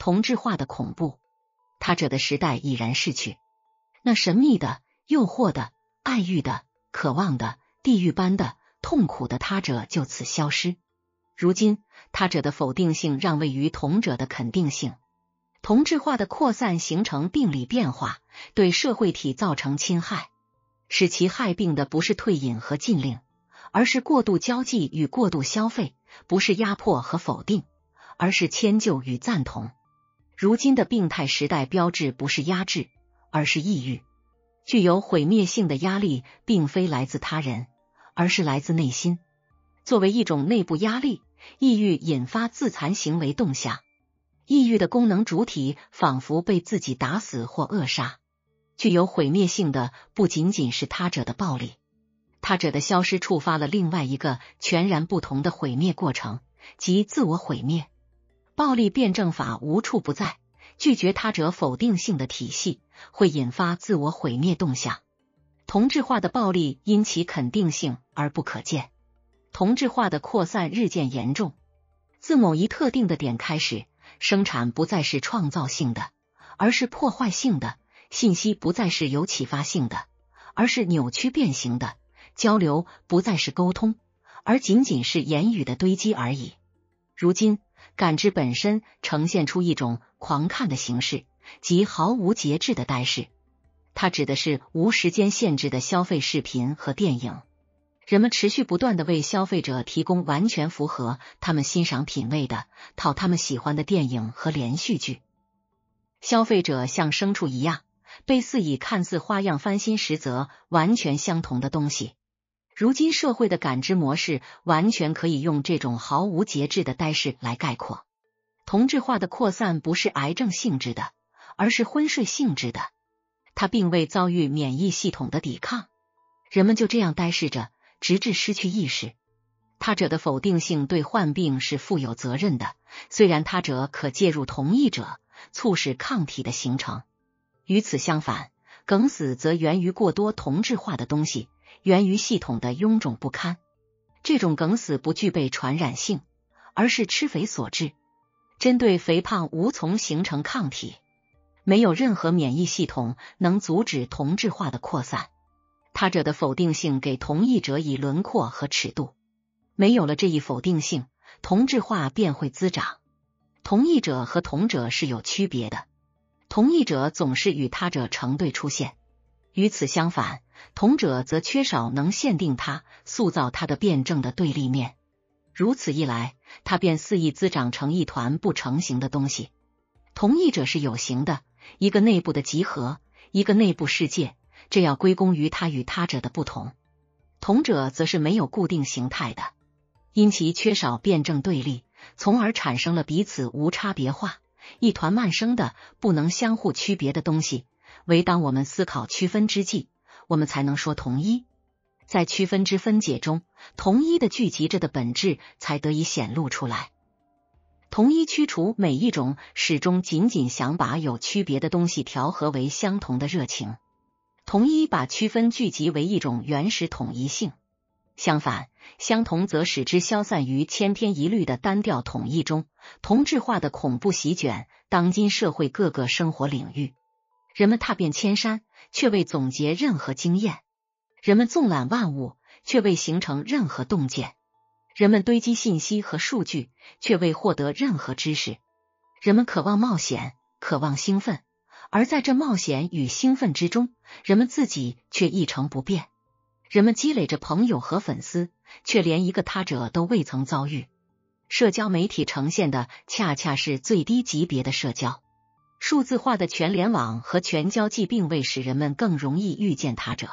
同质化的恐怖。他者的时代已然逝去，那神秘的、诱惑的、爱欲的、渴望的、地狱般的、痛苦的他者就此消失。如今，他者的否定性让位于同者的肯定性。同质化的扩散形成病理变化，对社会体造成侵害，使其害病的不是退隐和禁令，而是过度交际与过度消费；不是压迫和否定，而是迁就与赞同。如今的病态时代标志不是压制，而是抑郁。具有毁灭性的压力，并非来自他人，而是来自内心。作为一种内部压力，抑郁引发自残行为动向。抑郁的功能主体仿佛被自己打死或扼杀。具有毁灭性的不仅仅是他者的暴力，他者的消失触发了另外一个全然不同的毁灭过程，即自我毁灭。暴力辩证法无处不在，拒绝他者否定性的体系会引发自我毁灭动向。同质化的暴力因其肯定性而不可见，同质化的扩散日渐严重，自某一特定的点开始。生产不再是创造性的，而是破坏性的；信息不再是有启发性的，而是扭曲变形的；交流不再是沟通，而仅仅是言语的堆积而已。如今，感知本身呈现出一种狂看的形式，即毫无节制的呆视。它指的是无时间限制的消费视频和电影。人们持续不断的为消费者提供完全符合他们欣赏品味的、讨他们喜欢的电影和连续剧。消费者像牲畜一样被赐以看似花样翻新、实则完全相同的东西。如今社会的感知模式完全可以用这种毫无节制的呆视来概括。同质化的扩散不是癌症性质的，而是昏睡性质的。它并未遭遇免疫系统的抵抗，人们就这样呆视着。直至失去意识，他者的否定性对患病是负有责任的。虽然他者可介入同意者，促使抗体的形成。与此相反，梗死则源于过多同质化的东西，源于系统的臃肿不堪。这种梗死不具备传染性，而是吃肥所致。针对肥胖无从形成抗体，没有任何免疫系统能阻止同质化的扩散。他者的否定性给同意者以轮廓和尺度，没有了这一否定性，同质化便会滋长。同意者和同者是有区别的，同意者总是与他者成对出现，与此相反，同者则缺少能限定他、塑造他的辩证的对立面。如此一来，他便肆意滋长成一团不成形的东西。同意者是有形的，一个内部的集合，一个内部世界。这要归功于他与他者的不同，同者则是没有固定形态的，因其缺少辩证对立，从而产生了彼此无差别化、一团慢生的不能相互区别的东西。唯当我们思考区分之际，我们才能说同一。在区分之分解中，同一的聚集着的本质才得以显露出来。同一驱除每一种始终仅仅想把有区别的东西调和为相同的热情。同一把区分聚集为一种原始统一性，相反，相同则使之消散于千篇一律的单调统一中。同质化的恐怖席卷当今社会各个生活领域，人们踏遍千山，却未总结任何经验；人们纵览万物，却未形成任何洞见；人们堆积信息和数据，却未获得任何知识；人们渴望冒险，渴望兴奋。而在这冒险与兴奋之中，人们自己却一成不变。人们积累着朋友和粉丝，却连一个他者都未曾遭遇。社交媒体呈现的恰恰是最低级别的社交。数字化的全联网和全交际并未使人们更容易遇见他者，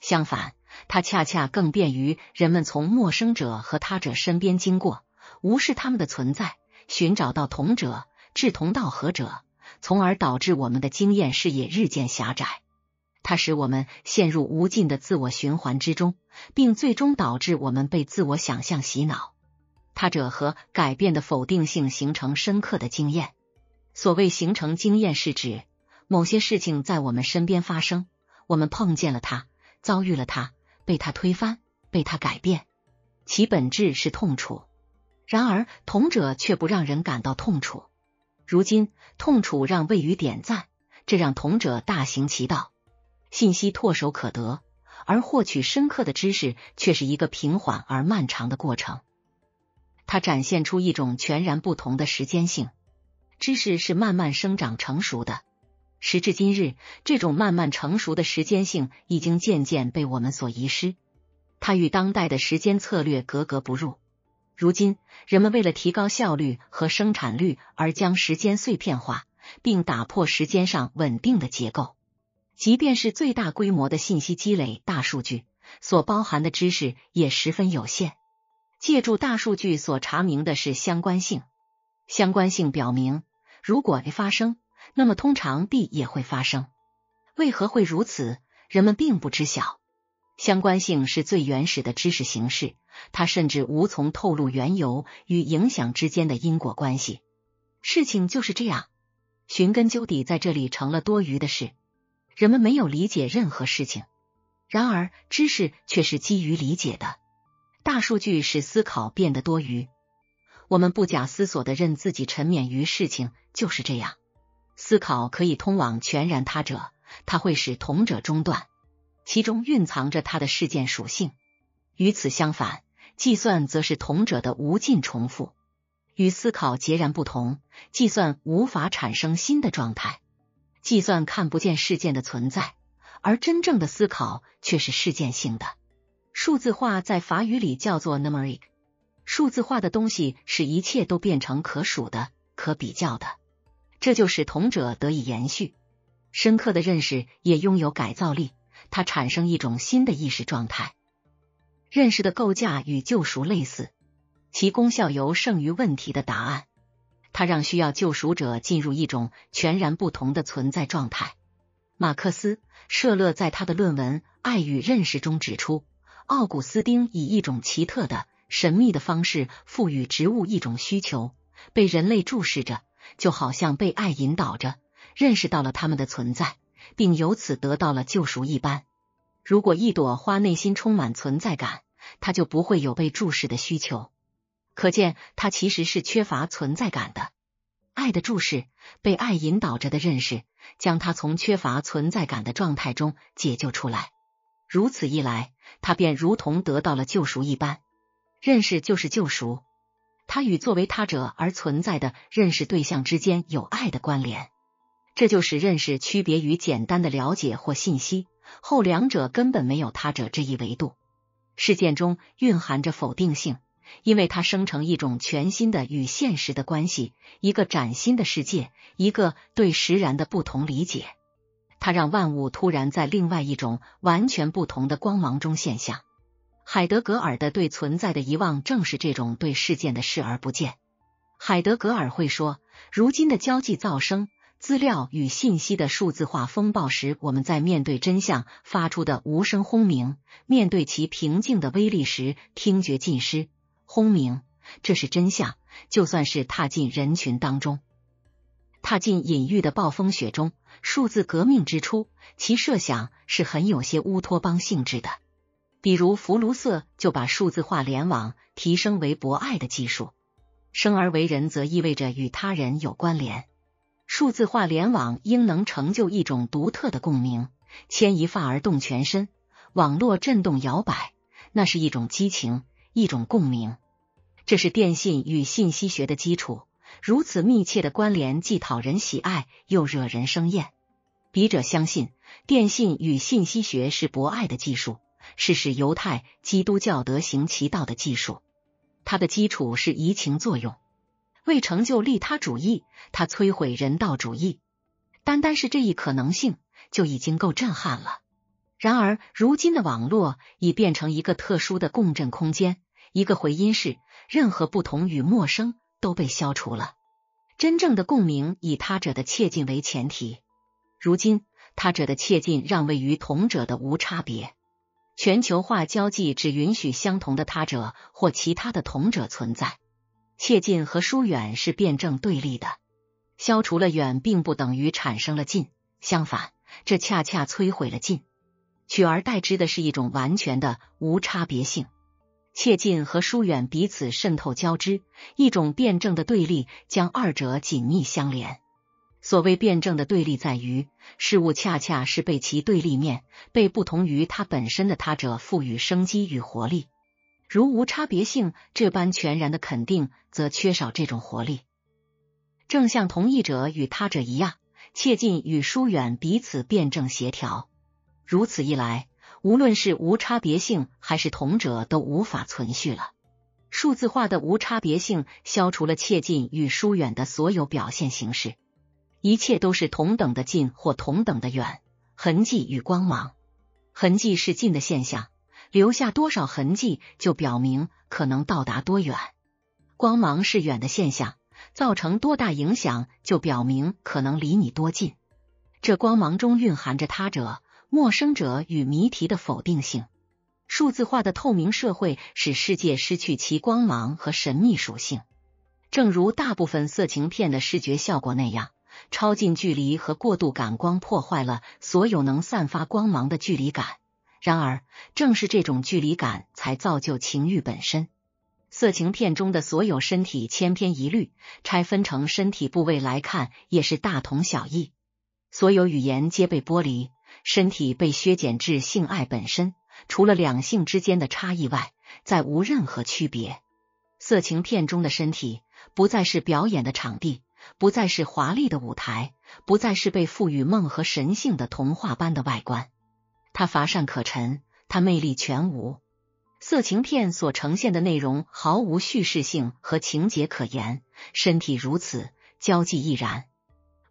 相反，它恰恰更便于人们从陌生者和他者身边经过，无视他们的存在，寻找到同者、志同道合者。从而导致我们的经验视野日渐狭窄，它使我们陷入无尽的自我循环之中，并最终导致我们被自我想象洗脑。他者和改变的否定性形成深刻的经验。所谓形成经验，是指某些事情在我们身边发生，我们碰见了它，遭遇了它，被它推翻，被它改变，其本质是痛楚。然而，同者却不让人感到痛楚。如今痛楚让位于点赞，这让同者大行其道，信息唾手可得，而获取深刻的知识却是一个平缓而漫长的过程。它展现出一种全然不同的时间性。知识是慢慢生长成熟的，时至今日，这种慢慢成熟的时间性已经渐渐被我们所遗失。它与当代的时间策略格格不入。如今，人们为了提高效率和生产率而将时间碎片化，并打破时间上稳定的结构。即便是最大规模的信息积累大数据所包含的知识也十分有限。借助大数据所查明的是相关性，相关性表明。如果 A 发生，那么通常 B 也会发生。为何会如此？人们并不知晓。相关性是最原始的知识形式，它甚至无从透露缘由与影响之间的因果关系。事情就是这样，寻根究底在这里成了多余的事。人们没有理解任何事情，然而知识却是基于理解的。大数据使思考变得多余。我们不假思索的任自己沉湎于事情，就是这样。思考可以通往全然他者，它会使同者中断，其中蕴藏着它的事件属性。与此相反，计算则是同者的无尽重复。与思考截然不同，计算无法产生新的状态。计算看不见事件的存在，而真正的思考却是事件性的。数字化在法语里叫做 numeric。数字化的东西使一切都变成可数的、可比较的，这就使同者得以延续。深刻的认识也拥有改造力，它产生一种新的意识状态。认识的构架与救赎类似，其功效由胜于问题的答案。它让需要救赎者进入一种全然不同的存在状态。马克思·舍勒在他的论文《爱与认识》中指出，奥古斯丁以一种奇特的。神秘的方式赋予植物一种需求，被人类注视着，就好像被爱引导着，认识到了他们的存在，并由此得到了救赎一般。如果一朵花内心充满存在感，它就不会有被注视的需求。可见，它其实是缺乏存在感的。爱的注视，被爱引导着的认识，将它从缺乏存在感的状态中解救出来。如此一来，它便如同得到了救赎一般。认识就是救赎，它与作为他者而存在的认识对象之间有爱的关联，这就使认识区别于简单的了解或信息，后两者根本没有他者这一维度。事件中蕴含着否定性，因为它生成一种全新的与现实的关系，一个崭新的世界，一个对实然的不同理解。它让万物突然在另外一种完全不同的光芒中现象。海德格尔的对存在的遗忘，正是这种对事件的视而不见。海德格尔会说，如今的交际噪声、资料与信息的数字化风暴时，我们在面对真相发出的无声轰鸣，面对其平静的威力时，听觉尽失。轰鸣，这是真相。就算是踏进人群当中，踏进隐喻的暴风雪中，数字革命之初，其设想是很有些乌托邦性质的。比如福卢瑟就把数字化联网提升为博爱的技术。生而为人，则意味着与他人有关联。数字化联网应能成就一种独特的共鸣，牵一发而动全身，网络震动摇摆，那是一种激情，一种共鸣。这是电信与信息学的基础。如此密切的关联，既讨人喜爱，又惹人生厌。笔者相信，电信与信息学是博爱的技术。是使犹太、基督教德行其道的技术，它的基础是移情作用。为成就利他主义，它摧毁人道主义。单单是这一可能性就已经够震撼了。然而，如今的网络已变成一个特殊的共振空间，一个回音室，任何不同与陌生都被消除了。真正的共鸣以他者的切近为前提。如今，他者的切近让位于同者的无差别。全球化交际只允许相同的他者或其他的同者存在。切近和疏远是辩证对立的。消除了远，并不等于产生了近，相反，这恰恰摧毁了近，取而代之的是一种完全的无差别性。切近和疏远彼此渗透交织，一种辩证的对立将二者紧密相连。所谓辩证的对立，在于事物恰恰是被其对立面、被不同于它本身的他者赋予生机与活力。如无差别性这般全然的肯定，则缺少这种活力。正像同一者与他者一样，切近与疏远彼此辩证协调。如此一来，无论是无差别性还是同者，都无法存续了。数字化的无差别性消除了切近与疏远的所有表现形式。一切都是同等的近或同等的远。痕迹与光芒，痕迹是近的现象，留下多少痕迹就表明可能到达多远；光芒是远的现象，造成多大影响就表明可能离你多近。这光芒中蕴含着他者、陌生者与谜题的否定性。数字化的透明社会使世界失去其光芒和神秘属性，正如大部分色情片的视觉效果那样。超近距离和过度感光破坏了所有能散发光芒的距离感。然而，正是这种距离感才造就情欲本身。色情片中的所有身体千篇一律，拆分成身体部位来看也是大同小异。所有语言皆被剥离，身体被削减至性爱本身，除了两性之间的差异外，再无任何区别。色情片中的身体不再是表演的场地。不再是华丽的舞台，不再是被赋予梦和神性的童话般的外观。它乏善可陈，它魅力全无。色情片所呈现的内容毫无叙事性和情节可言，身体如此，交际亦然。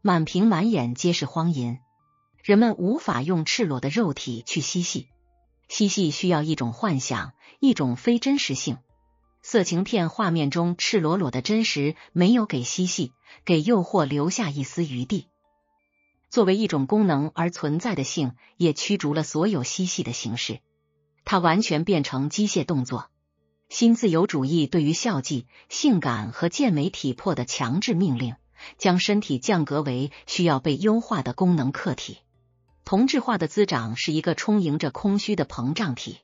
满屏满眼皆是荒淫，人们无法用赤裸的肉体去嬉戏，嬉戏需要一种幻想，一种非真实性。色情片画面中赤裸裸的真实，没有给嬉戏、给诱惑留下一丝余地。作为一种功能而存在的性，也驱逐了所有嬉戏的形式，它完全变成机械动作。新自由主义对于笑技、性感和健美体魄的强制命令，将身体降格为需要被优化的功能客体。同质化的滋长是一个充盈着空虚的膨胀体。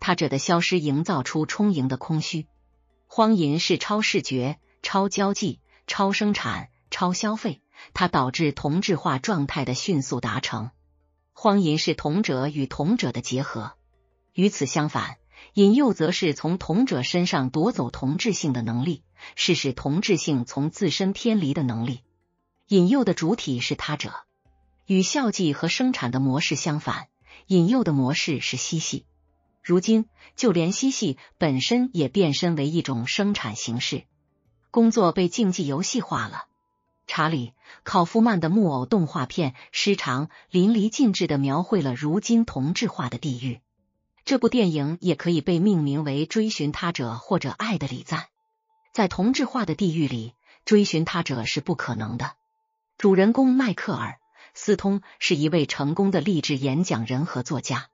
他者的消失营造出充盈的空虚。荒淫是超视觉、超交际、超生产、超消费，它导致同质化状态的迅速达成。荒淫是同者与同者的结合。与此相反，引诱则是从同者身上夺走同质性的能力，是使同质性从自身偏离的能力。引诱的主体是他者。与效绩和生产的模式相反，引诱的模式是嬉戏。如今，就连嬉戏本身也变身为一种生产形式，工作被竞技游戏化了。查理·考夫曼的木偶动画片失常淋漓尽致的描绘了如今同质化的地狱。这部电影也可以被命名为《追寻他者》或者《爱的礼赞》。在同质化的地狱里，追寻他者是不可能的。主人公迈克尔·斯通是一位成功的励志演讲人和作家。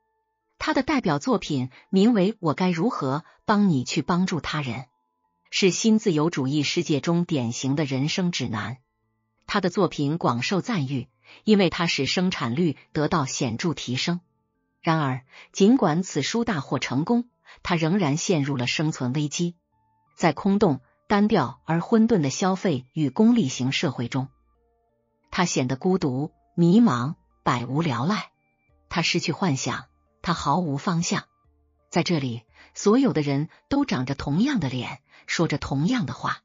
他的代表作品名为《我该如何帮你去帮助他人》，是新自由主义世界中典型的人生指南。他的作品广受赞誉，因为他使生产率得到显著提升。然而，尽管此书大获成功，他仍然陷入了生存危机。在空洞、单调而混沌的消费与功利型社会中，他显得孤独、迷茫、百无聊赖。他失去幻想。他毫无方向，在这里，所有的人都长着同样的脸，说着同样的话。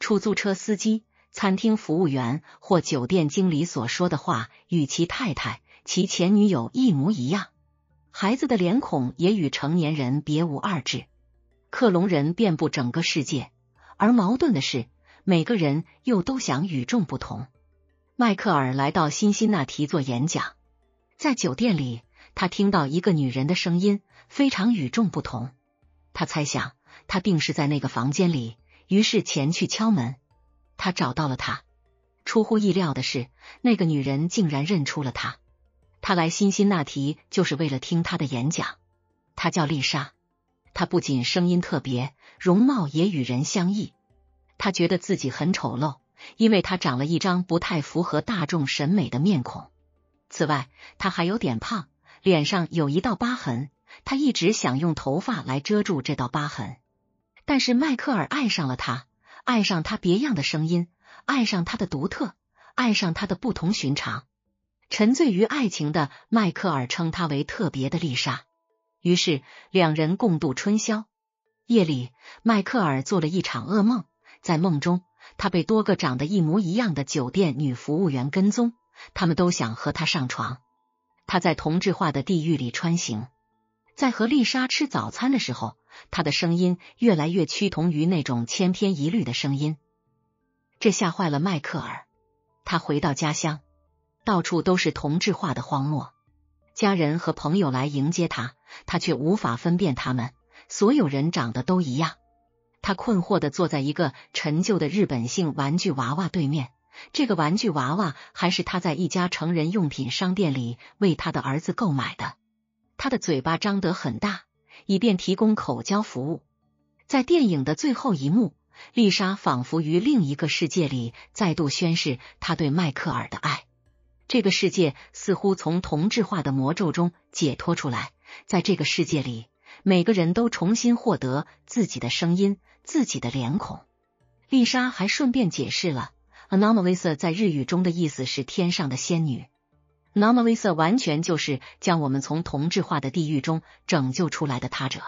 出租车司机、餐厅服务员或酒店经理所说的话，与其太太、其前女友一模一样。孩子的脸孔也与成年人别无二致。克隆人遍布整个世界，而矛盾的是，每个人又都想与众不同。迈克尔来到辛辛那提做演讲，在酒店里。他听到一个女人的声音，非常与众不同。他猜想她定是在那个房间里，于是前去敲门。他找到了她。出乎意料的是，那个女人竟然认出了他。他来辛辛那提就是为了听他的演讲。她叫丽莎。她不仅声音特别，容貌也与人相异。她觉得自己很丑陋，因为她长了一张不太符合大众审美的面孔。此外，她还有点胖。脸上有一道疤痕，他一直想用头发来遮住这道疤痕。但是迈克尔爱上了他，爱上他别样的声音，爱上他的独特，爱上他的不同寻常。沉醉于爱情的迈克尔称她为特别的丽莎。于是两人共度春宵。夜里，迈克尔做了一场噩梦，在梦中，他被多个长得一模一样的酒店女服务员跟踪，他们都想和他上床。他在同质化的地狱里穿行，在和丽莎吃早餐的时候，他的声音越来越趋同于那种千篇一律的声音，这吓坏了迈克尔。他回到家乡，到处都是同质化的荒漠，家人和朋友来迎接他，他却无法分辨他们。所有人长得都一样。他困惑的坐在一个陈旧的日本性玩具娃娃对面。这个玩具娃娃还是他在一家成人用品商店里为他的儿子购买的。他的嘴巴张得很大，以便提供口交服务。在电影的最后一幕，丽莎仿佛于另一个世界里再度宣誓她对迈克尔的爱。这个世界似乎从同质化的魔咒中解脱出来。在这个世界里。每个人都重新获得自己的声音、自己的脸孔。丽莎还顺便解释了，Anomalisa 在日语中的意思是天上的仙女。Anomalisa 完全就是将我们从同质化的地狱中拯救出来的他者。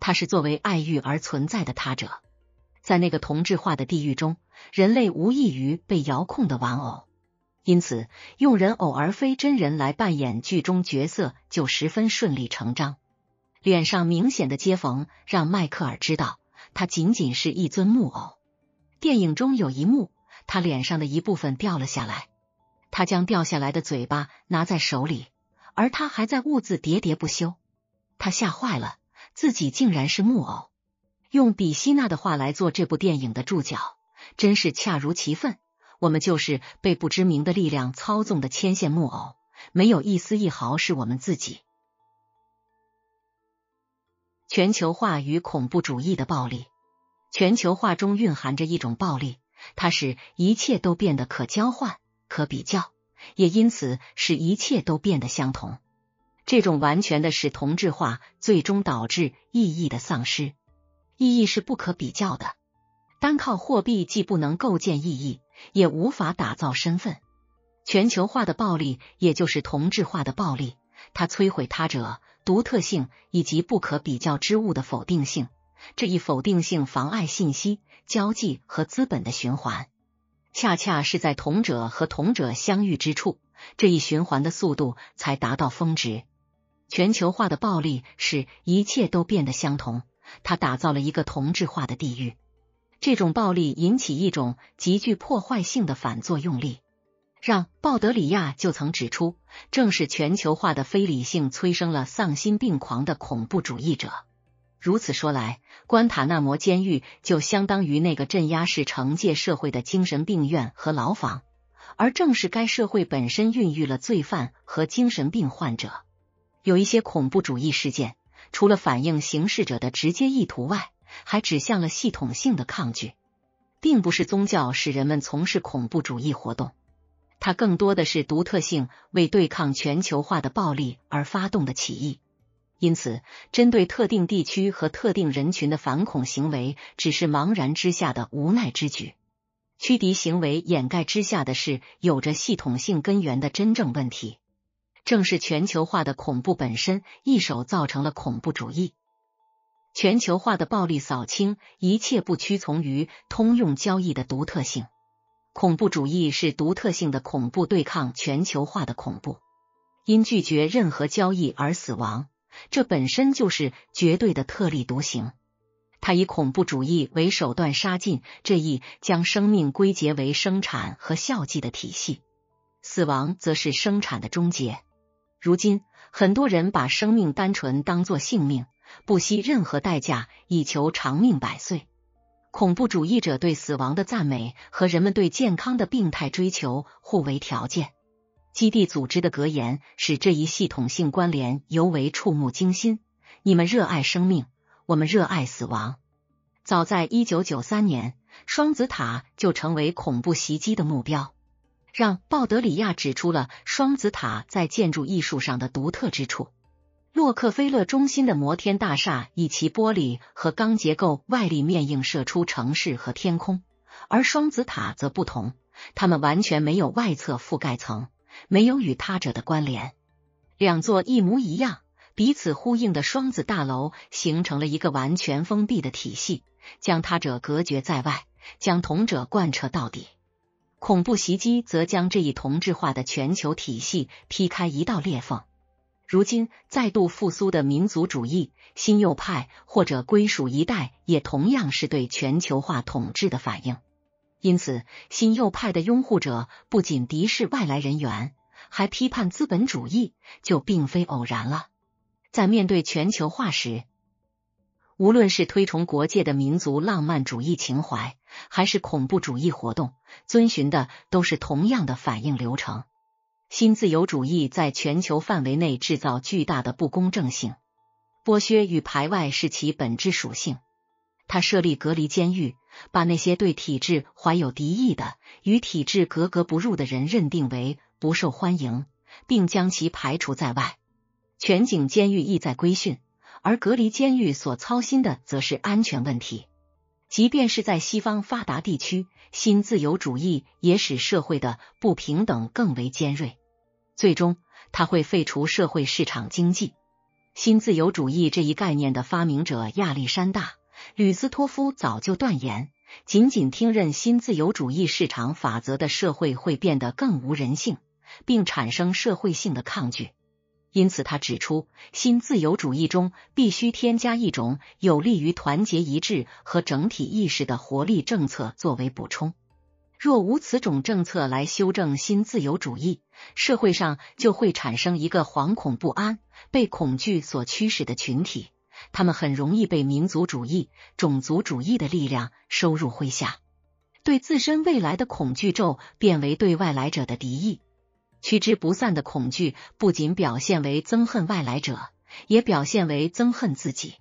他是作为爱欲而存在的他者。在那个同质化的地狱中，人类无异于被遥控的玩偶，因此用人偶而非真人来扮演剧中角色就十分顺理成章。脸上明显的接缝让迈克尔知道，他仅仅是一尊木偶。电影中有一幕，他脸上的一部分掉了下来，他将掉下来的嘴巴拿在手里，而他还在兀自喋喋不休。他吓坏了，自己竟然是木偶。用比希娜的话来做这部电影的注脚，真是恰如其分。我们就是被不知名的力量操纵的牵线木偶，没有一丝一毫是我们自己。全球化与恐怖主义的暴力，全球化中蕴含着一种暴力，它使一切都变得可交换、可比较，也因此使一切都变得相同。这种完全的使同质化，最终导致意义的丧失。意义是不可比较的，单靠货币既不能构建意义，也无法打造身份。全球化的暴力，也就是同质化的暴力，它摧毁他者。独特性以及不可比较之物的否定性，这一否定性妨碍信息交际和资本的循环。恰恰是在同者和同者相遇之处，这一循环的速度才达到峰值。全球化的暴力使一切都变得相同，它打造了一个同质化的地狱。这种暴力引起一种极具破坏性的反作用力。让鲍德里亚就曾指出，正是全球化的非理性催生了丧心病狂的恐怖主义者。如此说来，关塔那摩监狱就相当于那个镇压式惩戒社会的精神病院和牢房，而正是该社会本身孕育了罪犯和精神病患者。有一些恐怖主义事件，除了反映行事者的直接意图外，还指向了系统性的抗拒，并不是宗教使人们从事恐怖主义活动。它更多的是独特性为对抗全球化的暴力而发动的起义，因此针对特定地区和特定人群的反恐行为只是茫然之下的无奈之举。驱敌行为掩盖之下的是有着系统性根源的真正问题。正是全球化的恐怖本身一手造成了恐怖主义。全球化的暴力扫清一切不屈从于通用交易的独特性。恐怖主义是独特性的恐怖对抗全球化的恐怖，因拒绝任何交易而死亡，这本身就是绝对的特立独行。他以恐怖主义为手段杀尽这一将生命归结为生产和效绩的体系，死亡则是生产的终结。如今，很多人把生命单纯当作性命，不惜任何代价以求长命百岁。恐怖主义者对死亡的赞美和人们对健康的病态追求互为条件。基地组织的格言使这一系统性关联尤为触目惊心。你们热爱生命，我们热爱死亡。早在一九九三年，双子塔就成为恐怖袭击的目标，让鲍德里亚指出了双子塔在建筑艺术上的独特之处。洛洛克菲勒中心的摩天大厦以其玻璃和钢结构外立面映射出城市和天空，而双子塔则不同，它们完全没有外侧覆盖层，没有与他者的关联。两座一模一样、彼此呼应的双子大楼形成了一个完全封闭的体系，将他者隔绝在外，将同者贯彻到底。恐怖袭击则将这一同质化的全球体系劈开一道裂缝。如今再度复苏的民族主义、新右派或者归属一代，也同样是对全球化统治的反应。因此，新右派的拥护者不仅敌视外来人员，还批判资本主义，就并非偶然了。在面对全球化时，无论是推崇国界的民族浪漫主义情怀，还是恐怖主义活动，遵循的都是同样的反应流程。新自由主义在全球范围内制造巨大的不公正性，剥削与排外是其本质属性。他设立隔离监狱，把那些对体制怀有敌意的、与体制格格不入的人认定为不受欢迎，并将其排除在外。全景监狱意在规训，而隔离监狱所操心的则是安全问题。即便是在西方发达地区，新自由主义也使社会的不平等更为尖锐。最终，他会废除社会市场经济。新自由主义这一概念的发明者亚历山大·吕斯托夫早就断言，仅仅听任新自由主义市场法则的社会会变得更无人性，并产生社会性的抗拒。因此，他指出，新自由主义中必须添加一种有利于团结一致和整体意识的活力政策作为补充。若无此种政策来修正新自由主义，社会上就会产生一个惶恐不安、被恐惧所驱使的群体，他们很容易被民族主义、种族主义的力量收入麾下，对自身未来的恐惧咒变为对外来者的敌意。驱之不散的恐惧不仅表现为憎恨外来者，也表现为憎恨自己。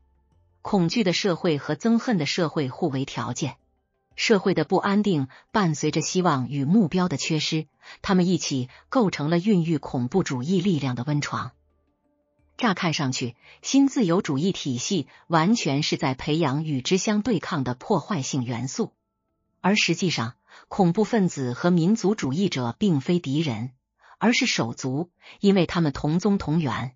恐惧的社会和憎恨的社会互为条件。社会的不安定伴随着希望与目标的缺失，他们一起构成了孕育恐怖主义力量的温床。乍看上去，新自由主义体系完全是在培养与之相对抗的破坏性元素，而实际上，恐怖分子和民族主义者并非敌人。而是手足，因为他们同宗同源。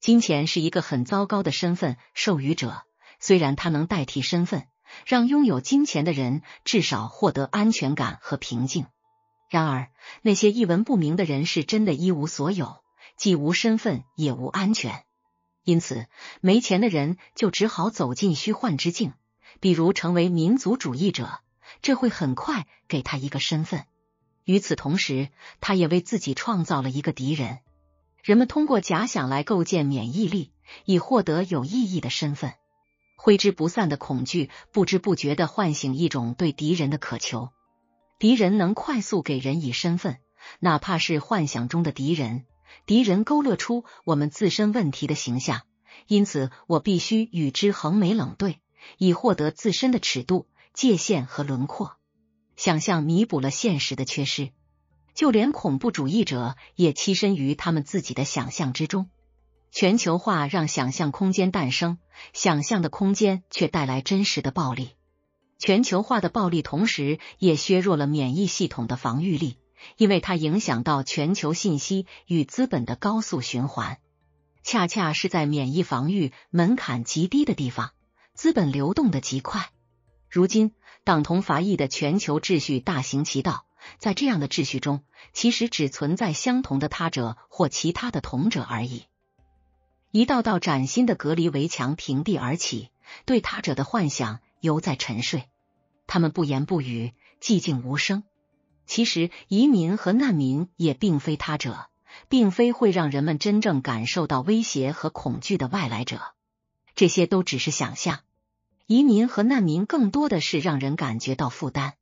金钱是一个很糟糕的身份授予者，虽然它能代替身份，让拥有金钱的人至少获得安全感和平静。然而，那些一文不名的人是真的一无所有，既无身份也无安全。因此，没钱的人就只好走进虚幻之境，比如成为民族主义者，这会很快给他一个身份。与此同时，他也为自己创造了一个敌人。人们通过假想来构建免疫力，以获得有意义的身份。挥之不散的恐惧，不知不觉的唤醒一种对敌人的渴求。敌人能快速给人以身份，哪怕是幻想中的敌人。敌人勾勒出我们自身问题的形象，因此我必须与之横眉冷对，以获得自身的尺度、界限和轮廓。想象弥补了现实的缺失，就连恐怖主义者也栖身于他们自己的想象之中。全球化让想象空间诞生，想象的空间却带来真实的暴力。全球化的暴力同时也削弱了免疫系统的防御力，因为它影响到全球信息与资本的高速循环。恰恰是在免疫防御门槛极低的地方，资本流动的极快。如今。党同伐异的全球秩序大行其道，在这样的秩序中，其实只存在相同的他者或其他的同者而已。一道道崭新的隔离围墙平地而起，对他者的幻想犹在沉睡。他们不言不语，寂静无声。其实，移民和难民也并非他者，并非会让人们真正感受到威胁和恐惧的外来者。这些都只是想象。移民和难民更多的是让人感觉到负担。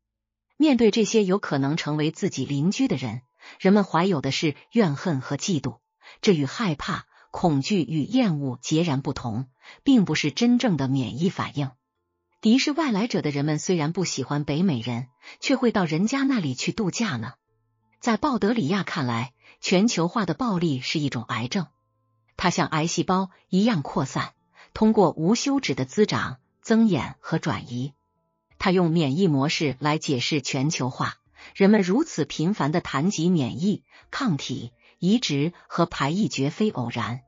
面对这些有可能成为自己邻居的人，人们怀有的是怨恨和嫉妒，这与害怕、恐惧与厌恶截然不同，并不是真正的免疫反应。敌视外来者的人们虽然不喜欢北美人，却会到人家那里去度假呢。在鲍德里亚看来，全球化的暴力是一种癌症。它像癌细胞一样扩散，通过无休止的滋长、增衍和转移。他用免疫模式来解释全球化。人们如此频繁的谈及免疫、抗体、移植和排异，绝非偶然。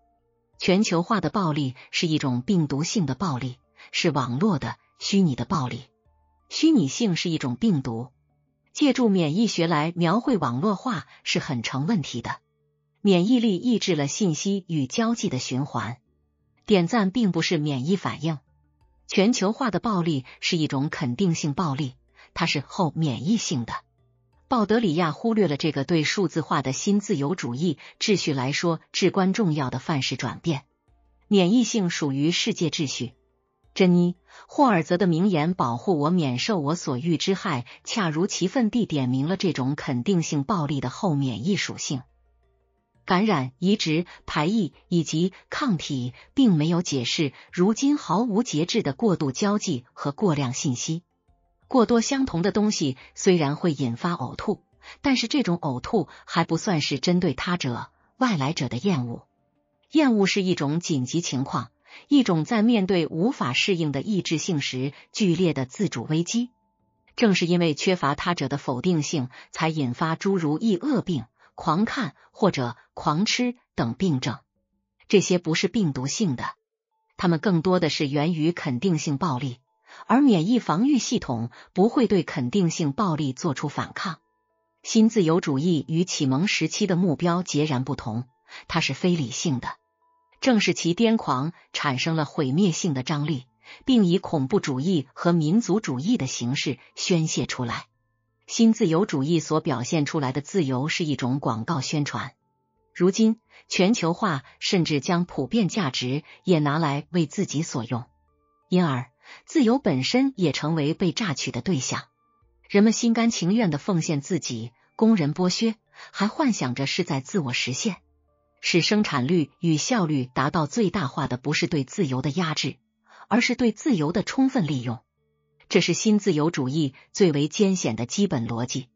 全球化的暴力是一种病毒性的暴力，是网络的虚拟的暴力。虚拟性是一种病毒。借助免疫学来描绘网络化是很成问题的。免疫力抑制了信息与交际的循环。点赞并不是免疫反应。全球化的暴力是一种肯定性暴力，它是后免疫性的。鲍德里亚忽略了这个对数字化的新自由主义秩序来说至关重要的范式转变。免疫性属于世界秩序。珍妮·霍尔泽的名言“保护我免受我所欲之害”，恰如其分地点明了这种肯定性暴力的后免疫属性。感染、移植、排异以及抗体，并没有解释如今毫无节制的过度交际和过量信息。过多相同的东西虽然会引发呕吐，但是这种呕吐还不算是针对他者、外来者的厌恶。厌恶是一种紧急情况，一种在面对无法适应的抑制性时剧烈的自主危机。正是因为缺乏他者的否定性，才引发诸如易恶病。狂看或者狂吃等病症，这些不是病毒性的，它们更多的是源于肯定性暴力，而免疫防御系统不会对肯定性暴力做出反抗。新自由主义与启蒙时期的目标截然不同，它是非理性的，正是其癫狂产生了毁灭性的张力，并以恐怖主义和民族主义的形式宣泄出来。新自由主义所表现出来的自由是一种广告宣传。如今，全球化甚至将普遍价值也拿来为自己所用，因而自由本身也成为被榨取的对象。人们心甘情愿的奉献自己，供人剥削，还幻想着是在自我实现。使生产率与效率达到最大化的，不是对自由的压制，而是对自由的充分利用。这是新自由主义最为艰险的基本逻辑。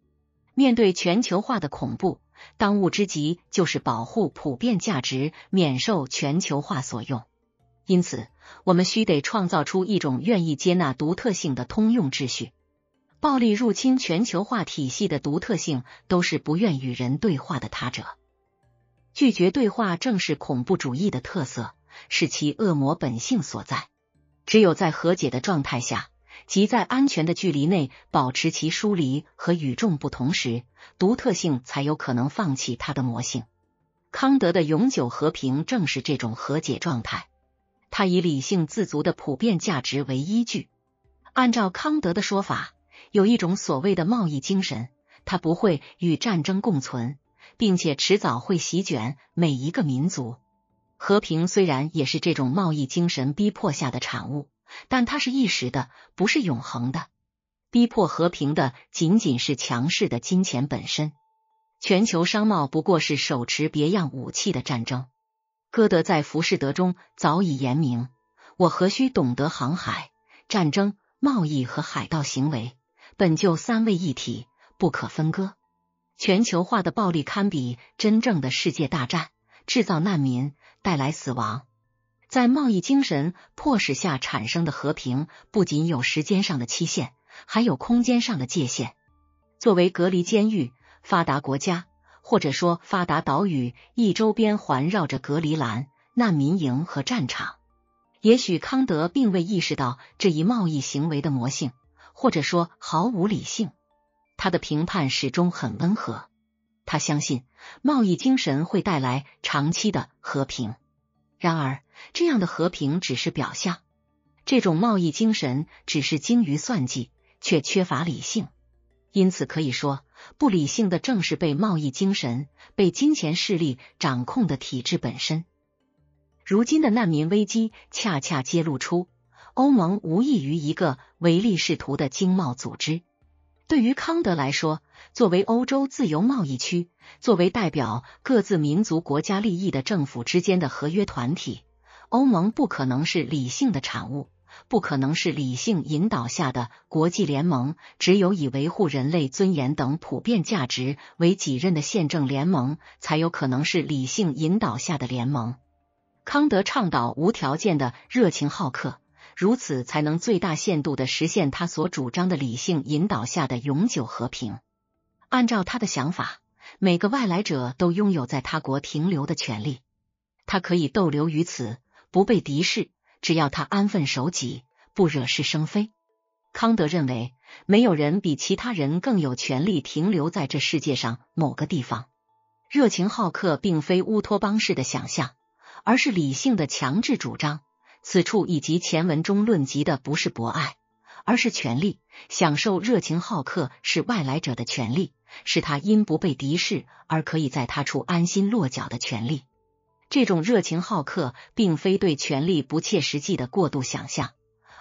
面对全球化的恐怖，当务之急就是保护普遍价值，免受全球化所用。因此，我们需得创造出一种愿意接纳独特性的通用秩序。暴力入侵全球化体系的独特性，都是不愿与人对话的他者。拒绝对话，正是恐怖主义的特色，是其恶魔本性所在。只有在和解的状态下。即在安全的距离内保持其疏离和与众不同时，独特性才有可能放弃它的魔性。康德的永久和平正是这种和解状态。他以理性自足的普遍价值为依据。按照康德的说法，有一种所谓的贸易精神，它不会与战争共存，并且迟早会席卷每一个民族。和平虽然也是这种贸易精神逼迫下的产物。但它是一时的，不是永恒的。逼迫和平的仅仅是强势的金钱本身。全球商贸不过是手持别样武器的战争。歌德在《浮士德》中早已言明：我何须懂得航海、战争、贸易和海盗行为，本就三位一体，不可分割。全球化的暴力堪比真正的世界大战，制造难民，带来死亡。在贸易精神迫使下产生的和平，不仅有时间上的期限，还有空间上的界限。作为隔离监狱，发达国家或者说发达岛屿一周边环绕着隔离栏、难民营和战场。也许康德并未意识到这一贸易行为的魔性，或者说毫无理性。他的评判始终很温和，他相信贸易精神会带来长期的和平。然而。这样的和平只是表象，这种贸易精神只是精于算计，却缺乏理性。因此可以说，不理性的正是被贸易精神、被金钱势力掌控的体制本身。如今的难民危机恰恰揭露出，欧盟无异于一个唯利是图的经贸组织。对于康德来说，作为欧洲自由贸易区，作为代表各自民族国家利益的政府之间的合约团体。欧盟不可能是理性的产物，不可能是理性引导下的国际联盟。只有以维护人类尊严等普遍价值为己任的宪政联盟，才有可能是理性引导下的联盟。康德倡导无条件的热情好客，如此才能最大限度的实现他所主张的理性引导下的永久和平。按照他的想法，每个外来者都拥有在他国停留的权利，他可以逗留于此，不被敌视，只要他安分守己，不惹是生非。康德认为，没有人比其他人更有权利停留在这世界上某个地方。热情好客并非乌托邦式的想象。而是理性的强制主张。此处以及前文中论及的不是博爱，而是权利。享受热情好客是外来者的权利，是他因不被敌视而可以在他处安心落脚的权利。这种热情好客并非对权力不切实际的过度想象，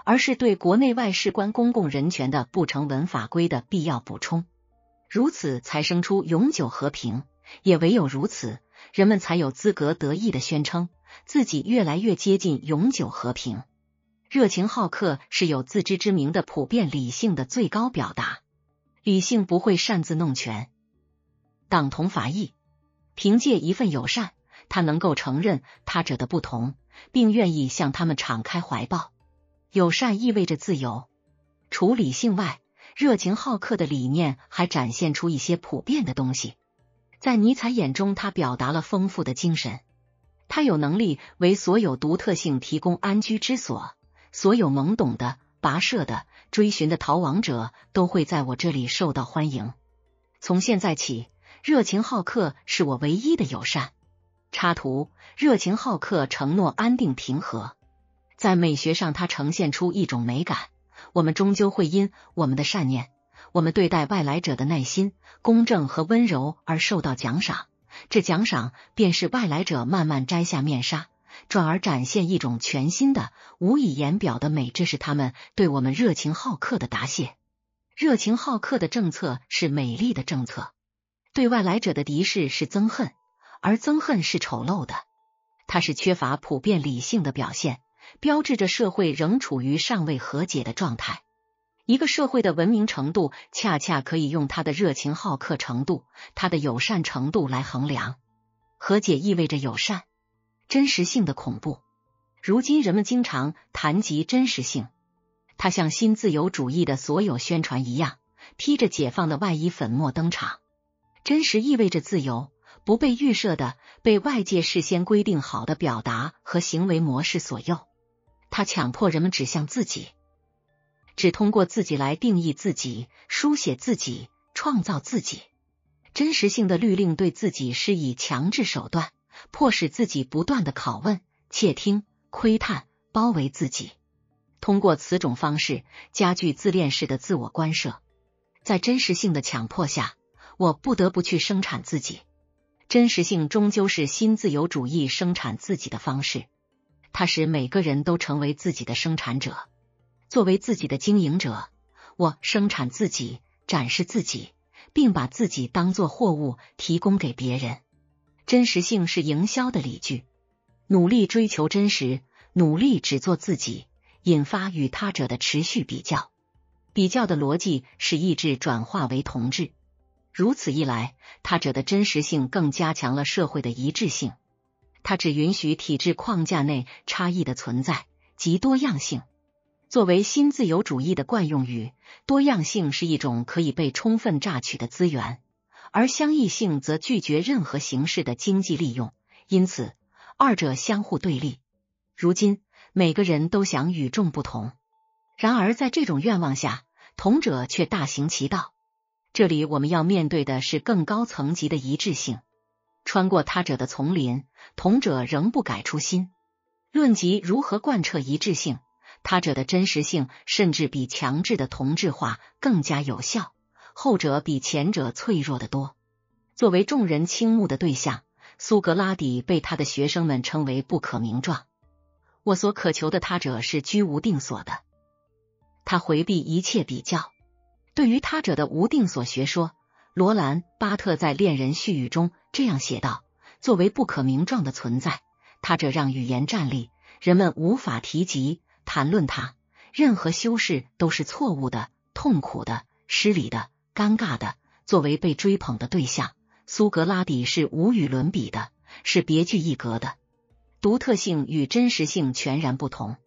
而是对国内外事关公共人权的不成文法规的必要补充。如此才生出永久和平，也唯有如此。人们才有资格得意的宣称自己越来越接近永久和平。热情好客是有自知之明的普遍理性的最高表达。理性不会擅自弄权。党同伐异，凭借一份友善，他能够承认他者的不同，并愿意向他们敞开怀抱。友善意味着自由。除理性外，热情好客的理念还展现出一些普遍的东西。在尼采眼中，他表达了丰富的精神。他有能力为所有独特性提供安居之所。所有懵懂的、跋涉的、追寻的逃亡者都会在我这里受到欢迎。从现在起，热情好客是我唯一的友善。插图：热情好客承诺安定平和。在美学上，它呈现出一种美感。我们终究会因我们的善念。我们对待外来者的耐心、公正和温柔而受到奖赏，这奖赏便是外来者慢慢摘下面纱，转而展现一种全新的、无以言表的美。这是他们对我们热情好客的答谢。热情好客的政策是美丽的政策。对外来者的敌视是憎恨，而憎恨是丑陋的。它是缺乏普遍理性的表现，标志着社会仍处于尚未和解的状态。一个社会的文明程度，恰恰可以用他的热情好客程度、他的友善程度来衡量。和解意味着友善、真实性的恐怖。如今人们经常谈及真实性，它像新自由主义的所有宣传一样，披着解放的外衣粉墨登场。真实意味着自由，不被预设的、被外界事先规定好的表达和行为模式所诱。它强迫人们指向自己。只通过自己来定义自己、书写自己、创造自己。真实性的律令对自己施以强制手段，迫使自己不断的拷问、窃听、窥探、包围自己。通过此种方式加剧自恋式的自我关涉。在真实性的强迫下，我不得不去生产自己。真实性终究是新自由主义生产自己的方式，它使每个人都成为自己的生产者。作为自己的经营者，我生产自己，展示自己，并把自己当作货物提供给别人。真实性是营销的理据。努力追求真实，努力只做自己，引发与他者的持续比较。比较的逻辑使意志转化为同质。如此一来，他者的真实性更加强了社会的一致性。它只允许体制框架内差异的存在及多样性。作为新自由主义的惯用语，多样性是一种可以被充分榨取的资源，而相异性则拒绝任何形式的经济利用，因此二者相互对立。如今，每个人都想与众不同，然而在这种愿望下，同者却大行其道。这里我们要面对的是更高层级的一致性。穿过他者的丛林，同者仍不改初心。论及如何贯彻一致性。他者的真实性甚至比强制的同质化更加有效，后者比前者脆弱的多。作为众人倾慕的对象，苏格拉底被他的学生们称为不可名状。我所渴求的他者是居无定所的。他回避一切比较。对于他者的无定所学说，罗兰·巴特在《恋人絮语》中这样写道：“作为不可名状的存在，他者让语言站立，人们无法提及。”谈论他，任何修饰都是错误的、痛苦的、失礼的、尴尬的。作为被追捧的对象，苏格拉底是无与伦比的，是别具一格的。独特性与真实性全然不同。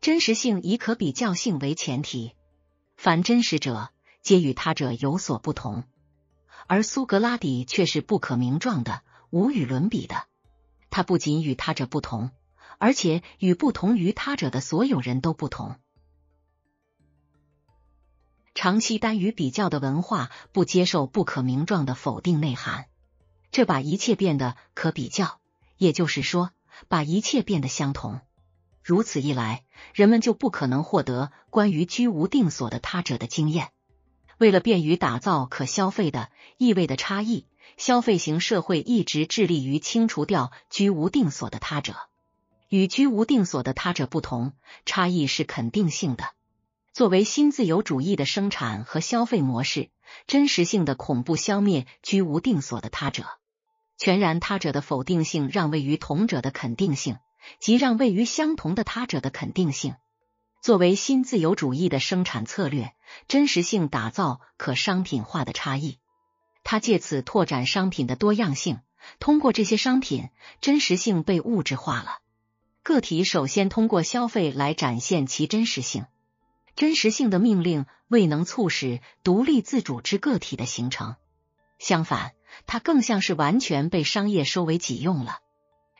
真实性以可比较性为前提，凡真实者皆与他者有所不同。而苏格拉底却是不可名状的，无与伦比的。他不仅与他者不同，而且与不同于他者的所有人都不同。长期耽于比较的文化，不接受不可名状的否定内涵，这把一切变得可比较，也就是说，把一切变得相同。如此一来，人们就不可能获得关于居无定所的他者的经验。为了便于打造可消费的意味的差异，消费型社会一直致力于清除掉居无定所的他者。与居无定所的他者不同，差异是肯定性的。作为新自由主义的生产和消费模式，真实性的恐怖消灭居无定所的他者，全然他者的否定性让位于同者的肯定性，即让位于相同的他者的肯定性。作为新自由主义的生产策略，真实性打造可商品化的差异，它借此拓展商品的多样性。通过这些商品，真实性被物质化了。个体首先通过消费来展现其真实性。真实性的命令未能促使独立自主之个体的形成，相反，它更像是完全被商业收为己用了。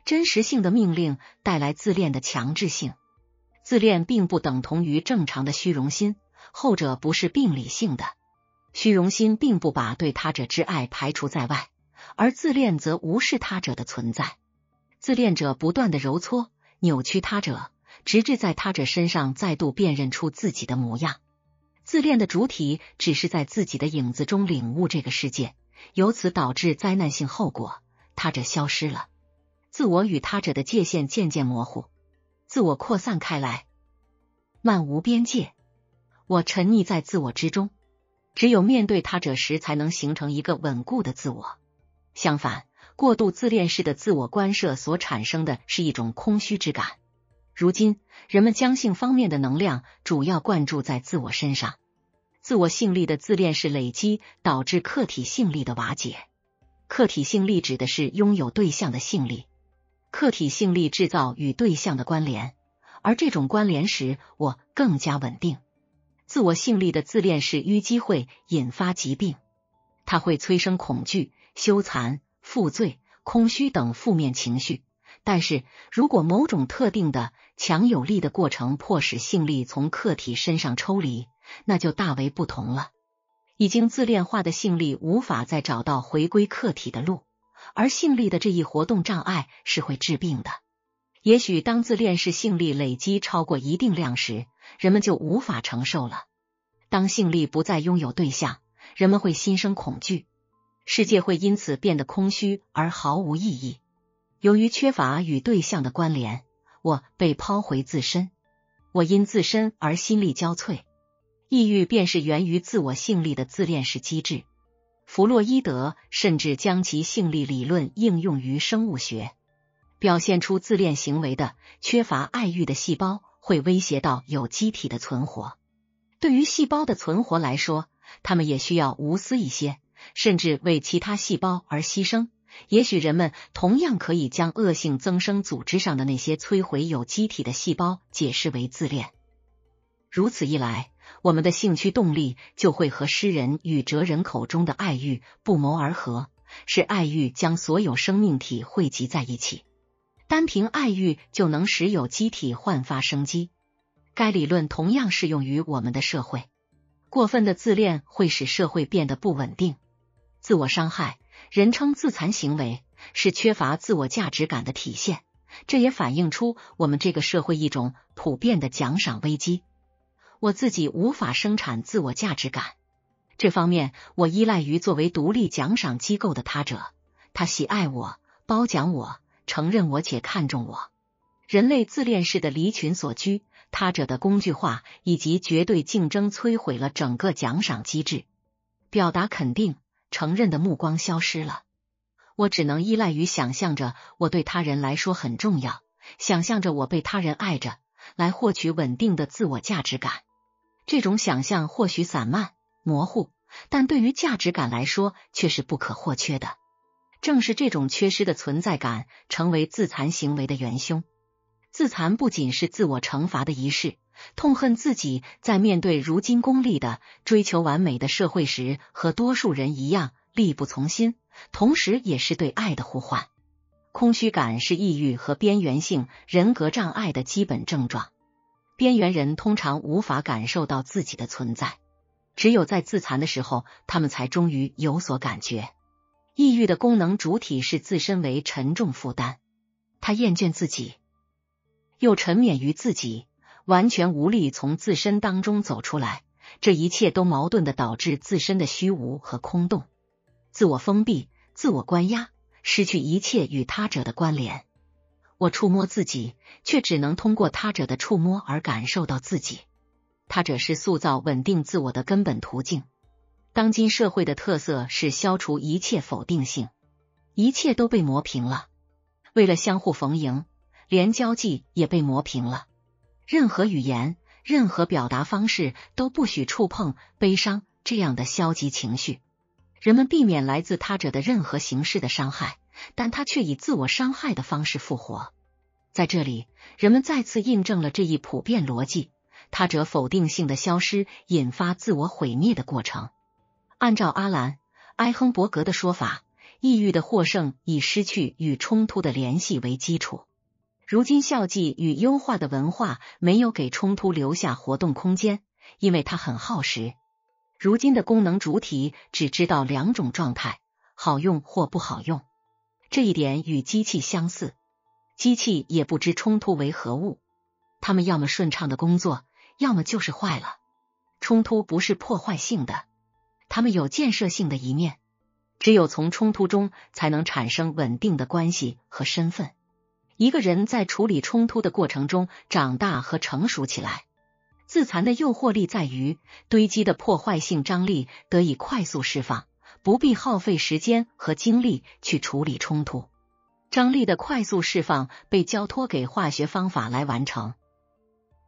真实性的命令带来自恋的强制性，自恋并不等同于正常的虚荣心，后者不是病理性的。虚荣心并不把对他者之爱排除在外，而自恋则无视他者的存在。自恋者不断的揉搓、扭曲他者。直至在他者身上再度辨认出自己的模样。自恋的主体只是在自己的影子中领悟这个世界，由此导致灾难性后果。他者消失了，自我与他者的界限渐渐模糊，自我扩散开来，漫无边界。我沉溺在自我之中，只有面对他者时，才能形成一个稳固的自我。相反，过度自恋式的自我关设所产生的是一种空虚之感。如今，人们将性方面的能量主要灌注在自我身上，自我性力的自恋式累积导致客体性力的瓦解。客体性力指的是拥有对象的性力，客体性力制造与对象的关联，而这种关联使我更加稳定。自我性力的自恋式淤积会引发疾病，它会催生恐惧、羞惭、负罪、空虚等负面情绪。但是如果某种特定的强有力的过程迫使性力从客体身上抽离，那就大为不同了。已经自恋化的性力无法再找到回归客体的路，而性力的这一活动障碍是会致病的。也许当自恋式性力累积超过一定量时，人们就无法承受了。当性力不再拥有对象，人们会心生恐惧，世界会因此变得空虚而毫无意义。由于缺乏与对象的关联，我被抛回自身，我因自身而心力交瘁。抑郁便是源于自我性力的自恋式机制。弗洛伊德甚至将其性力理论应用于生物学，表现出自恋行为的缺乏爱欲的细胞会威胁到有机体的存活。对于细胞的存活来说，他们也需要无私一些，甚至为其他细胞而牺牲。也许人们同样可以将恶性增生组织上的那些摧毁有机体的细胞解释为自恋。如此一来，我们的兴趣动力就会和诗人与哲人口中的爱欲不谋而合，是爱欲将所有生命体汇集在一起。单凭爱欲就能使有机体焕发生机。该理论同样适用于我们的社会。过分的自恋会使社会变得不稳定，自我伤害。人称自残行为是缺乏自我价值感的体现，这也反映出我们这个社会一种普遍的奖赏危机。我自己无法生产自我价值感，这方面我依赖于作为独立奖赏机构的他者，他喜爱我、褒奖我、承认我且看重我。人类自恋式的离群所居、他者的工具化以及绝对竞争摧毁了整个奖赏机制，表达肯定。承认的目光消失了，我只能依赖于想象着我对他人来说很重要，想象着我被他人爱着，来获取稳定的自我价值感。这种想象或许散漫、模糊，但对于价值感来说却是不可或缺的。正是这种缺失的存在感，成为自残行为的元凶。自残不仅是自我惩罚的仪式，痛恨自己在面对如今功利的、追求完美的社会时，和多数人一样力不从心，同时也是对爱的呼唤。空虚感是抑郁和边缘性人格障碍的基本症状。边缘人通常无法感受到自己的存在，只有在自残的时候，他们才终于有所感觉。抑郁的功能主体是自身为沉重负担，他厌倦自己，又沉湎于自己，完全无力从自身当中走出来。这一切都矛盾的导致自身的虚无和空洞，自我封闭，自我关押，失去一切与他者的关联。我触摸自己，却只能通过他者的触摸而感受到自己。他者是塑造稳定自我的根本途径。当今社会的特色是消除一切否定性，一切都被磨平了。为了相互逢迎，连交际也被磨平了。任何语言、任何表达方式都不许触碰悲伤这样的消极情绪。人们避免来自他者的任何形式的伤害，但他却以自我伤害的方式复活。在这里，人们再次印证了这一普遍逻辑：他者否定性的消失引发自我毁灭的过程。按照阿兰·埃亨伯格的说法，抑郁的获胜以失去与冲突的联系为基础。如今，校际与优化的文化没有给冲突留下活动空间，因为它很耗时。如今的功能主体只知道两种状态：好用或不好用。这一点与机器相似，机器也不知冲突为何物，他们要么顺畅的工作，要么就是坏了。冲突不是破坏性的。他们有建设性的一面，只有从冲突中才能产生稳定的关系和身份。一个人在处理冲突的过程中长大和成熟起来。自残的诱惑力在于堆积的破坏性张力得以快速释放，不必耗费时间和精力去处理冲突。张力的快速释放被交托给化学方法来完成。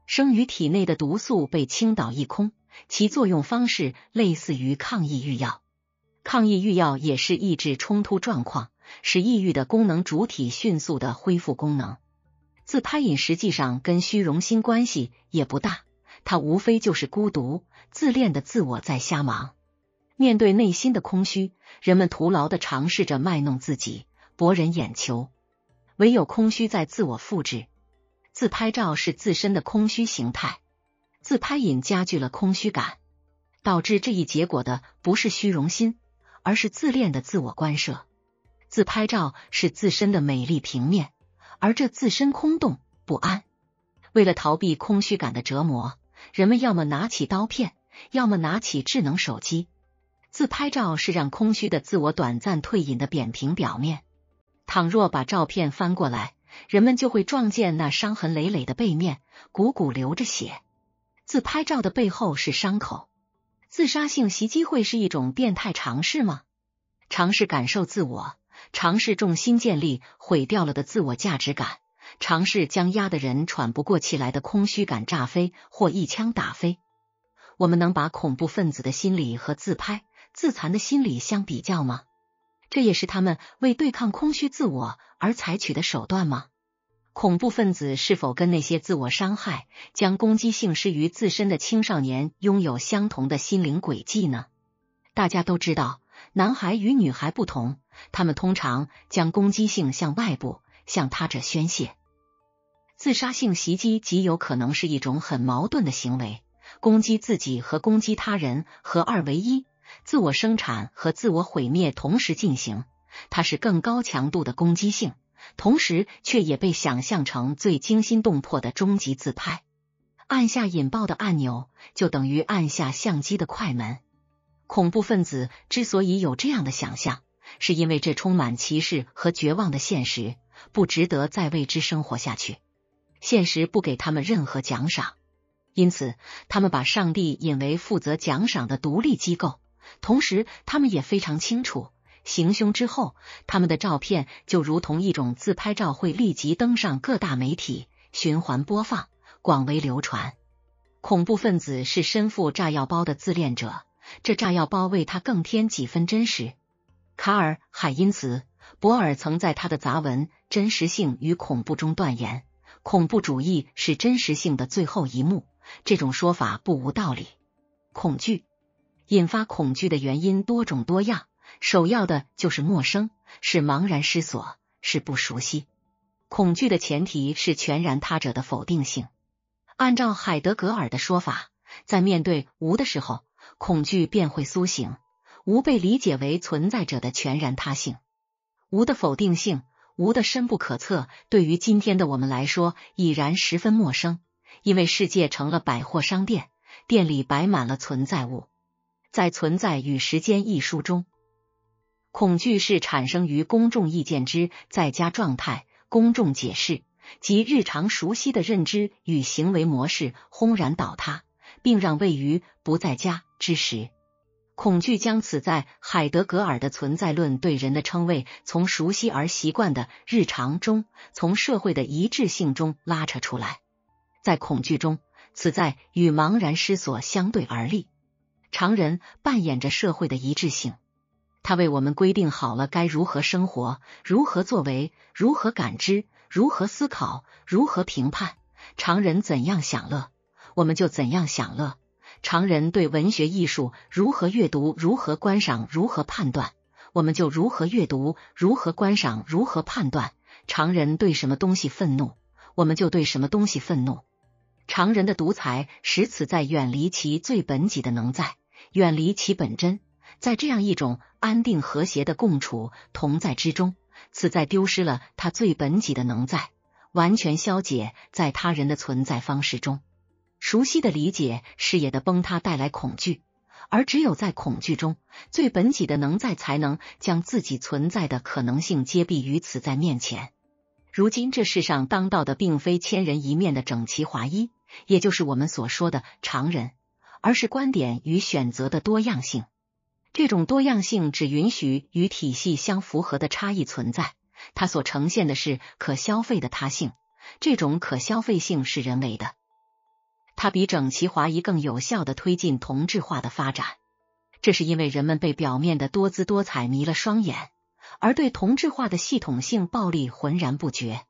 生于体内的毒素被倾倒一空。其作用方式类似于抗抑郁药，抗抑郁药也是抑制冲突状况，使抑郁的功能主体迅速的恢复功能。自拍瘾实际上跟虚荣心关系也不大，它无非就是孤独、自恋的自我在瞎忙。面对内心的空虚，人们徒劳的尝试着卖弄自己，博人眼球。唯有空虚在自我复制，自拍照是自身的空虚形态。自拍瘾加剧了空虚感，导致这一结果的不是虚荣心，而是自恋的自我关涉。自拍照是自身的美丽平面，而这自身空洞不安。为了逃避空虚感的折磨，人们要么拿起刀片，要么拿起智能手机。自拍照是让空虚的自我短暂退隐的扁平表面。倘若把照片翻过来，人们就会撞见那伤痕累累的背面，汩汩流着血。自拍照的背后是伤口，自杀性袭击会是一种变态尝试吗？尝试感受自我，尝试重新建立毁掉了的自我价值感，尝试将压得人喘不过气来的空虚感炸飞或一枪打飞。我们能把恐怖分子的心理和自拍、自残的心理相比较吗？这也是他们为对抗空虚自我而采取的手段吗？恐怖分子是否跟那些自我伤害、将攻击性施于自身的青少年拥有相同的心灵轨迹呢？大家都知道，男孩与女孩不同，他们通常将攻击性向外部、向他者宣泄。自杀性袭击极有可能是一种很矛盾的行为，攻击自己和攻击他人合二为一，自我生产和自我毁灭同时进行，它是更高强度的攻击性。同时，却也被想象成最惊心动魄的终极自拍。按下引爆的按钮，就等于按下相机的快门。恐怖分子之所以有这样的想象，是因为这充满歧视和绝望的现实不值得再为之生活下去。现实不给他们任何奖赏，因此他们把上帝引为负责奖赏的独立机构。同时，他们也非常清楚。行凶之后，他们的照片就如同一种自拍照，会立即登上各大媒体，循环播放，广为流传。恐怖分子是身负炸药包的自恋者，这炸药包为他更添几分真实。卡尔·海因茨，博尔曾在他的杂文《真实性与恐怖》中断言，恐怖主义是真实性的最后一幕。这种说法不无道理。恐惧引发恐惧的原因多种多样，首要的就是陌生，是茫然失所，是不熟悉。恐惧的前提是全然他者的否定性。按照海德格尔的说法，在面对无的时候，恐惧便会苏醒。无被理解为存在者的全然他性。无的否定性，无的深不可测，对于今天的我们来说已然十分陌生，因为世界成了百货商店，店里摆满了存在物。在《存在与时间》一书中，恐惧是产生于公众意见之在家状态，公众解释及日常熟悉的认知与行为模式轰然倒塌，并让位于不在家之时。恐惧将此在海德格尔的存在论对人的称谓从熟悉而习惯的日常中，从社会的一致性中拉扯出来。在恐惧中，此在与茫然失所相对而立。常人扮演着社会的一致性，他为我们规定好了该如何生活、如何作为、如何感知、如何思考、如何评判。常人怎样享乐，我们就怎样享乐。常人对文学艺术如何阅读、如何观赏、如何判断，我们就如何阅读、如何观赏、如何判断。常人对什么东西愤怒，我们就对什么东西愤怒。常人的独裁使此在远离其最本己的能在，远离其本真。在这样一种安定和谐的共处同在之中，此在丢失了他最本己的能在，完全消解在他人的存在方式中。熟悉的理解视野的崩塌带来恐惧，而只有在恐惧中，最本己的能在才能将自己存在的可能性揭蔽于此在面前。如今这世上当道的并非千人一面的整齐划一，也就是我们所说的常人，而是观点与选择的多样性。这种多样性只允许与体系相符合的差异存在，它所呈现的是可消费的他性。这种可消费性是人为的。它比整齐划一更有效的推进同质化的发展，这是因为人们被表面的多姿多彩迷了双眼，而对同质化的系统性暴力浑然不觉。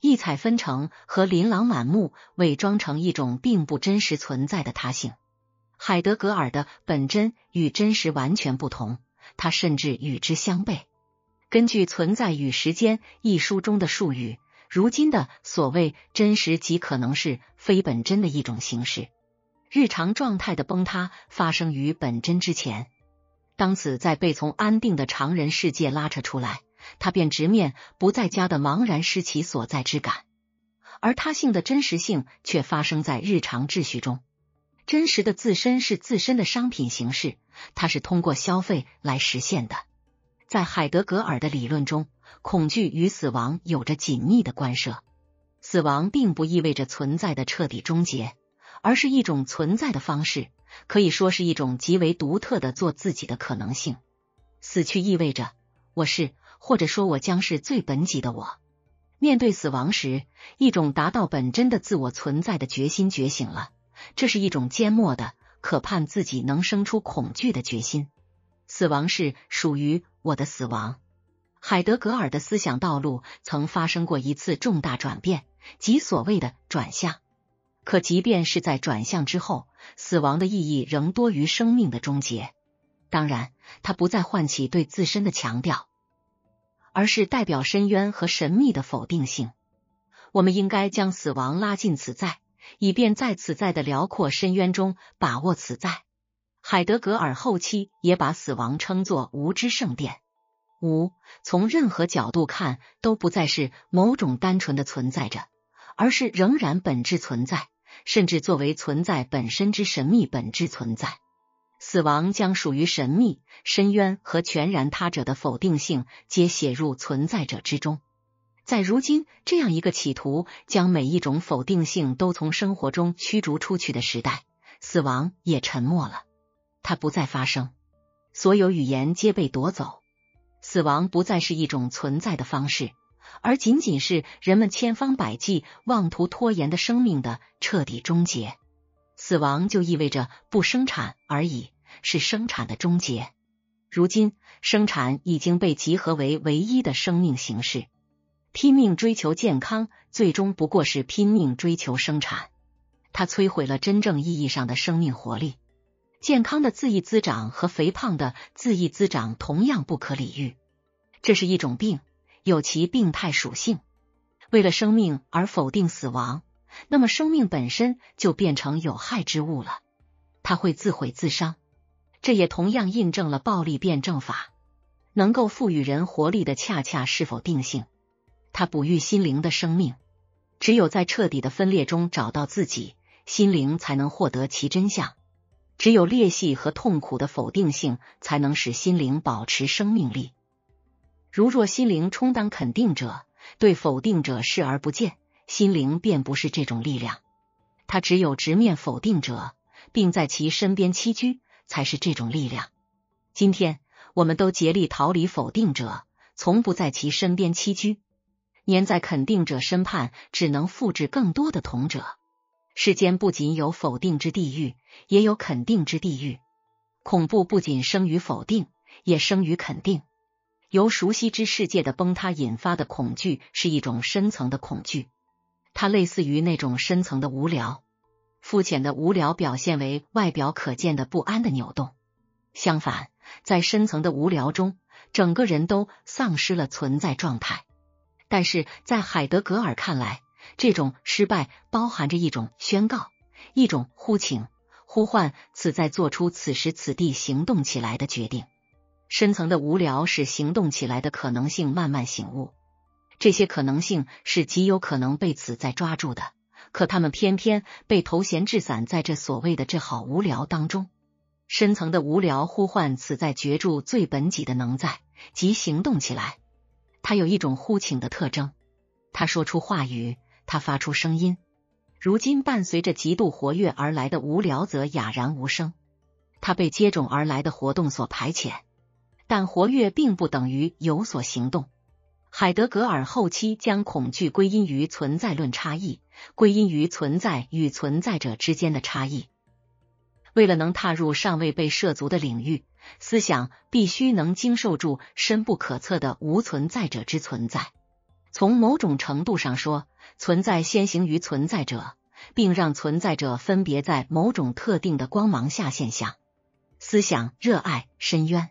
异彩纷呈和琳琅满目伪装成一种并不真实存在的他性。海德格尔的本真与真实完全不同，他甚至与之相悖。根据《存在与时间》一书中的术语。如今的所谓真实，极可能是非本真的一种形式。日常状态的崩塌发生于本真之前。当此在被从安定的常人世界拉扯出来，他便直面不在家的茫然失其所在之感。而他性的真实性却发生在日常秩序中。真实的自身是自身的商品形式，它是通过消费来实现的。在海德格尔的理论中。恐惧与死亡有着紧密的关涉。死亡并不意味着存在的彻底终结，而是一种存在的方式，可以说是一种极为独特的做自己的可能性。死去意味着我是，或者说我将是最本己的我。面对死亡时，一种达到本真的自我存在的决心觉醒了。这是一种缄默的、可盼自己能生出恐惧的决心。死亡是属于我的死亡。海德格尔的思想道路曾发生过一次重大转变，即所谓的转向。可即便是在转向之后，死亡的意义仍多于生命的终结。当然，他不再唤起对自身的强调，而是代表深渊和神秘的否定性。我们应该将死亡拉进此在，以便在此在的辽阔深渊中把握此在。海德格尔后期也把死亡称作无知圣殿。无从任何角度看都不再是某种单纯的存在着，而是仍然本质存在，甚至作为存在本身之神秘本质存在。死亡将属于神秘深渊和全然他者的否定性，皆写入存在者之中。在如今这样一个企图将每一种否定性都从生活中驱逐出去的时代，死亡也沉默了，它不再发生，所有语言皆被夺走。死亡不再是一种存在的方式，而仅仅是人们千方百计妄图拖延的生命的彻底终结。死亡就意味着不生产而已，是生产的终结。如今，生产已经被集合为唯一的生命形式。拼命追求健康，最终不过是拼命追求生产。它摧毁了真正意义上的生命活力。健康的恣意滋长和肥胖的恣意滋长同样不可理喻。这是一种病，有其病态属性。为了生命而否定死亡，那么生命本身就变成有害之物了。它会自毁自伤。这也同样印证了暴力辩证法能够赋予人活力的，恰恰是否定性。它哺育心灵的生命，只有在彻底的分裂中找到自己，心灵才能获得其真相。只有裂隙和痛苦的否定性，才能使心灵保持生命力。如若心灵充当肯定者，对否定者视而不见，心灵便不是这种力量。他只有直面否定者，并在其身边栖居，才是这种力量。今天，我们都竭力逃离否定者，从不在其身边栖居。粘在肯定者身畔，只能复制更多的同者。世间不仅有否定之地狱，也有肯定之地狱。恐怖不仅生于否定，也生于肯定。由熟悉之世界的崩塌引发的恐惧，是一种深层的恐惧。它类似于那种深层的无聊。肤浅的无聊表现为外表可见的不安的扭动。相反，在深层的无聊中，整个人都丧失了存在状态。但是在海德格尔看来，这种失败包含着一种宣告，一种呼请、呼唤此在做出此时此地行动起来的决定。深层的无聊使行动起来的可能性慢慢醒悟，这些可能性是极有可能被此在抓住的，可他们偏偏被头衔置散在这所谓的这好无聊当中。深层的无聊呼唤此在绝住最本己的能在，即行动起来。他有一种呼请的特征，他说出话语，他发出声音。如今伴随着极度活跃而来的无聊，则哑然无声。他被接踵而来的活动所排遣，但活跃并不等于有所行动。海德格尔后期将恐惧归因于存在论差异，归因于存在与存在者之间的差异。为了能踏入尚未被涉足的领域。思想必须能经受住深不可测的无存在者之存在。从某种程度上说，存在先行于存在者，并让存在者分别在某种特定的光芒下现象。思想热爱深渊，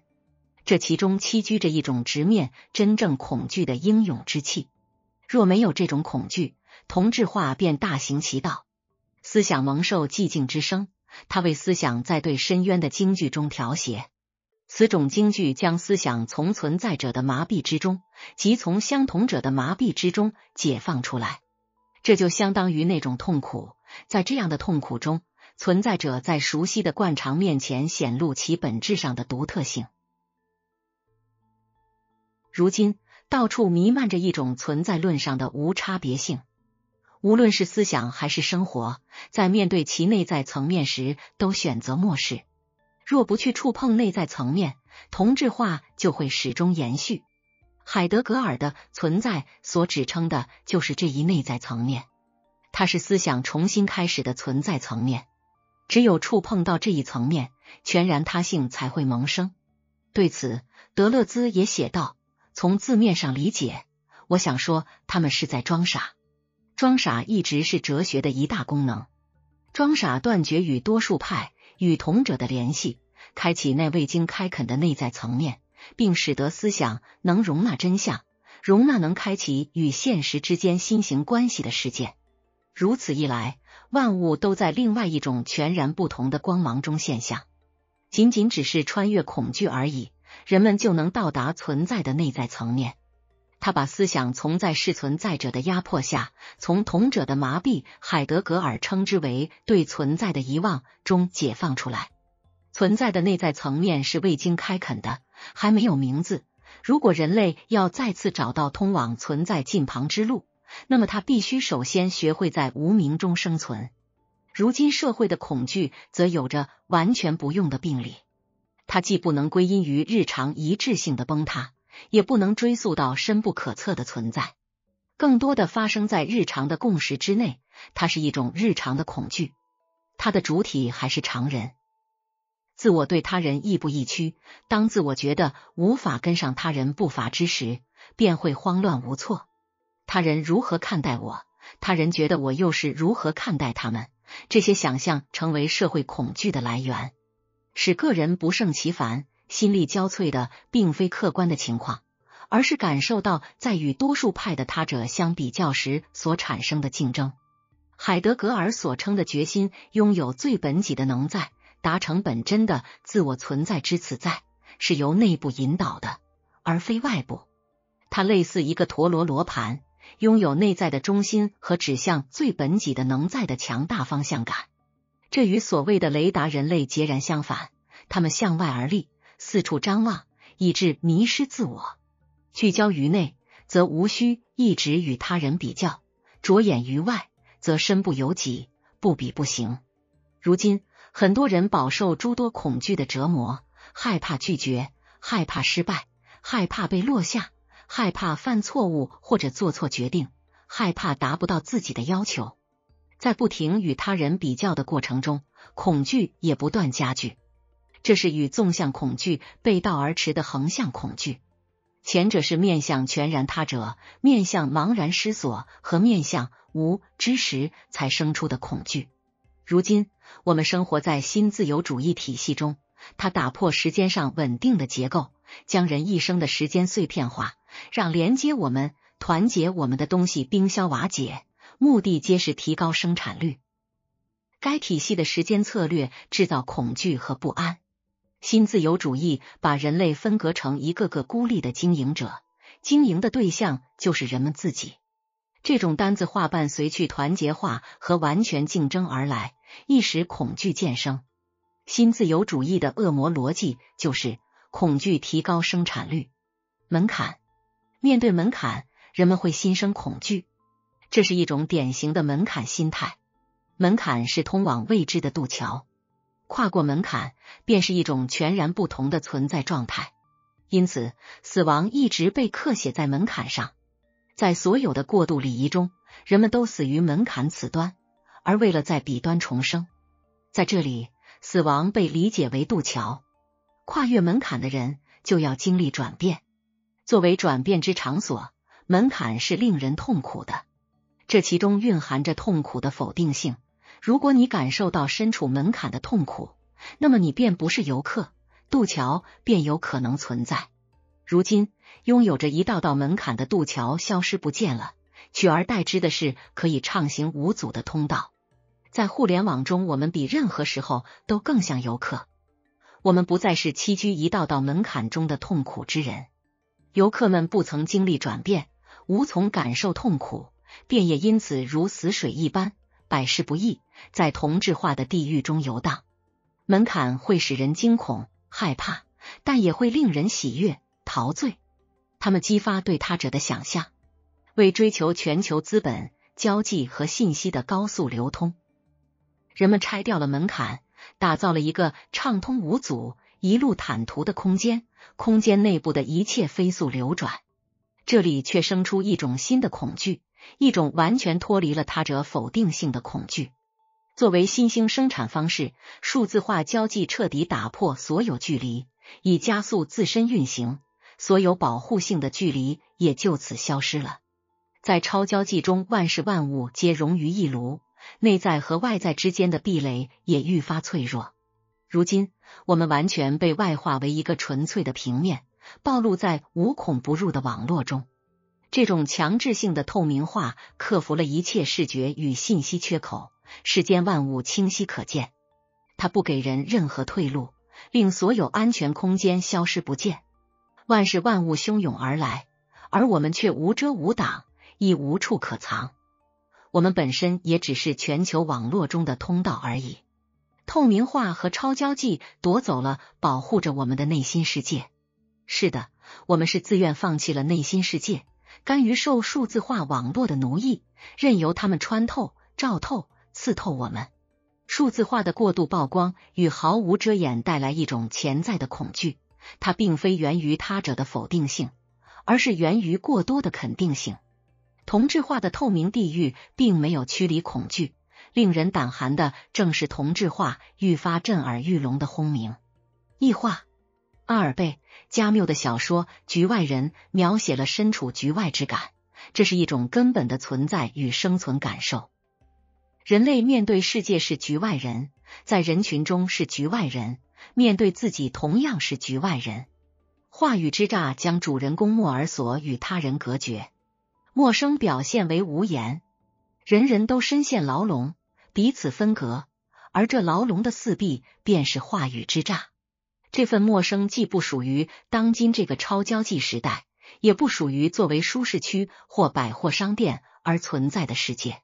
这其中栖居着一种直面真正恐惧的英勇之气。若没有这种恐惧，同质化便大行其道。思想蒙受寂静之声，它为思想在对深渊的惊惧中调谐。此种京剧将思想从存在者的麻痹之中，即从相同者的麻痹之中解放出来，这就相当于那种痛苦。在这样的痛苦中，存在者在熟悉的惯常面前显露其本质上的独特性。如今，到处弥漫着一种存在论上的无差别性，无论是思想还是生活，在面对其内在层面时，都选择漠视。若不去触碰内在层面，同质化就会始终延续。海德格尔的存在所指称的就是这一内在层面，它是思想重新开始的存在层面。只有触碰到这一层面，全然他性才会萌生。对此，德勒兹也写道：“从字面上理解，我想说他们是在装傻。装傻一直是哲学的一大功能。装傻断绝与多数派。”与同者的联系，开启那未经开垦的内在层面，并使得思想能容纳真相，容纳能开启与现实之间新型关系的事件。如此一来，万物都在另外一种全然不同的光芒中现象。仅仅只是穿越恐惧而已，人们就能到达存在的内在层面。他把思想从在世存在者的压迫下，从同者的麻痹（海德格尔称之为对存在的遗忘）中解放出来。存在的内在层面是未经开垦的，还没有名字。如果人类要再次找到通往存在近旁之路，那么他必须首先学会在无名中生存。如今社会的恐惧则有着完全不用的病理，它既不能归因于日常一致性的崩塌。也不能追溯到深不可测的存在，更多的发生在日常的共识之内。它是一种日常的恐惧，它的主体还是常人。自我对他人亦步亦趋。当自我觉得无法跟上他人步伐之时，便会慌乱无措。他人如何看待我？他人觉得我又是如何看待他们？这些想象成为社会恐惧的来源，使个人不胜其烦、心力交瘁的，并非客观的情况，而是感受到在与多数派的他者相比较时所产生的竞争。海德格尔所称的决心，拥有最本己的能在。达成本真的自我存在之此在，是由内部引导的，而非外部。它类似一个陀螺罗盘，拥有内在的中心和指向最本己的能在的强大方向感。这与所谓的雷达人类截然相反。他们向外而立，四处张望，以致迷失自我；聚焦于内，则无需一直与他人比较；着眼于外，则身不由己，不比不行。如今。很多人饱受诸多恐惧的折磨，害怕拒绝，害怕失败，害怕被落下，害怕犯错误或者做错决定，害怕达不到自己的要求。在不停与他人比较的过程中，恐惧也不断加剧。这是与纵向恐惧背道而驰的横向恐惧。前者是面向全然他者、面向茫然失所和面向无知时才生出的恐惧。如今，我们生活在新自由主义体系中，它打破时间上稳定的结构，将人一生的时间碎片化，让连接我们、团结我们的东西冰消瓦解，目的皆是提高生产率。该体系的时间策略制造恐惧和不安。新自由主义把人类分割成一个个孤立的经营者，经营的对象就是人们自己。这种单子化伴随去团结化和完全竞争而来。一时恐惧渐生，新自由主义的恶魔逻辑就是恐惧提高生产率。门槛，面对门槛，人们会心生恐惧，这是一种典型的门槛心态。门槛是通往未知的渡桥，跨过门槛便是一种全然不同的存在状态。因此，死亡一直被刻写在门槛上。在所有的过渡礼仪中，人们都死于门槛此端。而为了在彼端重生，在这里，死亡被理解为渡桥。跨越门槛的人就要经历转变。作为转变之场所，门槛是令人痛苦的。这其中蕴含着痛苦的否定性。如果你感受到身处门槛的痛苦，那么你便不是游客，渡桥便有可能存在。如今，拥有着一道道门槛的渡桥消失不见了，取而代之的是可以畅行无阻的通道。在互联网中，我们比任何时候都更像游客。我们不再是栖居一道道门槛中的痛苦之人。游客们不曾经历转变，无从感受痛苦，便也因此如死水一般，百事不易，在同质化的地狱中游荡。门槛会使人惊恐、害怕，但也会令人喜悦、陶醉。他们激发对他者的想象，为追求全球资本、交际和信息的高速流通。人们拆掉了门槛，打造了一个畅通无阻、一路坦途的空间。空间内部的一切飞速流转，这里却生出一种新的恐惧，一种完全脱离了他者否定性的恐惧。作为新兴生产方式，数字化交际彻底打破所有距离，以加速自身运行。所有保护性的距离也就此消失了。在超交际中，万事万物皆融于一炉。内在和外在之间的壁垒也愈发脆弱。如今，我们完全被外化为一个纯粹的平面，暴露在无孔不入的网络中。这种强制性的透明化克服了一切视觉与信息缺口，世间万物清晰可见。它不给人任何退路，令所有安全空间消失不见。万事万物汹涌而来，而我们却无遮无挡，亦无处可藏。我们本身也只是全球网络中的通道而已。透明化和超交际夺走了保护着我们的内心世界。是的，我们是自愿放弃了内心世界，甘于受数字化网络的奴役，任由他们穿透、照透、刺透我们。数字化的过度曝光与毫无遮掩带来一种潜在的恐惧，它并非源于他者的否定性，而是源于过多的肯定性。同质化的透明地狱并没有驱离恐惧，令人胆寒的正是同质化愈发震耳欲聋的轰鸣。异化。阿尔贝·加缪的小说《局外人》描写了身处局外之感，这是一种根本的存在与生存感受。人类面对世界是局外人，在人群中是局外人，面对自己同样是局外人。话语之诈将主人公莫尔索与他人隔绝，陌生表现为无言，人人都深陷牢笼，彼此分隔，而这牢笼的四壁便是话语之诈。这份陌生既不属于当今这个超交际时代，也不属于作为舒适区或百货商店而存在的世界。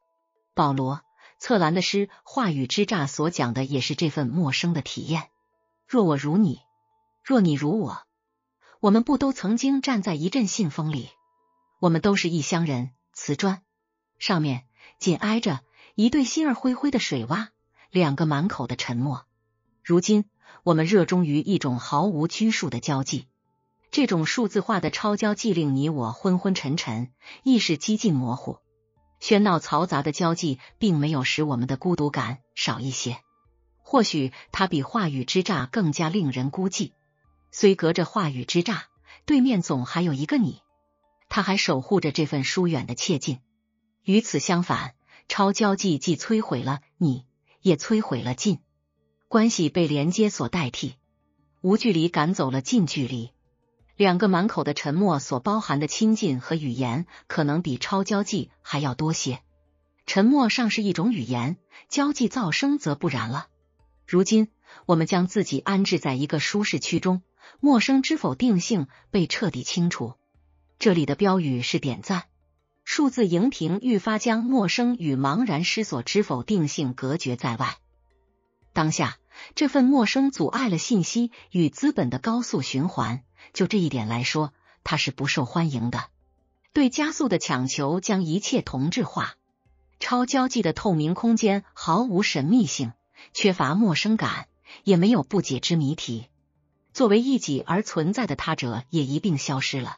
保罗·策兰的诗《话语之诈》所讲的也是这份陌生的体验。若我如你，若你如我，我们不都曾经站在一阵信风里？我们都是异乡人，瓷砖上面紧挨着一对心儿灰灰的水洼，两个满口的沉默。如今。我们热衷于一种毫无拘束的交际，这种数字化的超交际令你我昏昏沉沉，意识几近模糊。喧闹嘈杂的交际并没有使我们的孤独感少一些，或许它比话语之诈更加令人孤寂。虽隔着话语之诈，对面总还有一个你，他还守护着这份疏远的切近。与此相反，超交际既摧毁了你，也摧毁了近。关系被连接所代替，无距离赶走了近距离。两个满口的沉默所包含的亲近和语言，可能比超交际还要多些。沉默尚是一种语言，交际噪声则不然了。如今，我们将自己安置在一个舒适区中，陌生之否定性被彻底清除。这里的标语是点赞，数字荧屏愈发将陌生与茫然失所之否定性隔绝在外。当下。这份陌生阻碍了信息与资本的高速循环。就这一点来说，它是不受欢迎的。对加速的强求将一切同质化。超交际的透明空间毫无神秘性，缺乏陌生感，也没有不解之谜题。作为一己而存在的他者也一并消失了。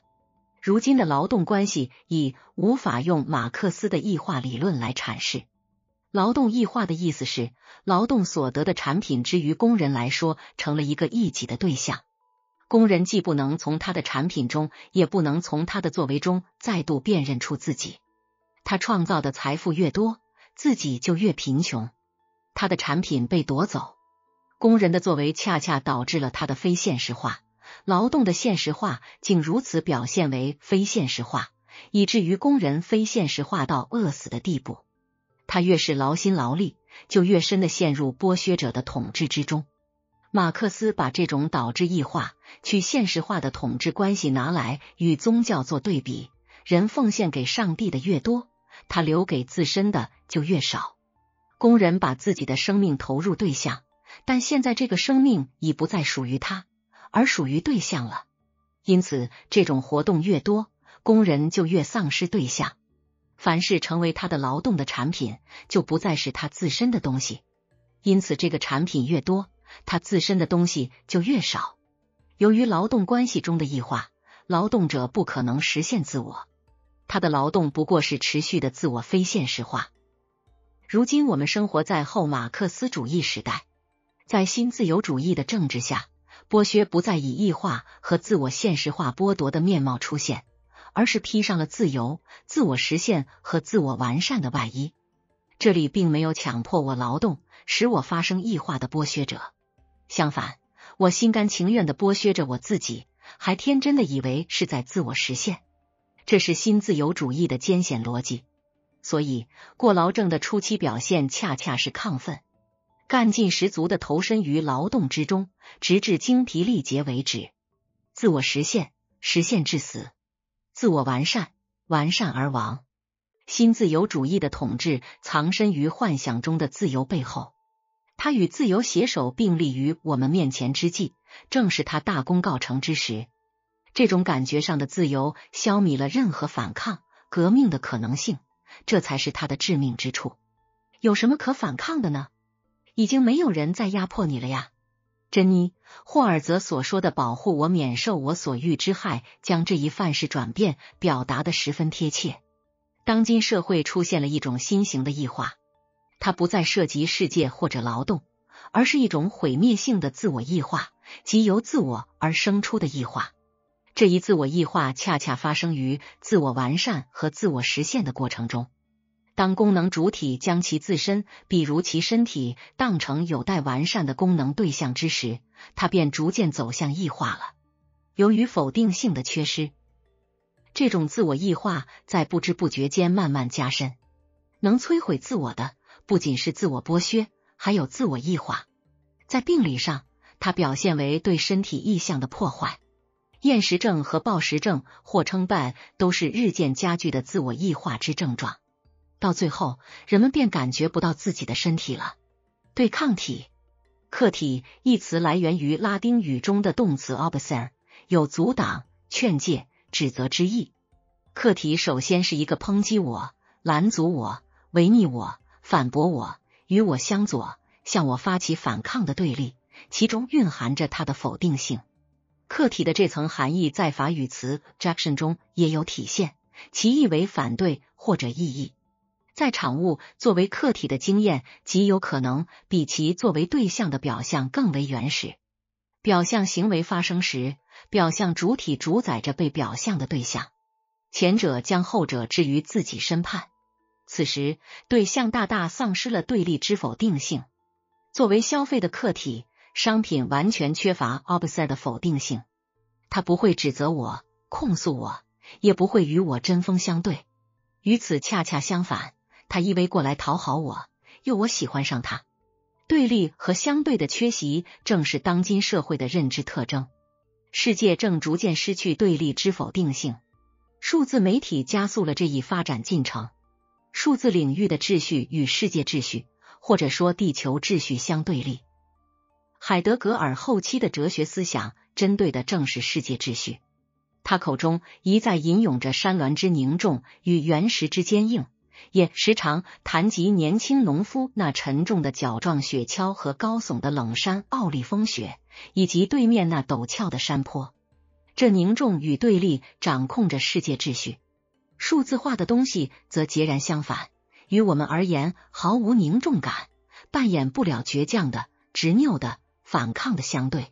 如今的劳动关系已无法用马克思的异化理论来阐释。劳动异化的意思是，劳动所得的产品之于工人来说，成了一个异己的对象。工人既不能从他的产品中，也不能从他的作为中再度辨认出自己。他创造的财富越多，自己就越贫穷。他的产品被夺走，工人的作为恰恰导致了他的非现实化。劳动的现实化竟如此表现为非现实化，以至于工人非现实化到饿死的地步。他越是劳心劳力，就越深的陷入剥削者的统治之中。马克思把这种导致异化、去现实化的统治关系拿来与宗教做对比：人奉献给上帝的越多，他留给自身的就越少。工人把自己的生命投入对象，但现在这个生命已不再属于他，而属于对象了。因此，这种活动越多，工人就越丧失对象。凡是成为他的劳动的产品，就不再是他自身的东西。因此，这个产品越多，他自身的东西就越少。由于劳动关系中的异化，劳动者不可能实现自我，他的劳动不过是持续的自我非现实化。如今，我们生活在后马克思主义时代，在新自由主义的政治下，剥削不再以异化和自我现实化剥夺的面貌出现。而是披上了自由、自我实现和自我完善的外衣。这里并没有强迫我劳动、使我发生异化的剥削者，相反，我心甘情愿的剥削着我自己，还天真的以为是在自我实现。这是新自由主义的艰险逻辑。所以，过劳症的初期表现恰恰是亢奋、干劲十足的投身于劳动之中，直至精疲力竭为止。自我实现，实现至死。自我完善，完善而亡。新自由主义的统治藏身于幻想中的自由背后，它与自由携手并立于我们面前之际，正是它大功告成之时。这种感觉上的自由消弭了任何反抗、革命的可能性，这才是它的致命之处。有什么可反抗的呢？已经没有人再压迫你了呀。珍妮·霍尔泽所说的“保护我免受我所欲之害”，将这一范式转变表达的十分贴切。当今社会出现了一种新型的异化，它不再涉及世界或者劳动，而是一种毁灭性的自我异化，即由自我而生出的异化。这一自我异化恰恰发生于自我完善和自我实现的过程中。当功能主体将其自身，比如其身体，当成有待完善的功能对象之时，它便逐渐走向异化了。由于否定性的缺失，这种自我异化在不知不觉间慢慢加深。能摧毁自我的，不仅是自我剥削，还有自我异化。在病理上，它表现为对身体意象的破坏。厌食症和暴食症，或称伴都是日渐加剧的自我异化之症状。到最后，人们便感觉不到自己的身体了。对抗体，客体一词来源于拉丁语中的动词 obser，有阻挡、劝诫、指责之意。客体首先是一个抨击我、拦阻我、违逆我、反驳我、与我相左、向我发起反抗的对立，其中蕴含着它的否定性。客体的这层含义在法语词 jection 中也有体现，其意为反对或者异议。在场物作为客体的经验，极有可能比其作为对象的表象更为原始。表象行为发生时，表象主体主宰着被表象的对象，前者将后者置于自己身畔。此时，对象大大丧失了对立之否定性。作为消费的客体，商品完全缺乏 opposite 的否定性，它不会指责我、控诉我，也不会与我针锋相对。与此恰恰相反。他依偎过来讨好我，又我喜欢上他。对立和相对的缺席，正是当今社会的认知特征。世界正逐渐失去对立之否定性。数字媒体加速了这一发展进程。数字领域的秩序与世界秩序，或者说地球秩序相对立。海德格尔后期的哲学思想针对的正是世界秩序。他口中一再吟咏着山峦之凝重与原石之坚硬。也时常谈及年轻农夫那沉重的角状雪橇和高耸的冷山奥利风雪，以及对面那陡峭的山坡。这凝重与对立掌控着世界秩序。数字化的东西则截然相反，于我们而言毫无凝重感，扮演不了倔强的、执拗的、反抗的相对。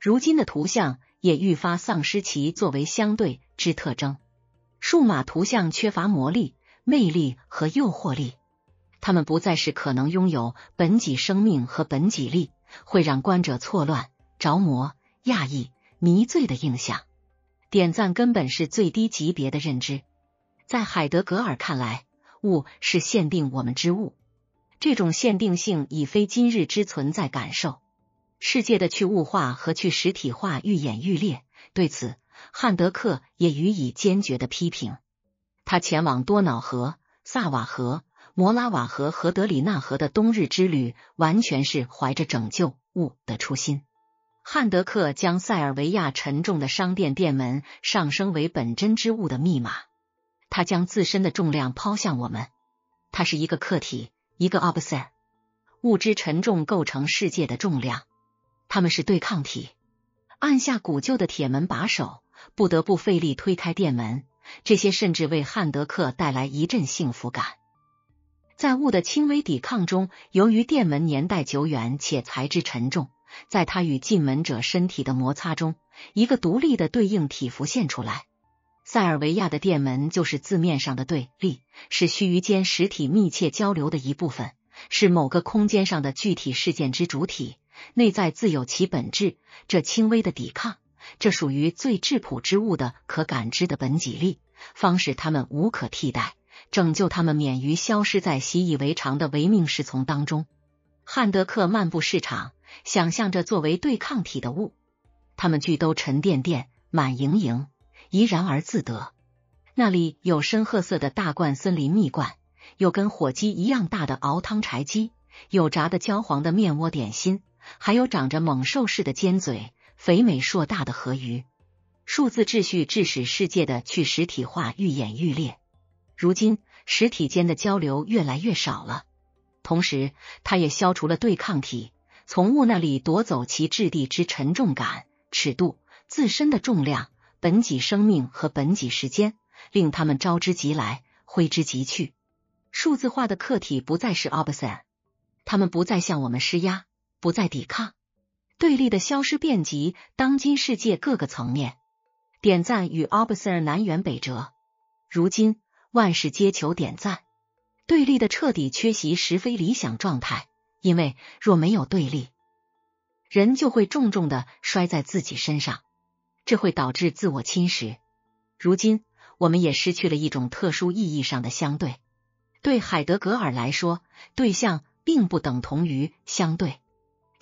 如今的图像也愈发丧失其作为相对之特征。数码图像缺乏魔力。魅力和诱惑力，他们不再是可能拥有本己生命和本己力，会让观者错乱、着魔、讶异、迷醉的印象。点赞根本是最低级别的认知。在海德格尔看来，物是限定我们之物，这种限定性已非今日之存在感受。世界的去物化和去实体化愈演愈烈，对此汉德克也予以坚决的批评。他前往多瑙河、萨瓦河、摩拉瓦河和德里纳河的冬日之旅，完全是怀着拯救物的初心。汉德克将塞尔维亚沉重的商店店门上升为本真之物的密码。他将自身的重量抛向我们。他是一个客体，一个 obser。物之沉重构成世界的重量。他们是对抗体。按下古旧的铁门把手，不得不费力推开店门。这些甚至为汉德克带来一阵幸福感。在物的轻微抵抗中，由于电门年代久远且材质沉重，在他与进门者身体的摩擦中，一个独立的对应体浮现出来。塞尔维亚的店门就是字面上的对立，是须臾间实体密切交流的一部分，是某个空间上的具体事件之主体，内在自有其本质。这轻微的抵抗。这属于最质朴之物的可感知的本己力，方使他们无可替代，拯救他们免于消失在习以为常的唯命是从当中。汉德克漫步市场，想象着作为对抗体的物，他们俱都沉甸甸、满盈盈，怡然而自得。那里有深褐色的大罐森林蜜罐，有跟火鸡一样大的熬汤柴鸡，有炸的焦黄的面窝点心，还有长着猛兽似的尖嘴。肥美硕大的河鱼，数字秩序致使世界的去实体化愈演愈烈。如今，实体间的交流越来越少了，同时，它也消除了对抗体，从物那里夺走其质地之沉重感、尺度、自身的重量、本己生命和本己时间，令他们招之即来，挥之即去。数字化的客体不再是 opposite，他们不再向我们施压。不再抵抗，对立的消失遍及当今世界各个层面。点赞与 observe 南辕北辙，如今万事皆求点赞，对立的彻底缺席，实非理想状态。因为若没有对立，人就会重重的摔在自己身上，这会导致自我侵蚀。如今我们也失去了一种特殊意义上的相对。对海德格尔来说，对象并不等同于相对。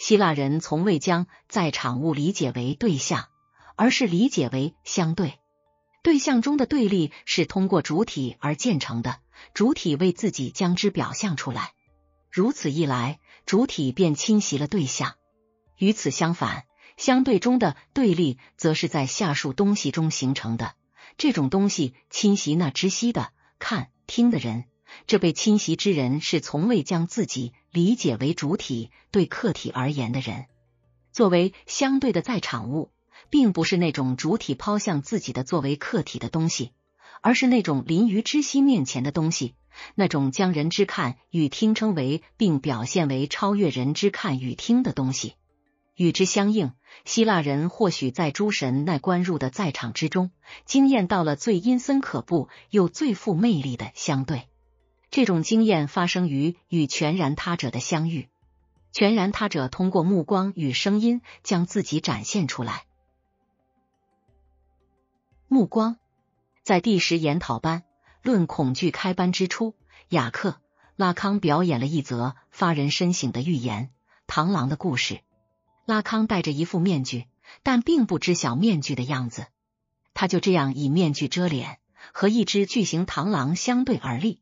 希腊人从未将在场物理解为对象，而是理解为相对。对象中的对立是通过主体而建成的，主体为自己将之表象出来。如此一来，主体便侵袭了对象。与此相反，相对中的对立，则是在下述东西中形成的。这种东西侵袭那知悉的、看、听的人。这被侵袭之人是从未将自己理解为主体对客体而言的人。作为相对的在场物，并不是那种主体抛向自己的作为客体的东西，而是那种临于知悉面前的东西。那种将人之看与听称为，并表现为超越人之看与听的东西，与之相应，希腊人或许在诸神那关入的在场之中，惊艳到了最阴森可怖又最富魅力的相对。这种经验发生于与全然他者的相遇，全然他者通过目光与声音将自己展现出来。目光在第十研讨班。论恐惧开班之初，雅克拉康表演了一则发人深省的寓言——螳螂的故事。拉康戴着一副面具，但并不知晓面具的样子。他就这样以面具遮脸，和一只巨型螳螂相对而立。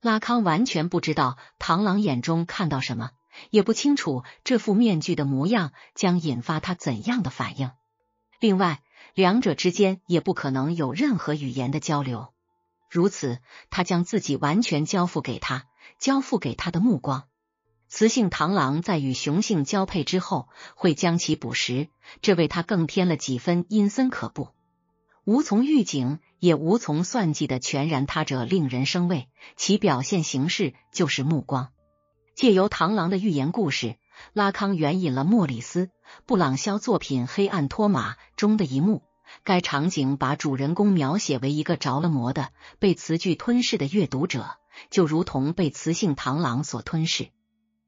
拉康完全不知道螳螂眼中看到什么，也不清楚这副面具的模样将引发他怎样的反应。另外，两者之间也不可能有任何语言的交流。如此，他将自己完全交付给他，交付给他的目光。雌性螳螂在与雄性交配之后，会将其捕食，这为他更添了几分阴森可怖、无从预警也无从算计的全然他者，令人生畏。其表现形式就是目光。借由螳螂的寓言故事，拉康援引了莫里斯·布朗肖作品《黑暗托马》中的一幕。该场景把主人公描写为一个着了魔的、被词句吞噬的阅读者，就如同被雌性螳螂所吞噬。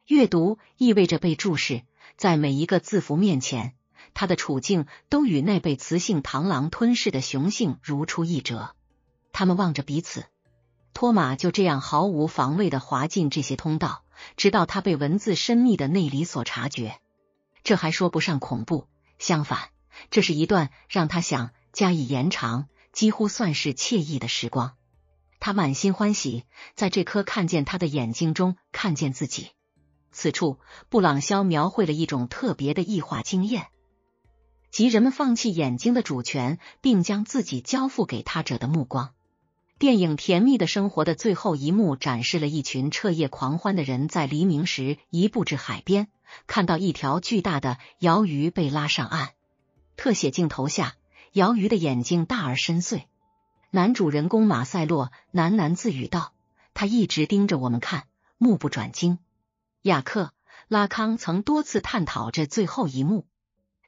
阅读意味着被注视，在每一个字符面前，他的处境都与那被雌性螳螂吞噬的雄性如出一辙。他们望着彼此，托马就这样毫无防卫的滑进这些通道，直到他被文字深密的内里所察觉。这还说不上恐怖，相反。这是一段让他想加以延长，几乎算是惬意的时光。他满心欢喜，在这颗看见他的眼睛中看见自己。此处，布朗肖描绘了一种特别的异化经验，即人们放弃眼睛的主权，并将自己交付给他者的目光。电影《甜蜜的生活》的最后一幕展示了一群彻夜狂欢的人在黎明时移步至海边，看到一条巨大的鳐鱼被拉上岸。特写镜头下，鳐鱼的眼睛大而深邃。男主人公马塞洛喃喃自语道：“他一直盯着我们看，目不转睛。”雅克拉康曾多次探讨这最后一幕。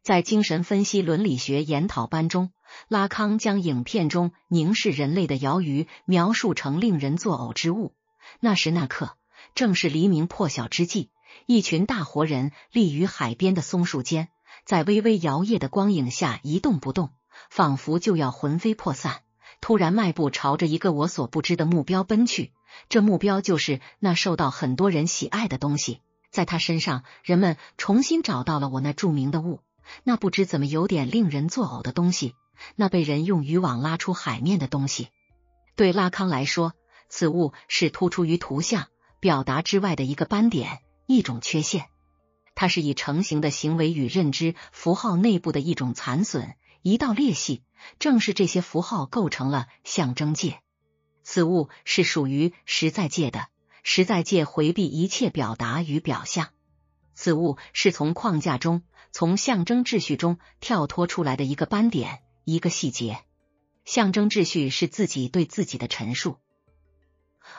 在精神分析伦理学研讨班中，拉康将影片中凝视人类的鳐鱼描述成令人作呕之物。那时那刻，正是黎明破晓之际，一群大活人立于海边的松树间。在微微摇曳的光影下一动不动，仿佛就要魂飞魄散。突然迈步朝着一个我所不知的目标奔去，这目标就是那受到很多人喜爱的东西。在他身上，人们重新找到了我那著名的物，那不知怎么有点令人作呕的东西，那被人用渔网拉出海面的东西。对拉康来说，此物是突出于图像表达之外的一个斑点，一种缺陷。它是以成型的行为与认知符号内部的一种残损，一道裂隙。正是这些符号构成了象征界。此物是属于实在界的，实在界回避一切表达与表象。此物是从框架中、从象征秩序中跳脱出来的一个斑点，一个细节。象征秩序是自己对自己的陈述，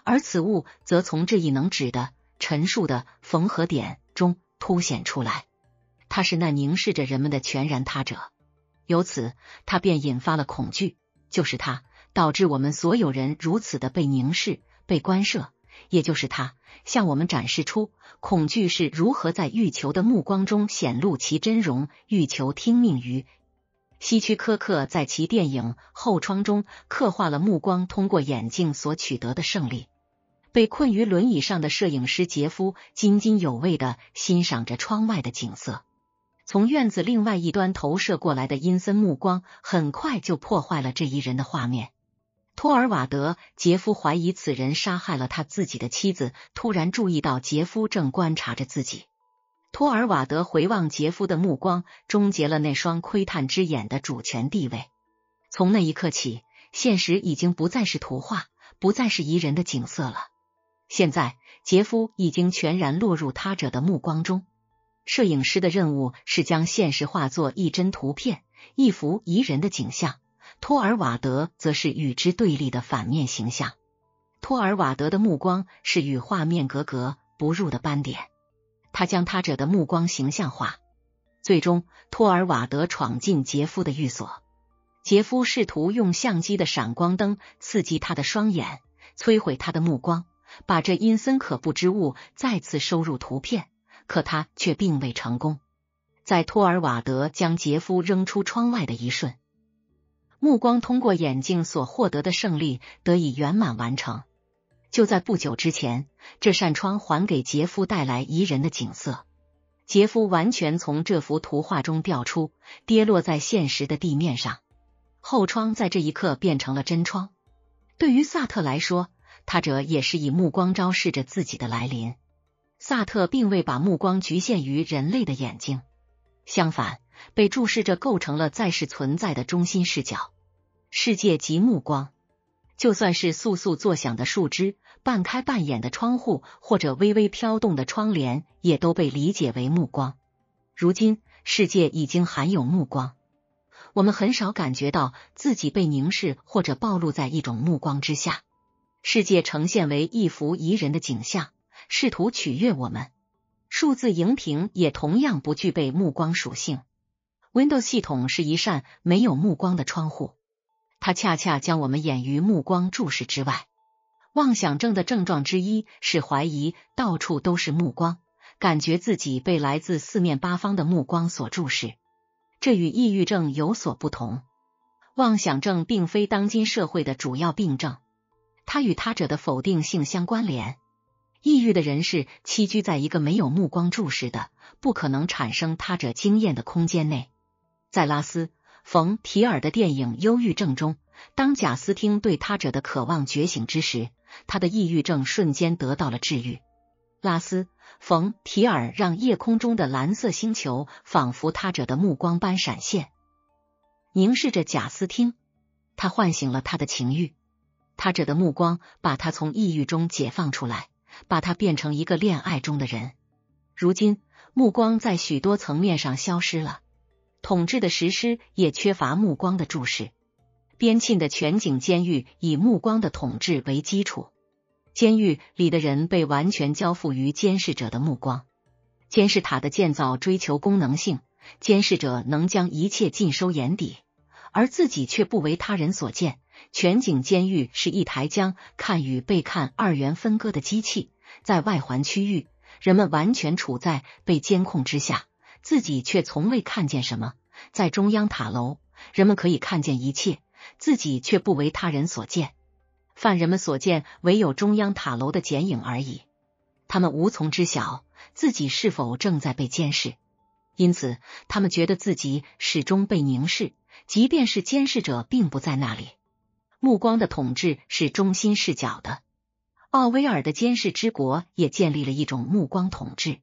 而此物则从这一能指的陈述的缝合点中。凸显出来。他是那凝视着人们的全然他者，由此他便引发了恐惧，就是他导致我们所有人如此的被凝视、被关涉。也就是他向我们展示出恐惧是如何在欲求的目光中显露其真容。欲求听命于希区柯克在其电影《后窗》中刻画了目光通过眼镜所取得的胜利。被困于轮椅上的摄影师杰夫津津有味的欣赏着窗外的景色。从院子另外一端投射过来的阴森目光，很快就破坏了这一人的画面。托尔瓦德杰夫怀疑此人杀害了他自己的妻子，突然注意到杰夫正观察着自己。托尔瓦德回望杰夫的目光，终结了那双窥探之眼的主权地位。从那一刻起，现实已经不再是图画，不再是宜人的景色了。现在，杰夫已经全然落入他者的目光中。摄影师的任务是将现实化作一帧图片，一幅宜人的景象。托尔瓦德则是与之对立的反面形象。托尔瓦德的目光是与画面格格不入的斑点，他将他者的目光形象化。最终，托尔瓦德闯进杰夫的寓所，杰夫试图用相机的闪光灯刺激他的双眼，摧毁他的目光，把这阴森可怖之物再次收入图片，可他却并未成功。在托尔瓦德将杰夫扔出窗外的一瞬。目光通过眼镜所获得的胜利得以圆满完成。就在不久之前，这扇窗还给杰夫带来宜人的景色。杰夫完全从这幅图画中掉出，跌落在现实的地面上。后窗在这一刻变成了真窗。对于萨特来说，他者也是以目光昭示着自己的来临。萨特并未把目光局限于人类的眼睛，相反，被注视着构成了在世存在的中心视角。世界及目光，就算是簌簌作响的树枝、半开半掩的窗户，或者微微飘动的窗帘，也都被理解为目光。如今，世界已经含有目光，我们很少感觉到自己被凝视或者暴露在一种目光之下。世界呈现为一幅宜人的景象，试图取悦我们。数字荧屏也同样不具备目光属性。Windows 系统是一扇没有目光的窗户。它恰恰将我们掩于目光注视之外。妄想症的症状之一是怀疑到处都是目光，感觉自己被来自四面八方的目光所注视。这与抑郁症有所不同。妄想症并非当今社会的主要病症，它与他者的否定性相关联。抑郁的人士栖居在一个没有目光注视的、不可能产生他者经验的空间内。在拉斯。冯提尔的电影《忧郁症》中，当贾斯汀对他者的渴望觉醒之时，他的抑郁症瞬间得到了治愈。拉斯冯提尔让夜空中的蓝色星球仿佛他者的目光般闪现，凝视着贾斯汀。他唤醒了他的情欲，他者的目光把他从抑郁中解放出来，把他变成一个恋爱中的人。如今，目光在许多层面上消失了。统治的实施也缺乏目光的注视。边沁的全景监狱以目光的统治为基础，监狱里的人被完全交付于监视者的目光。监视塔的建造追求功能性，监视者能将一切尽收眼底，而自己却不为他人所见。全景监狱是一台将看与被看二元分割的机器，在外环区域，人们完全处在被监控之下。自己却从未看见什么，在中央塔楼，人们可以看见一切，自己却不为他人所见。犯人们所见，唯有中央塔楼的剪影而已。他们无从知晓自己是否正在被监视，因此他们觉得自己始终被凝视，即便是监视者并不在那里。目光的统治是中心视角的。奥威尔的《监视之国》也建立了一种目光统治。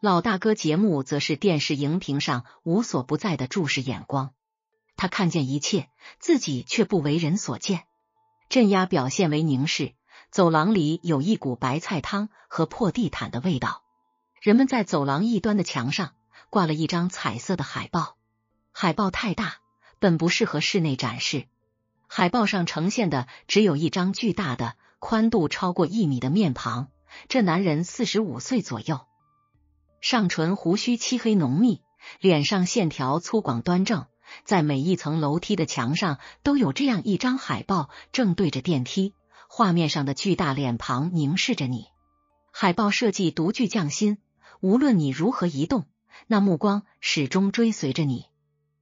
老大哥节目则是电视荧屏上无所不在的注视眼光，他看见一切，自己却不为人所见。镇压表现为凝视，走廊里有一股白菜汤和破地毯的味道。人们在走廊一端的墙上挂了一张彩色的海报，海报太大，本不适合室内展示。海报上呈现的只有一张巨大的、宽度超过一米的面庞，这男人四十五岁左右。上唇胡须漆黑浓密，脸上线条粗犷端正。在每一层楼梯的墙上都有这样一张海报，正对着电梯。画面上的巨大脸庞凝视着你。海报设计独具匠心，无论你如何移动，那目光始终追随着你。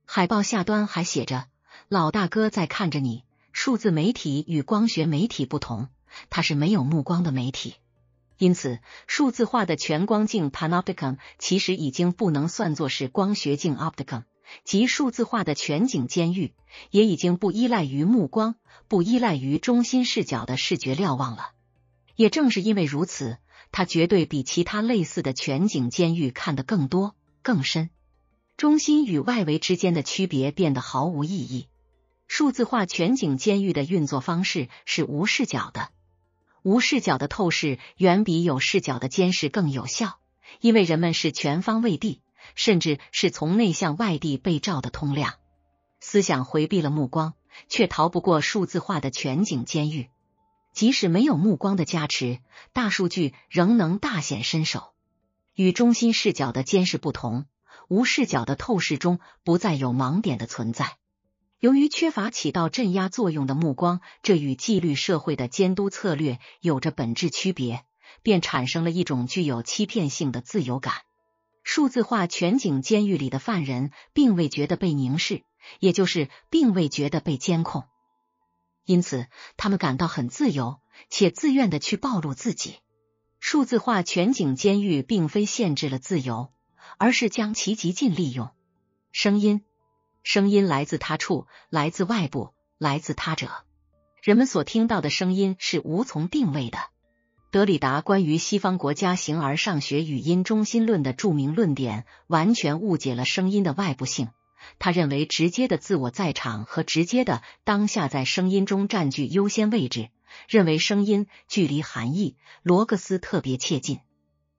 海报下端还写着：“老大哥在看着你。”数字媒体与光学媒体不同，它是没有目光的媒体，因此数字化的全光镜 Panopticon 其实已经不能算作是光学镜 Opticon，即数字化的全景监狱也已经不依赖于目光，不依赖于中心视角的视觉瞭望了。也正是因为如此，它绝对比其他类似的全景监狱看得更多、更深，中心与外围之间的区别变得毫无意义。数字化全景监狱的运作方式是无视角的，无视角的透视远比有视角的监视更有效，因为人们是全方位地，甚至是从内向外地被照的通亮。思想回避了目光，却逃不过数字化的全景监狱。即使没有目光的加持，大数据仍能大显身手。与中心视角的监视不同，无视角的透视中不再有盲点的存在。由于缺乏起到镇压作用的目光，这与纪律社会的监督策略有着本质区别，便产生了一种具有欺骗性的自由感。数字化全景监狱里的犯人并未觉得被凝视，也就是并未觉得被监控，因此他们感到很自由，且自愿的去暴露自己。数字化全景监狱并非限制了自由，而是将其极尽利用。声音。声音来自他处，来自外部，来自他者。人们所听到的声音是无从定位的。德里达关于西方国家形而上学语音中心论的著名论点，完全误解了声音的外部性。他认为直接的自我在场和直接的当下在声音中占据优先位置，认为声音距离含义罗格斯特别切近。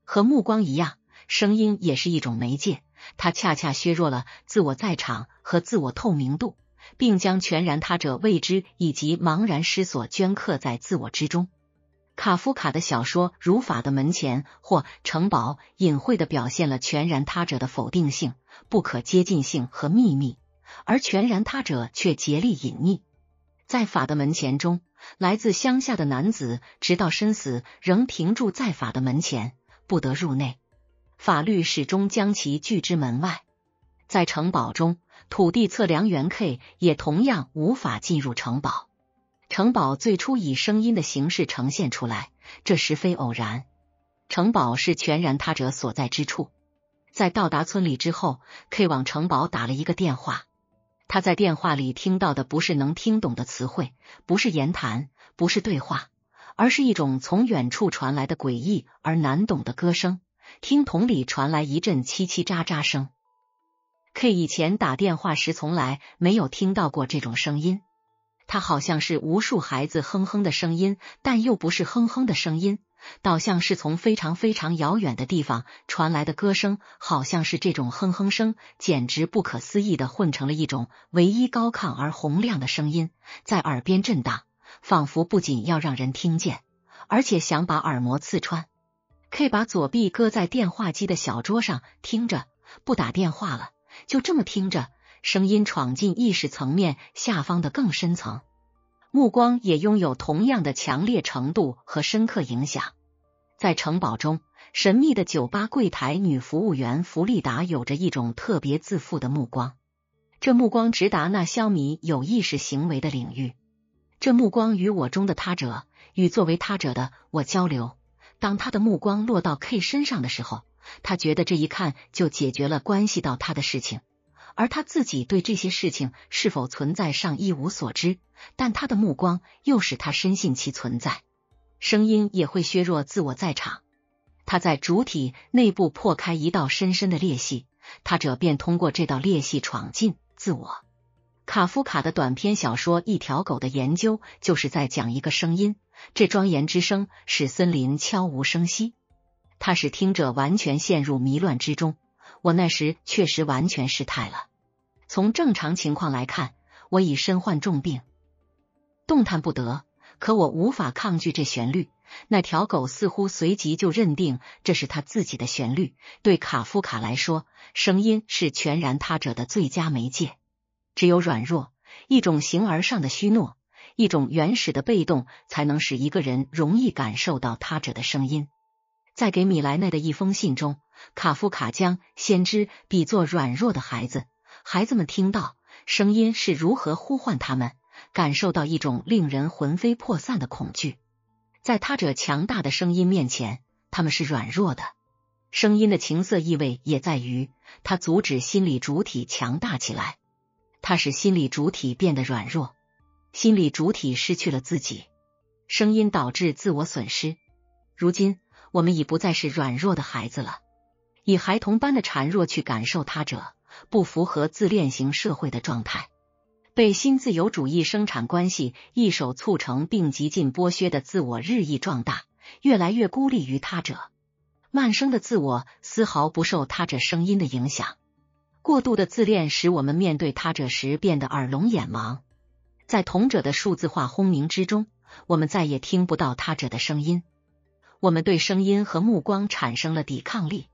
和目光一样，声音也是一种媒介。它恰恰削弱了自我在场和自我透明度，并将全然他者未知以及茫然失所镌刻在自我之中。卡夫卡的小说《如法的门前》或《城堡》隐晦的表现了全然他者的否定性、不可接近性和秘密，而全然他者却竭力隐匿。在《法的门前》中，来自乡下的男子直到身死仍停住在法的门前，不得入内。法律始终将其拒之门外。在城堡中，土地测量员 K 也同样无法进入城堡。城堡最初以声音的形式呈现出来，这实非偶然。城堡是全然他者所在之处。在到达村里之后，K 往城堡打了一个电话。他在电话里听到的不是能听懂的词汇，不是言谈，不是对话，而是一种从远处传来的诡异而难懂的歌声。听筒里传来一阵叽叽喳喳声。K 以前打电话时从来没有听到过这种声音，它好像是无数孩子哼哼的声音，但又不是哼哼的声音，倒像是从非常非常遥远的地方传来的歌声，好像是这种哼哼声简直不可思议的混成了一种唯一高亢而洪亮的声音，在耳边震荡，仿佛不仅要让人听见，而且想把耳膜刺穿。K 把左臂搁在电话机的小桌上，听着，不打电话了，就这么听着。声音闯进意识层面下方的更深层，目光也拥有同样的强烈程度和深刻影响。在城堡中，神秘的酒吧柜台女服务员弗利达有着一种特别自负的目光，这目光直达那消弭有意识行为的领域。这目光与我中的他者，与作为他者的我交流。当他的目光落到 K 身上的时候，他觉得这一看就解决了关系到他的事情，而他自己对这些事情是否存在上一无所知。但他的目光又使他深信其存在。声音也会削弱自我在场。他在主体内部破开一道深深的裂隙，他者便通过这道裂隙闯进自我。卡夫卡的短篇小说《一条狗的研究》就是在讲一个声音。这庄严之声使森林悄无声息，它使听者完全陷入迷乱之中。我那时确实完全失态了。从正常情况来看，我已身患重病，动弹不得，可我无法抗拒这旋律。那条狗似乎随即就认定这是他自己的旋律。对卡夫卡来说，声音是全然他者的最佳媒介。只有软弱，一种形而上的虚诺，一种原始的被动，才能使一个人容易感受到他者的声音。在给米莱内的一封信中，卡夫卡将先知比作软弱的孩子。孩子们听到声音是如何呼唤他们，感受到一种令人魂飞魄散的恐惧。在他者强大的声音面前，他们是软弱的。声音的情色意味也在于，它阻止心理主体强大起来，它使心理主体变得软弱，心理主体失去了自己。声音导致自我损失。如今，我们已不再是软弱的孩子了，以孩童般的孱弱去感受他者，不符合自恋型社会的状态。被新自由主义生产关系一手促成并极尽剥削的自我日益壮大，越来越孤立于他者。慢生的自我丝毫不受他者声音的影响。过度的自恋使我们面对他者时变得耳聋眼盲。在同者的数字化轰鸣之中，我们再也听不到他者的声音。我们对声音和目光产生了抵抗力。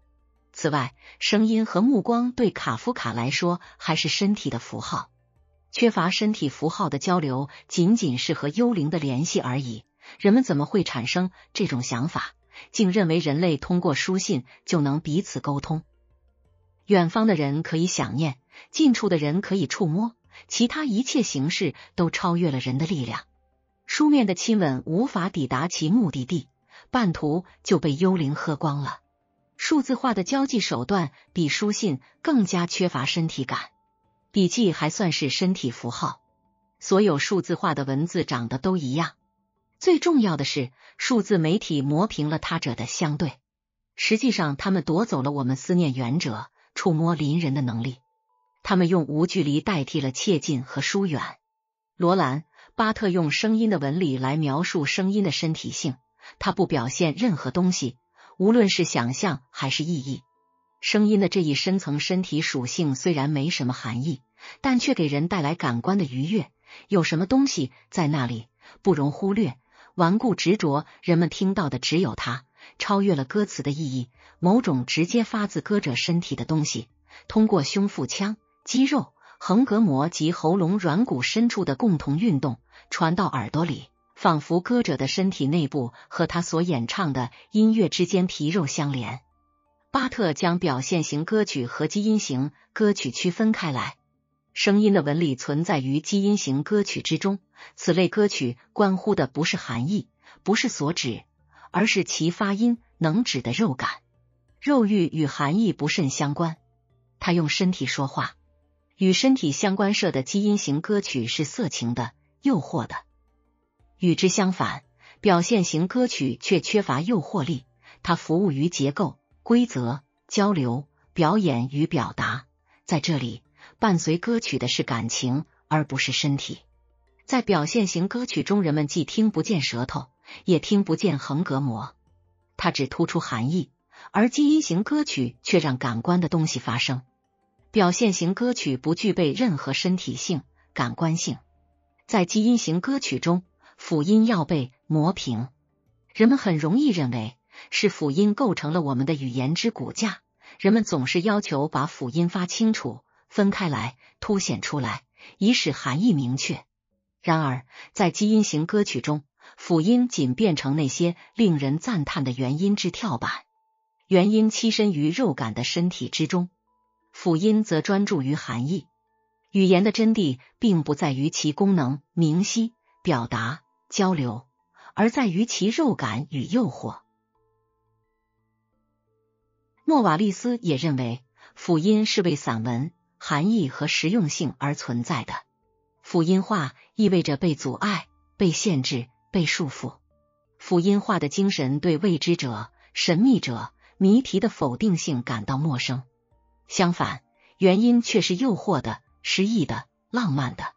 此外，声音和目光对卡夫卡来说还是身体的符号。缺乏身体符号的交流，仅仅是和幽灵的联系而已。人们怎么会产生这种想法，竟认为人类通过书信就能彼此沟通？远方的人可以想念，近处的人可以触摸，其他一切形式都超越了人的力量。书面的亲吻无法抵达其目的地，半途就被幽灵喝光了。数字化的交际手段比书信更加缺乏身体感。笔记还算是身体符号，所有数字化的文字长得都一样。最重要的是，数字媒体磨平了他者的相对，实际上他们夺走了我们思念远者、触摸邻人的能力。他们用无距离代替了切近和疏远。罗兰·巴特用声音的纹理来描述声音的身体性，它不表现任何东西，无论是想象还是意义。声音的这一深层身体属性虽然没什么含义，但却给人带来感官的愉悦。有什么东西在那里，不容忽略。顽固执着，人们听到的只有它，超越了歌词的意义。某种直接发自歌者身体的东西，通过胸腹腔、肌肉、横膈膜及喉咙软骨深处的共同运动，传到耳朵里，仿佛歌者的身体内部和他所演唱的音乐之间皮肉相连。巴特将表现型歌曲和基因型歌曲区分开来。声音的纹理存在于基因型歌曲之中。此类歌曲关乎的不是含义，不是所指，而是其发音能指的肉感。肉欲与含义不甚相关。他用身体说话。与身体相关设的基因型歌曲是色情的、诱惑的。与之相反，表现型歌曲却缺乏诱惑力。它服务于结构。规则、交流、表演与表达，在这里伴随歌曲的是感情，而不是身体。在表现型歌曲中，人们既听不见舌头，也听不见横膈膜，它只突出含义；而基因型歌曲却让感官的东西发生。表现型歌曲不具备任何身体性、感官性。在基因型歌曲中，辅音要被磨平，人们很容易认为。是辅音构成了我们的语言之骨架，人们总是要求把辅音发清楚、分开来、凸显出来，以使含义明确。然而，在基因型歌曲中，辅音仅变成那些令人赞叹的元音之跳板，元音栖身于肉感的身体之中，辅音则专注于含义。语言的真谛并不在于其功能、明晰、表达、交流，而在于其肉感与诱惑。诺瓦利斯也认为，辅音是为散文含义和实用性而存在的。辅音化意味着被阻碍、被限制、被束缚。辅音化的精神对未知者、神秘者、谜题的否定性感到陌生。相反，原音却是诱惑的、诗意的、浪漫的。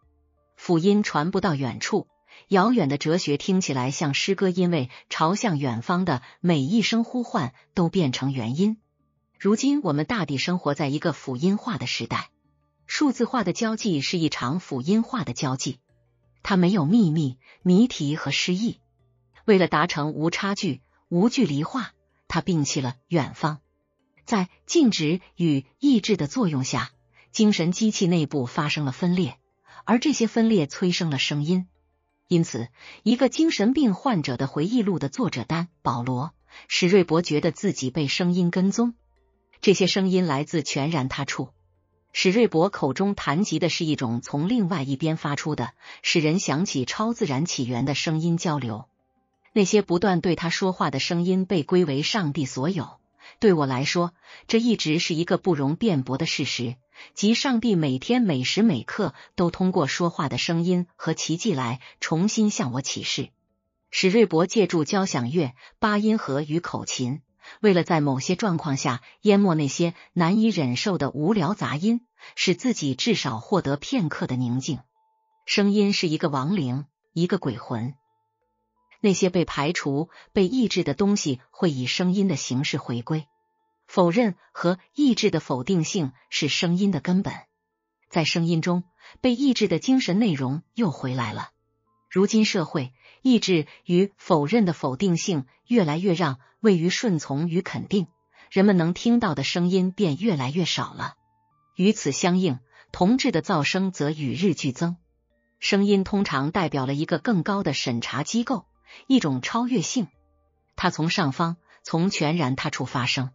辅音传不到远处，遥远的哲学听起来像诗歌，因为朝向远方的每一声呼唤都变成元音。如今，我们大抵生活在一个辅音化的时代，数字化的交际是一场辅音化的交际。它没有秘密、谜题和诗意。为了达成无差距、无距离化，他摒弃了远方。在静止与意志的作用下，精神机器内部发生了分裂，而这些分裂催生了声音。因此，一个精神病患者的回忆录的作者丹·保罗·史瑞伯觉得自己被声音跟踪，这些声音来自全然他处。史瑞伯口中谈及的是一种从另外一边发出的、使人想起超自然起源的声音交流。那些不断对他说话的声音被归为上帝所有。对我来说，这一直是一个不容辩驳的事实。即上帝每天每时每刻都通过说话的声音和奇迹来重新向我启示。史瑞伯借助交响乐、八音盒与口琴，为了在某些状况下淹没那些难以忍受的无聊杂音，使自己至少获得片刻的宁静。声音是一个亡灵，一个鬼魂。那些被排除、被抑制的东西会以声音的形式回归。否认和抑制的否定性是声音的根本，在声音中被抑制的精神内容又回来了。如今社会抑制与否认的否定性越来越让位于顺从与肯定，人们能听到的声音便越来越少了。与此相应，同志的噪声则与日俱增。声音通常代表了一个更高的审查机构，一种超越性，它从上方，从全然他处发生。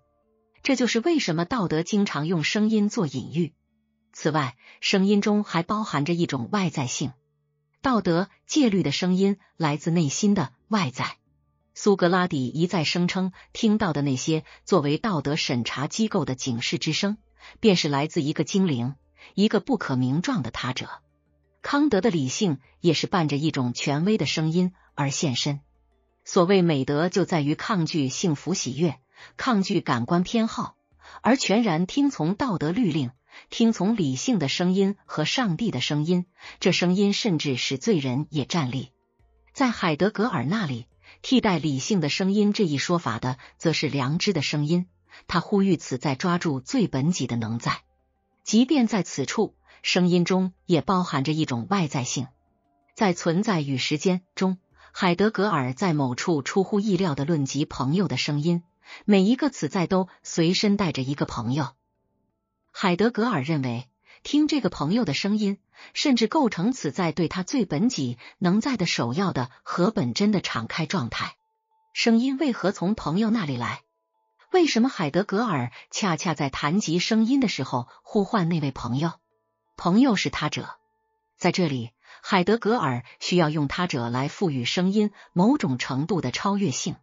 这就是为什么道德经常用声音做隐喻。此外，声音中还包含着一种外在性。道德戒律的声音来自内心的外在。苏格拉底一再声称，听到的那些作为道德审查机构的警示之声，便是来自一个精灵，一个不可名状的他者。康德的理性也是伴着一种权威的声音而现身。所谓美德，就在于抗拒幸福喜悦。抗拒感官偏好，而全然听从道德律令，听从理性的声音和上帝的声音。这声音甚至使罪人也站立。在海德格尔那里，替代理性的声音这一说法的，则是良知的声音。他呼吁此在抓住最本己的能在。即便在此处，声音中也包含着一种外在性。在存在与时间中，海德格尔在某处出乎意料的论及朋友的声音。每一个此在都随身带着一个朋友。海德格尔认为，听这个朋友的声音，甚至构成此在对他最本己能在的首要的和本真的敞开状态。声音为何从朋友那里来？为什么海德格尔恰恰在谈及声音的时候呼唤那位朋友？朋友是他者，在这里，海德格尔需要用他者来赋予声音某种程度的超越性。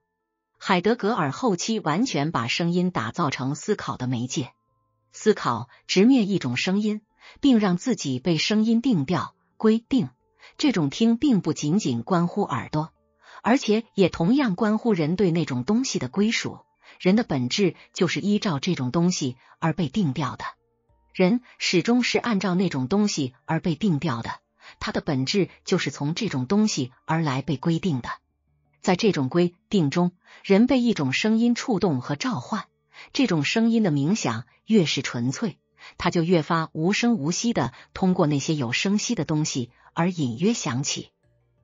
海德格尔后期完全把声音打造成思考的媒介，思考直面一种声音，并让自己被声音定调、规定。这种听并不仅仅关乎耳朵，而且也同样关乎人对那种东西的归属。人的本质就是依照这种东西而被定调的，人始终是按照那种东西而被定调的，它的本质就是从这种东西而来被规定的。在这种规定中，人被一种声音触动和召唤。这种声音的冥想越是纯粹，它就越发无声无息的通过那些有声息的东西而隐约响起。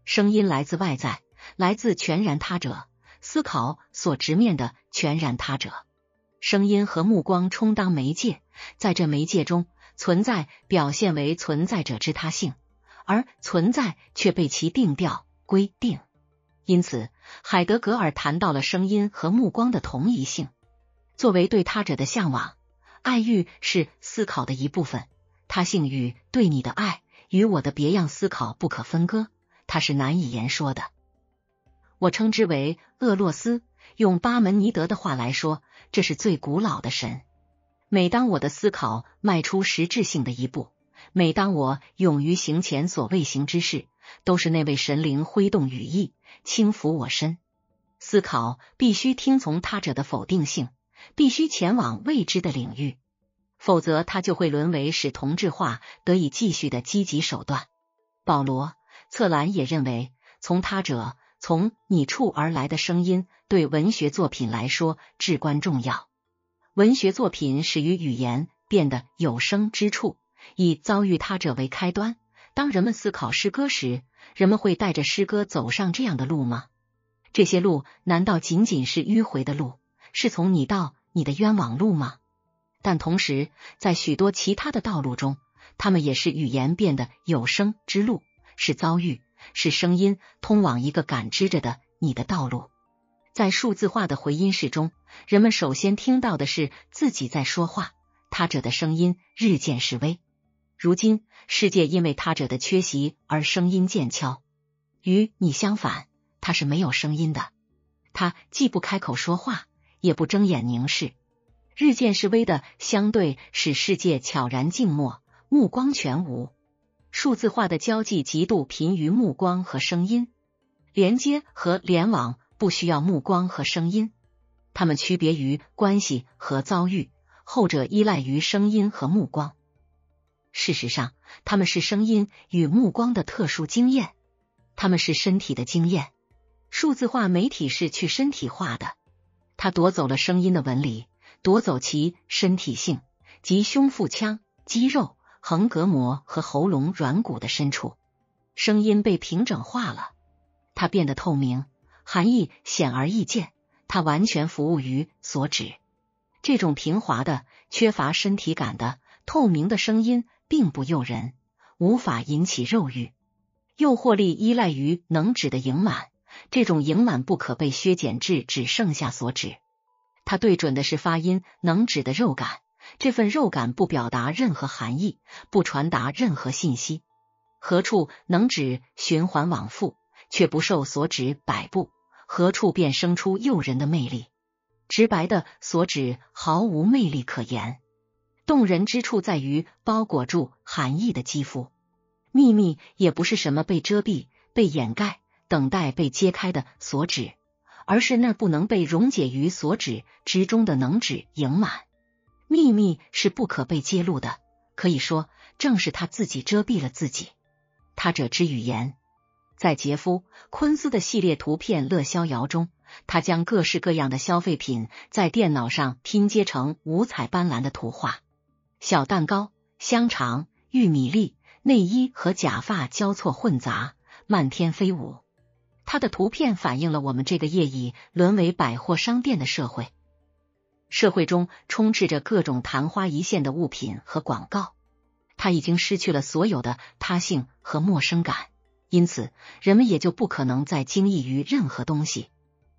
声音来自外在，来自全然他者，思考所直面的全然他者。声音和目光充当媒介，在这媒介中，存在表现为存在者之他性，而存在却被其定调规定。因此，海德格尔谈到了声音和目光的同一性。作为对他者的向往，爱欲是思考的一部分。他性与对你的爱与我的别样思考不可分割，它是难以言说的。我称之为厄洛斯。用巴门尼德的话来说，这是最古老的神。每当我的思考迈出实质性的一步，每当我勇于行前所未行之事。都是那位神灵挥动羽翼，轻抚我身。思考必须听从他者的否定性，必须前往未知的领域，否则他就会沦为使同质化得以继续的积极手段。保罗·策兰也认为，从他者、从你处而来的声音，对文学作品来说至关重要。文学作品始于语言变得有声之处，以遭遇他者为开端。当人们思考诗歌时，人们会带着诗歌走上这样的路吗？这些路难道仅仅是迂回的路，是从你到你的冤枉路吗？但同时，在许多其他的道路中，他们也是语言变得有声之路，是遭遇，是声音通往一个感知着的你的道路。在数字化的回音室中，人们首先听到的是自己在说话，他者的声音日渐式微。如今，世界因为他者的缺席而声音渐悄。与你相反，他是没有声音的。他既不开口说话，也不睁眼凝视。日渐式微的相对，使世界悄然静默，目光全无。数字化的交际极度贫于目光和声音，连接和联网不需要目光和声音，它们区别于关系和遭遇，后者依赖于声音和目光。事实上，他们是声音与目光的特殊经验，他们是身体的经验。数字化媒体是去身体化的，它夺走了声音的纹理，夺走其身体性及胸腹腔、肌肉、横膈膜和喉咙软骨的深处。声音被平整化了，它变得透明，含义显而易见。它完全服务于所指。这种平滑的、缺乏身体感的、透明的声音。并不诱人，无法引起肉欲。诱惑力依赖于能指的盈满，这种盈满不可被削减至只剩下所指。它对准的是发音能指的肉感，这份肉感不表达任何含义，不传达任何信息。何处能指循环往复，却不受所指摆布，何处便生出诱人的魅力。直白的所指毫无魅力可言。动人之处在于包裹住含义的肌肤，秘密也不是什么被遮蔽、被掩盖、等待被揭开的所指，而是那不能被溶解于所指之中的能指盈满。秘密是不可被揭露的，可以说正是他自己遮蔽了自己。他者之语言，在杰夫·昆斯的系列图片《乐逍遥》中，他将各式各样的消费品在电脑上拼接成五彩斑斓的图画。小蛋糕、香肠、玉米粒、内衣和假发交错混杂，漫天飞舞。他的图片反映了我们这个业已沦为百货商店的社会。社会中充斥着各种昙花一现的物品和广告，他已经失去了所有的他性和陌生感，因此人们也就不可能再惊异于任何东西。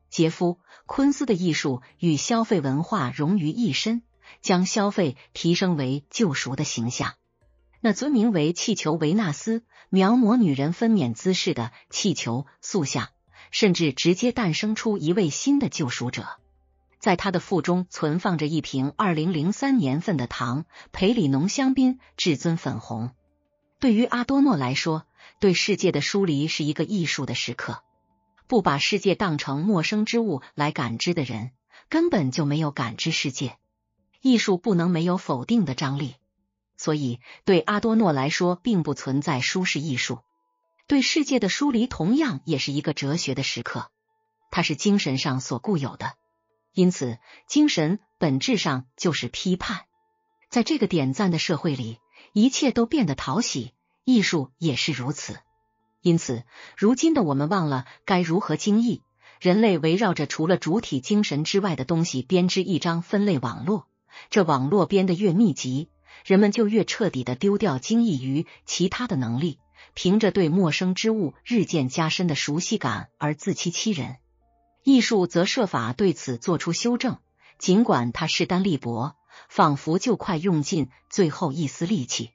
杰夫·昆斯的艺术与消费文化融于一身。将消费提升为救赎的形象。那尊名为气球维纳斯、描摹女人分娩姿势的气球塑像，甚至直接诞生出一位新的救赎者。在他的腹中存放着一瓶二零零三年份的糖培里浓香槟至尊粉红。对于阿多诺来说，对世界的疏离是一个艺术的时刻。不把世界当成陌生之物来感知的人，根本就没有感知世界。艺术不能没有否定的张力，所以对阿多诺来说，并不存在舒适艺术。对世界的疏离，同样也是一个哲学的时刻。它是精神上所固有的，因此精神本质上就是批判。在这个点赞的社会里，一切都变得讨喜，艺术也是如此。因此，如今的我们忘了该如何精益。人类围绕着除了主体精神之外的东西编织一张分类网络。这网络编得越密集，人们就越彻底的丢掉惊异于其他的能力，凭着对陌生之物日渐加深的熟悉感而自欺欺人。艺术则设法对此做出修正，尽管他势单力薄，仿佛就快用尽最后一丝力气。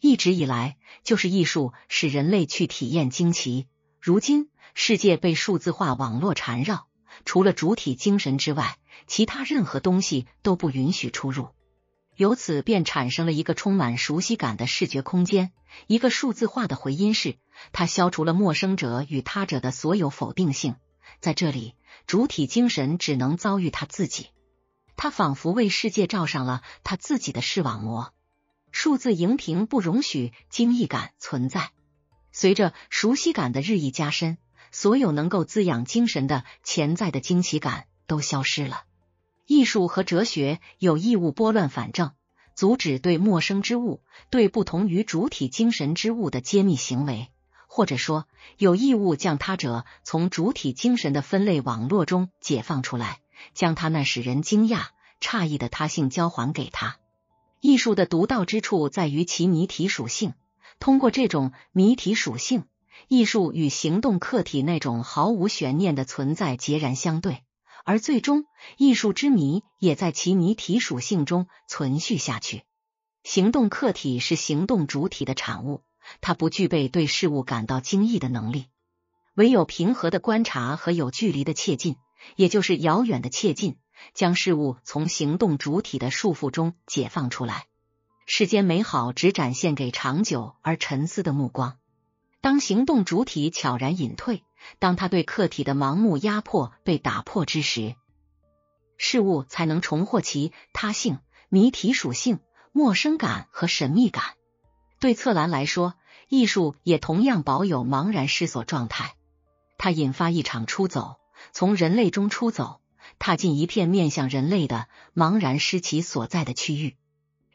一直以来，就是艺术使人类去体验惊奇。如今，世界被数字化网络缠绕，除了主体精神之外。其他任何东西都不允许出入，由此便产生了一个充满熟悉感的视觉空间，一个数字化的回音室。它消除了陌生者与他者的所有否定性，在这里，主体精神只能遭遇他自己。他仿佛为世界罩上了他自己的视网膜。数字荧屏不容许惊异感存在。随着熟悉感的日益加深，所有能够滋养精神的潜在的惊奇感都消失了。艺术和哲学有义务拨乱反正，阻止对陌生之物、对不同于主体精神之物的揭秘行为，或者说有义务将他者从主体精神的分类网络中解放出来，将他那使人惊讶、诧异的他性交还给他。艺术的独到之处在于其谜题属性，通过这种谜题属性，艺术与行动客体那种毫无悬念的存在截然相对。而最终，艺术之谜也在其谜题属性中存续下去。行动客体是行动主体的产物，它不具备对事物感到惊异的能力。唯有平和的观察和有距离的切近，也就是遥远的切近，将事物从行动主体的束缚中解放出来。世间美好只展现给长久而沉思的目光。当行动主体悄然隐退。当他对客体的盲目压迫被打破之时，事物才能重获其他性、谜题属性、陌生感和神秘感。对策兰来说，艺术也同样保有茫然失所状态。它引发一场出走，从人类中出走，踏进一片面向人类的茫然失其所在的区域。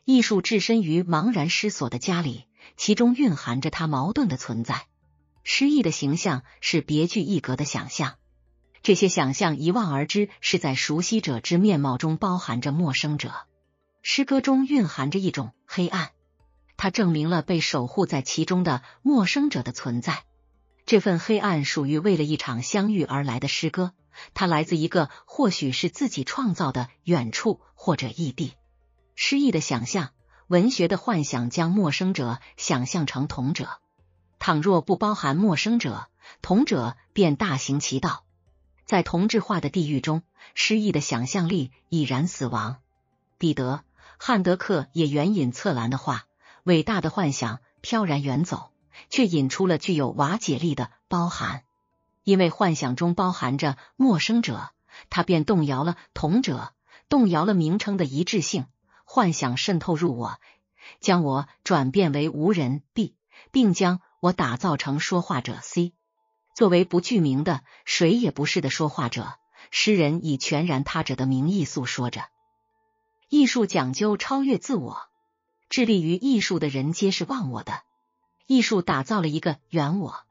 艺术置身于茫然失所的家里，其中蕴含着它矛盾的存在。诗意的形象是别具一格的想象，这些想象一望而知是在熟悉者之面貌中包含着陌生者。诗歌中蕴含着一种黑暗，它证明了被守护在其中的陌生者的存在。这份黑暗属于为了一场相遇而来的诗歌，它来自一个或许是自己创造的远处或者异地。诗意的想象，文学的幻想，将陌生者想象成同者。倘若不包含陌生者，同者便大行其道。在同质化的地狱中，诗意的想象力已然死亡。彼得·汉德克也援引策兰的话：“伟大的幻想飘然远走，却引出了具有瓦解力的包含。因为幻想中包含着陌生者，它便动摇了同者，动摇了名称的一致性。幻想渗透入我，将我转变为无人 B，并将。”我打造成说话者 C，作为不具名的谁也不是的说话者，诗人以全然他者的名义诉说着。艺术讲究超越自我，致力于艺术的人皆是忘我的。艺术打造了一个原我，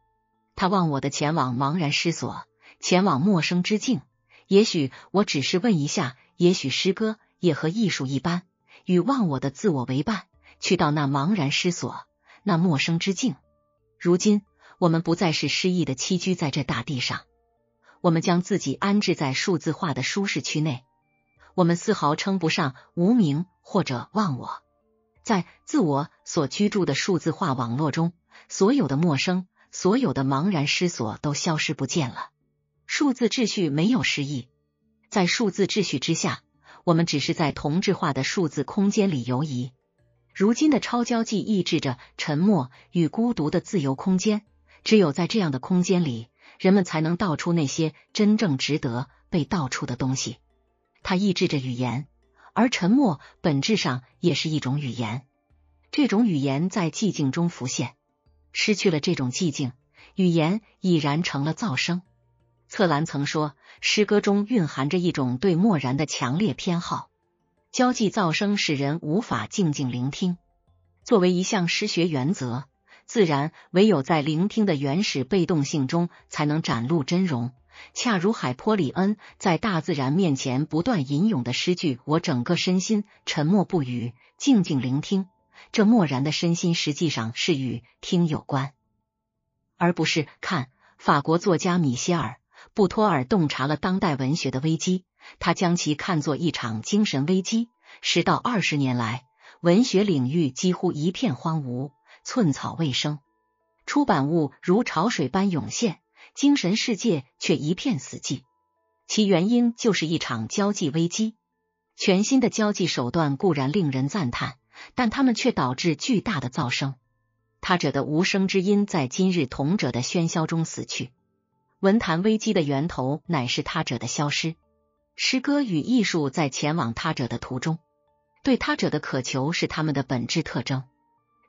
他忘我的前往茫然失所，前往陌生之境。也许我只是问一下，也许诗歌也和艺术一般，与忘我的自我为伴，去到那茫然失所，那陌生之境。如今，我们不再是失意的栖居在这大地上，我们将自己安置在数字化的舒适区内。我们丝毫称不上无名或者忘我，在自我所居住的数字化网络中，所有的陌生、所有的茫然失所都消失不见了。数字秩序没有失意，在数字秩序之下，我们只是在同质化的数字空间里游移。如今的超交际意味着沉默与孤独的自由空间，只有在这样的空间里，人们才能道出那些真正值得被道出的东西。它抑制着语言，而沉默本质上也是一种语言。这种语言在寂静中浮现，失去了这种寂静，语言已然成了噪声。策兰曾说，诗歌中蕴含着一种对漠然的强烈偏好。交际噪声使人无法静静聆听。作为一项诗学原则，自然唯有在聆听的原始被动性中，才能展露真容。恰如海波里恩在大自然面前不断吟咏的诗句：“我整个身心沉默不语，静静聆听。”这漠然的身心，实际上是与听有关，而不是看。法国作家米歇尔·布托尔洞察了当代文学的危机。他将其看作一场精神危机。十到二十年来，文学领域几乎一片荒芜，寸草未生，出版物如潮水般涌现，精神世界却一片死寂。其原因就是一场交际危机。全新的交际手段固然令人赞叹，但他们却导致巨大的噪声。他者的无声之音在今日同者的喧嚣中死去。文坛危机的源头乃是他者的消失。诗歌与艺术在前往他者的途中，对他者的渴求是他们的本质特征。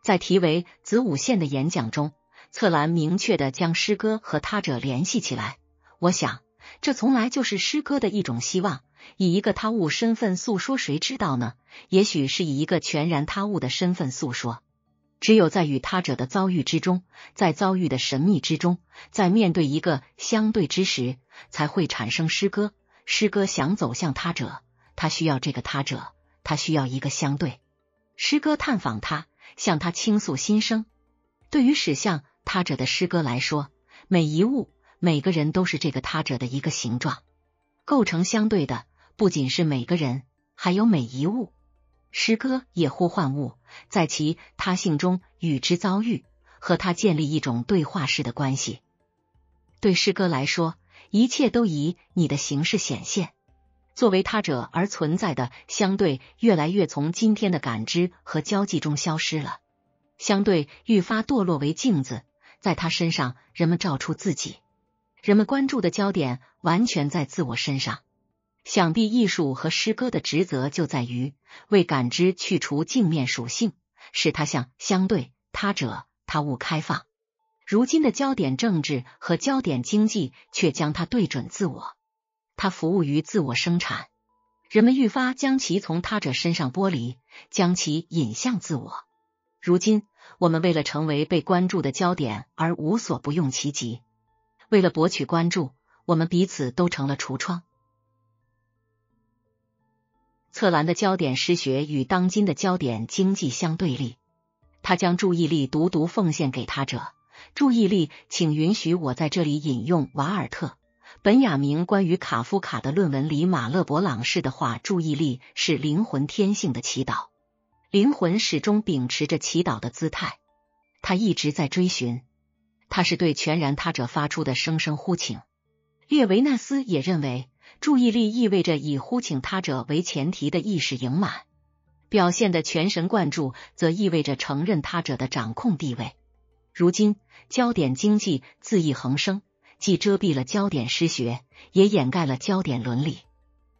在题为《子午线》的演讲中，策兰明确的将诗歌和他者联系起来。我想，这从来就是诗歌的一种希望。以一个他物身份诉说，谁知道呢？也许是以一个全然他物的身份诉说。只有在与他者的遭遇之中，在遭遇的神秘之中，在面对一个相对之时，才会产生诗歌。诗歌想走向他者，他需要这个他者，他需要一个相对。诗歌探访他，向他倾诉心声。对于驶向他者的诗歌来说，每一物、每个人都是这个他者的一个形状，构成相对的。不仅是每个人，还有每一物。诗歌也呼唤物，在其他性中与之遭遇，和他建立一种对话式的关系。对诗歌来说，一切都以你的形式显现，作为他者而存在的相对，越来越从今天的感知和交际中消失了。相对愈发堕落为镜子，在他身上，人们照出自己，人们关注的焦点完全在自我身上。想必艺术和诗歌的职责就在于为感知去除镜面属性，使它向相对他者、他物开放。如今的焦点政治和焦点经济却将它对准自我，它服务于自我生产。人们愈发将其从他者身上剥离，将其引向自我。如今，我们为了成为被关注的焦点而无所不用其极，为了博取关注，我们彼此都成了橱窗。策兰的焦点诗学与当今的焦点经济相对立，他将注意力独独奉献给他者。注意力，请允许我在这里引用瓦尔特·本雅明关于卡夫卡的论文里马勒伯朗式的话：注意力是灵魂天性的祈祷，灵魂始终秉持着祈祷的姿态，他一直在追寻，他是对全然他者发出的声声呼请。列维纳斯也认为。注意力意味着以呼请他者为前提的意识盈满，表现的全神贯注，则意味着承认他者的掌控地位。如今，焦点经济恣意横生，既遮蔽了焦点诗学，也掩盖了焦点伦理。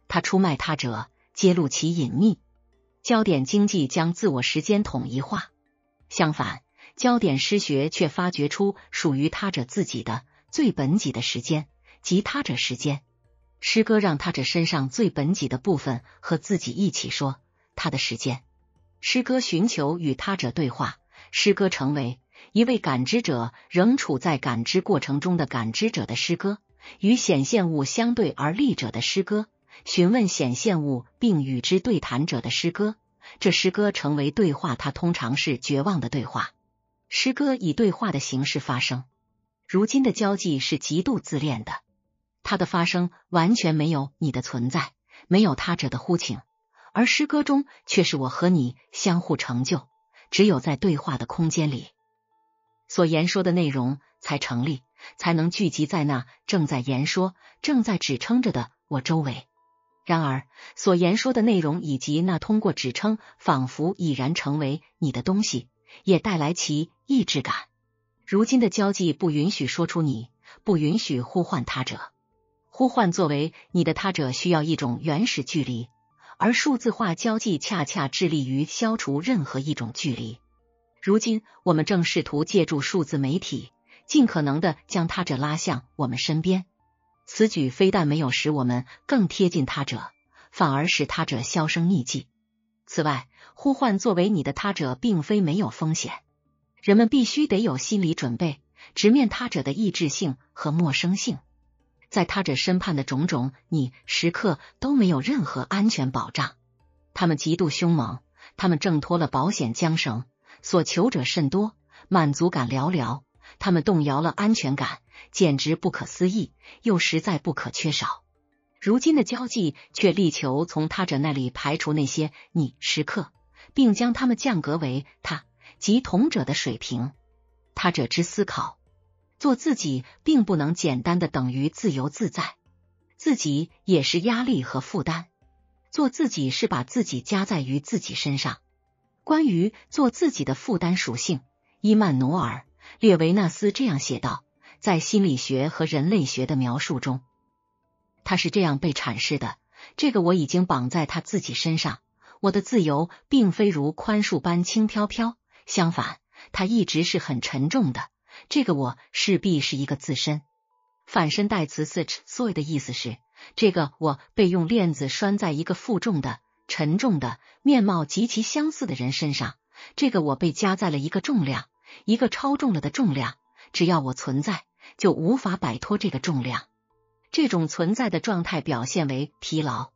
他出卖他者，揭露其隐秘。焦点经济将自我时间统一化，相反，焦点诗学却发掘出属于他者自己的最本己的时间，及他者时间。诗歌让他者身上最本己的部分和自己一起说，他的时间。诗歌寻求与他者对话，诗歌成为一位感知者，仍处在感知过程中的感知者的诗歌，与显现物相对而立者的诗歌，询问显现物并与之对谈者的诗歌。这诗歌成为对话，它通常是绝望的对话。诗歌以对话的形式发生。如今的交际是极度自恋的。它的发生完全没有你的存在，没有他者的呼请，而诗歌中却是我和你相互成就。只有在对话的空间里，所言说的内容才成立，才能聚集在那正在言说、正在指称着的我周围。然而，所言说的内容以及那通过指称仿佛已然成为你的东西，也带来其意志感。如今的交际不允许说出你，不允许呼唤他者。呼唤作为你的他者需要一种原始距离，而数字化交际恰恰致力于消除任何一种距离。如今，我们正试图借助数字媒体，尽可能的将他者拉向我们身边。此举非但没有使我们更贴近他者，反而使他者销声匿迹。此外，呼唤作为你的他者并非没有风险。人们必须得有心理准备，直面他者的意志性和陌生性。在他者身畔的种种，你时刻都没有任何安全保障。他们极度凶猛，他们挣脱了保险缰绳，所求者甚多，满足感寥寥。他们动摇了安全感，简直不可思议，又实在不可缺少。如今的交际却力求从他者那里排除那些你时刻，并将他们降格为他及同者的水平。他者之思考。做自己并不能简单的等于自由自在，自己也是压力和负担。做自己是把自己加在于自己身上。关于做自己的负担属性，伊曼努尔·列维纳斯这样写道：在心理学和人类学的描述中，他是这样被阐释的：这个我已经绑在他自己身上。我的自由并非如宽恕般轻飘飘，相反，它一直是很沉重的。这个我势必是一个自身反身代词 such soy 的意思是，这个我被用链子拴在一个负重的、沉重的、面貌极其相似的人身上。这个我被加在了一个重量，一个超重了的重量。只要我存在，就无法摆脱这个重量。这种存在的状态表现为疲劳。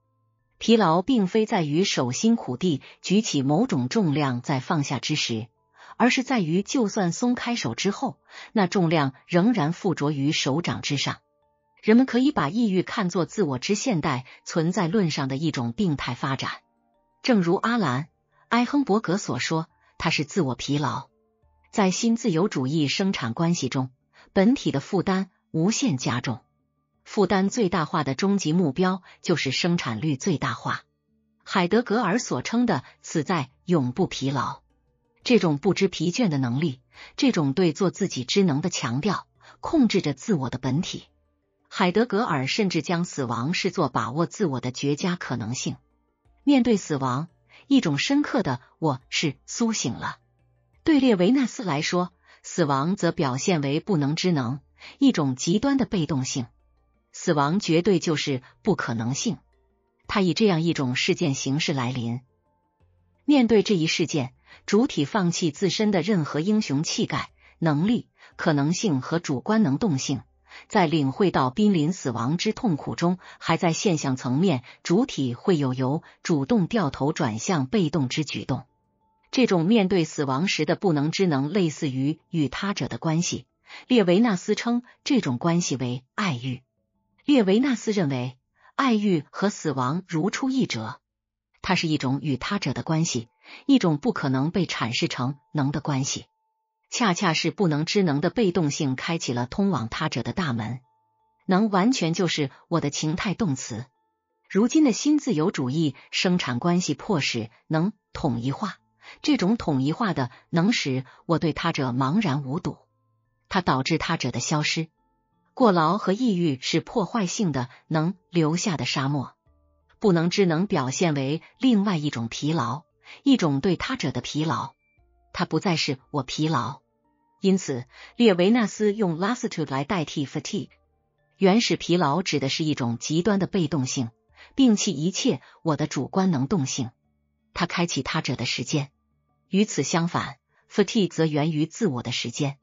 疲劳并非在于手辛苦地举起某种重量再放下之时。而是在于，就算松开手之后，那重量仍然附着于手掌之上。人们可以把抑郁看作自我之现代存在论上的一种病态发展。正如阿兰·埃亨伯格所说，它是自我疲劳。在新自由主义生产关系中，本体的负担无限加重，负担最大化的终极目标就是生产率最大化。海德格尔所称的“此在永不疲劳”。这种不知疲倦的能力，这种对做自己之能的强调，控制着自我的本体。海德格尔甚至将死亡视作把握自我的绝佳可能性。面对死亡，一种深刻的我是苏醒了。对列维纳斯来说，死亡则表现为不能之能，一种极端的被动性。死亡绝对就是不可能性。他以这样一种事件形式来临。面对这一事件。主体放弃自身的任何英雄气概、能力、可能性和主观能动性，在领会到濒临死亡之痛苦中，还在现象层面，主体会有由主动掉头转向被动之举动。这种面对死亡时的不能之能，类似于与他者的关系。列维纳斯称这种关系为爱欲。列维纳斯认为，爱欲和死亡如出一辙，它是一种与他者的关系。一种不可能被阐释成能的关系，恰恰是不能知能的被动性开启了通往他者的大门。能完全就是我的情态动词。如今的新自由主义生产关系迫使能统一化，这种统一化的能使我对他者茫然无睹，它导致他者的消失。过劳和抑郁是破坏性的能留下的沙漠。不能知能表现为另外一种疲劳。一种对他者的疲劳，它不再是我疲劳。因此，列维纳斯用 lassitude 来代替 fatigue。原始疲劳指的是一种极端的被动性，摒弃一切我的主观能动性，它开启他者的时间。与此相反，fatigue 则源于自我的时间。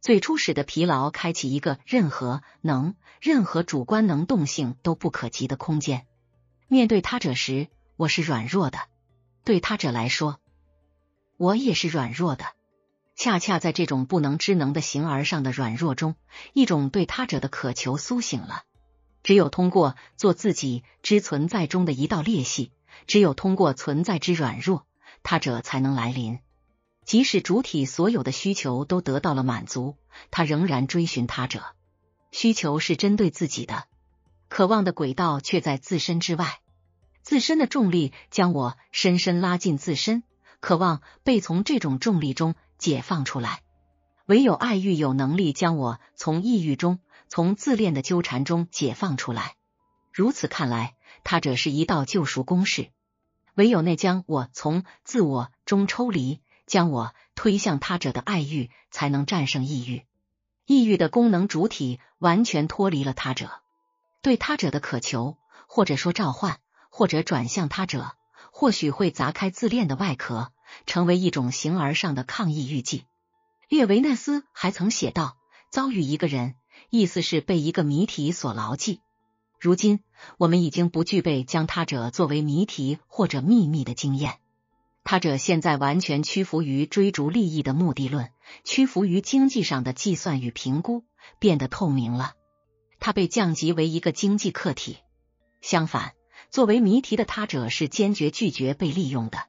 最初始的疲劳开启一个任何能、任何主观能动性都不可及的空间。面对他者时，我是软弱的。对他者来说，我也是软弱的。恰恰在这种不能知能的形而上的软弱中，一种对他者的渴求苏醒了。只有通过做自己之存在中的一道裂隙，只有通过存在之软弱，他者才能来临。即使主体所有的需求都得到了满足，他仍然追寻他者。需求是针对自己的，渴望的轨道却在自身之外。自身的重力将我深深拉进自身，渴望被从这种重力中解放出来。唯有爱欲有能力将我从抑郁中、从自恋的纠缠中解放出来。如此看来，他者是一道救赎公式。唯有那将我从自我中抽离、将我推向他者的爱欲，才能战胜抑郁。抑郁的功能主体完全脱离了他者，对他者的渴求，或者说召唤。或者转向他者，或许会砸开自恋的外壳，成为一种形而上的抗议预计。列维纳斯还曾写道：“遭遇一个人，意思是被一个谜题所牢记。如今，我们已经不具备将他者作为谜题或者秘密的经验。他者现在完全屈服于追逐利益的目的论，屈服于经济上的计算与评估，变得透明了。他被降级为一个经济客体。相反。”作为谜题的他者是坚决拒绝被利用的。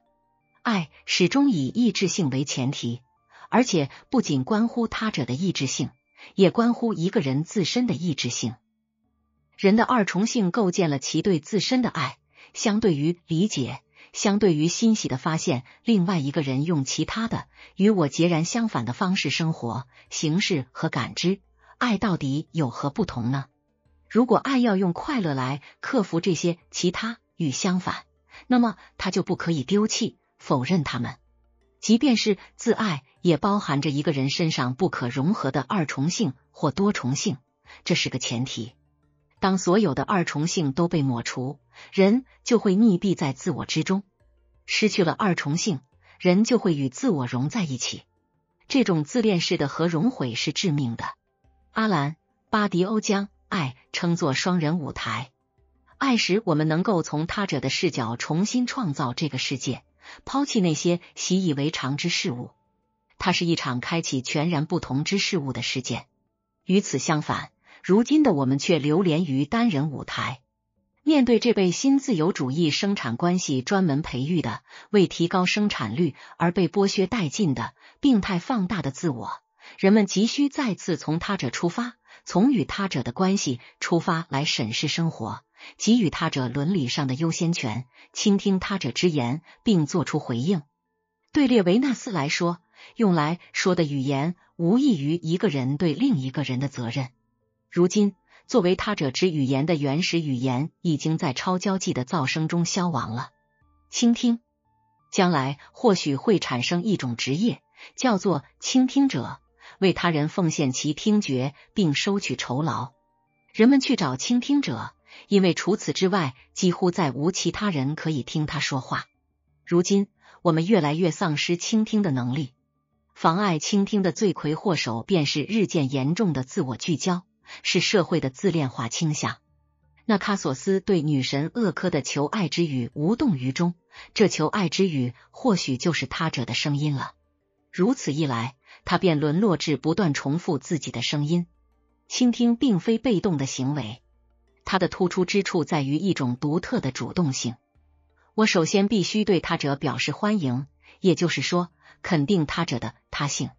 爱始终以意志性为前提，而且不仅关乎他者的意志性，也关乎一个人自身的意志性。人的二重性构建了其对自身的爱，相对于理解，相对于欣喜的发现另外一个人用其他的与我截然相反的方式生活、形式和感知，爱到底有何不同呢？如果爱要用快乐来克服这些其他与相反，那么他就不可以丢弃、否认他们。即便是自爱，也包含着一个人身上不可融合的二重性或多重性。这是个前提。当所有的二重性都被抹除，人就会溺毙在自我之中。失去了二重性，人就会与自我融在一起。这种自恋式的核融毁是致命的。阿兰·巴迪欧将爱称作双人舞台。爱使我们能够从他者的视角重新创造这个世界，抛弃那些习以为常之事物。它是一场开启全然不同之事物的事件。与此相反，如今的我们却流连于单人舞台。面对这被新自由主义生产关系专门培育的、为提高生产率而被剥削殆尽的病态放大的自我，人们急需再次从他者出发，从与他者的关系出发来审视生活，给予他者伦理上的优先权，倾听他者之言，并作出回应。对列维纳斯来说，用来说的语言无异于一个人对另一个人的责任。如今。作为他者之语言的原始语言，已经在超交际的噪声中消亡了。倾听，将来或许会产生一种职业，叫做倾听者，为他人奉献其听觉并收取酬劳。人们去找倾听者，因为除此之外，几乎再无其他人可以听他说话。如今，我们越来越丧失倾听的能力，妨碍倾听的罪魁祸首便是日渐严重的自我聚焦。是社会的自恋化倾向。那卡索斯对女神厄科的求爱之语无动于衷，这求爱之语或许就是他者的声音了。如此一来，他便沦落至不断重复自己的声音。倾听并非被动的行为，它的突出之处在于一种独特的主动性。我首先必须对他者表示欢迎，也就是说，肯定他者的他性，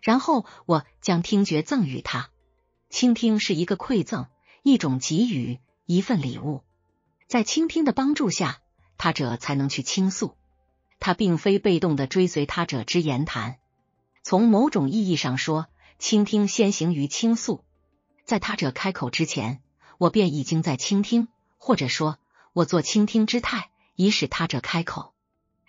然后我将听觉赠予他。倾听是一个馈赠，一种给予，一份礼物。在倾听的帮助下，他者才能去倾诉。他并非被动的追随他者之言谈。从某种意义上说，倾听先行于倾诉。在他者开口之前，我便已经在倾听，或者说，我做倾听之态，以使他者开口。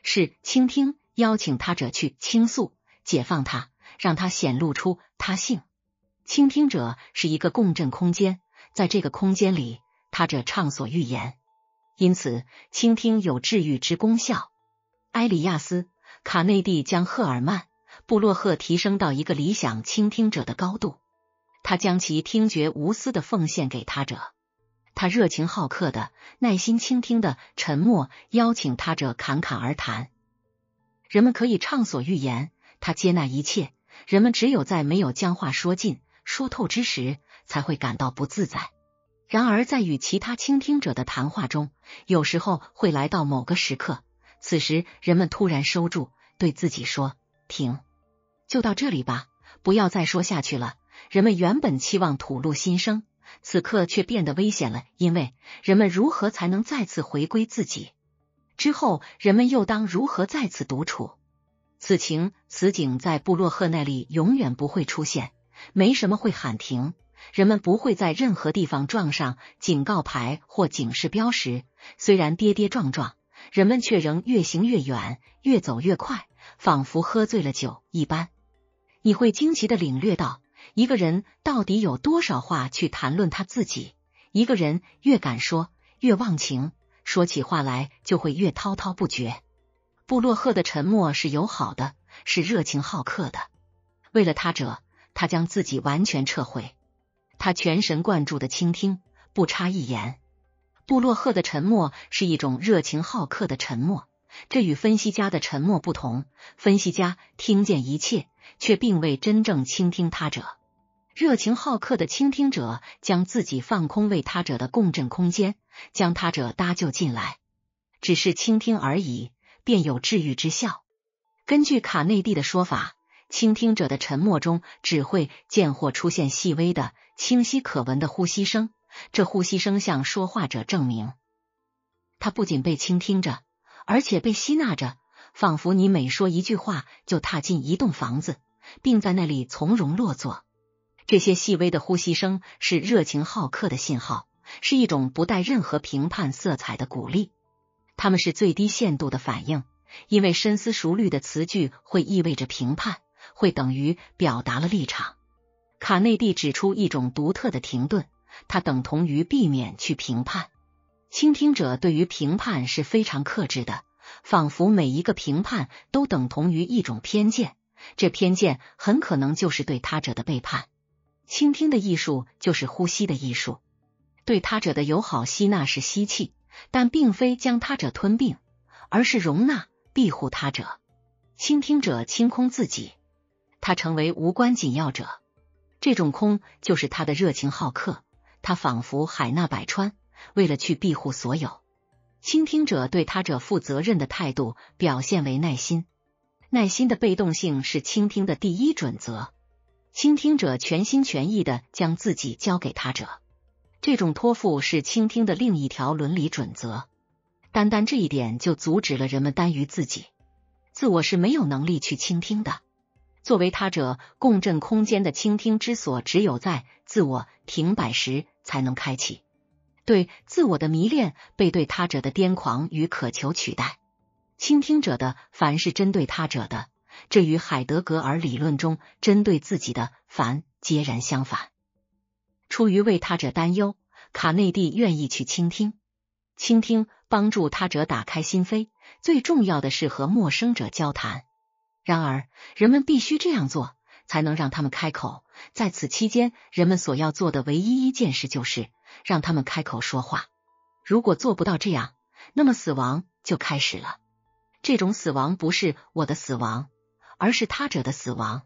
是倾听邀请他者去倾诉，解放他，让他显露出他性。倾听者是一个共振空间，在这个空间里，他者畅所欲言，因此倾听有治愈之功效。埃里亚斯·卡内蒂将赫尔曼·布洛赫提升到一个理想倾听者的高度，他将其听觉无私的奉献给他者，他热情好客的、耐心倾听的沉默，邀请他者侃侃而谈。人们可以畅所欲言，他接纳一切。人们只有在没有将话说尽。说透之时，才会感到不自在。然而，在与其他倾听者的谈话中，有时候会来到某个时刻，此时人们突然收住，对自己说：“停，就到这里吧，不要再说下去了。”人们原本期望吐露心声，此刻却变得危险了，因为人们如何才能再次回归自己？之后，人们又当如何再次独处？此情此景在布洛赫那里永远不会出现。没什么会喊停，人们不会在任何地方撞上警告牌或警示标识。虽然跌跌撞撞，人们却仍越行越远，越走越快，仿佛喝醉了酒一般。你会惊奇的领略到，一个人到底有多少话去谈论他自己。一个人越敢说，越忘情，说起话来就会越滔滔不绝。布洛赫的沉默是友好的，是热情好客的，为了他者。他将自己完全撤回，他全神贯注的倾听，不插一言。布洛赫的沉默是一种热情好客的沉默，这与分析家的沉默不同。分析家听见一切，却并未真正倾听他者。热情好客的倾听者将自己放空，为他者的共振空间，将他者搭救进来。只是倾听而已，便有治愈之效。根据卡内蒂的说法。倾听者的沉默中，只会见或出现细微的、清晰可闻的呼吸声。这呼吸声向说话者证明，他不仅被倾听着，而且被吸纳着，仿佛你每说一句话，就踏进一栋房子，并在那里从容落座。这些细微的呼吸声是热情好客的信号，是一种不带任何评判色彩的鼓励。他们是最低限度的反应，因为深思熟虑的词句会意味着评判。会等于表达了立场。卡内蒂指出一种独特的停顿，它等同于避免去评判。倾听者对于评判是非常克制的，仿佛每一个评判都等同于一种偏见，这偏见很可能就是对他者的背叛。倾听的艺术就是呼吸的艺术，对他者的友好吸纳是吸气，但并非将他者吞并，而是容纳、庇护他者。倾听者清空自己，他成为无关紧要者。这种空就是他的热情好客，他仿佛海纳百川，为了去庇护所有。倾听者对他者负责任的态度表现为耐心，耐心的被动性是倾听的第一准则。倾听者全心全意的将自己交给他者，这种托付是倾听的另一条伦理准则。单单这一点就阻止了人们耽于自己，自我是没有能力去倾听的。作为他者共振空间的倾听之所，只有在自我停摆时才能开启。对自我的迷恋被对他者的癫狂与渴求取代。倾听者的凡是针对他者的，这与海德格尔理论中针对自己的凡截然相反。出于为他者担忧，卡内蒂愿意去倾听。倾听帮助他者打开心扉，最重要的是和陌生者交谈。然而，人们必须这样做，才能让他们开口。在此期间，人们所要做的唯一一件事就是让他们开口说话。如果做不到这样，那么死亡就开始了。这种死亡不是我的死亡，而是他者的死亡。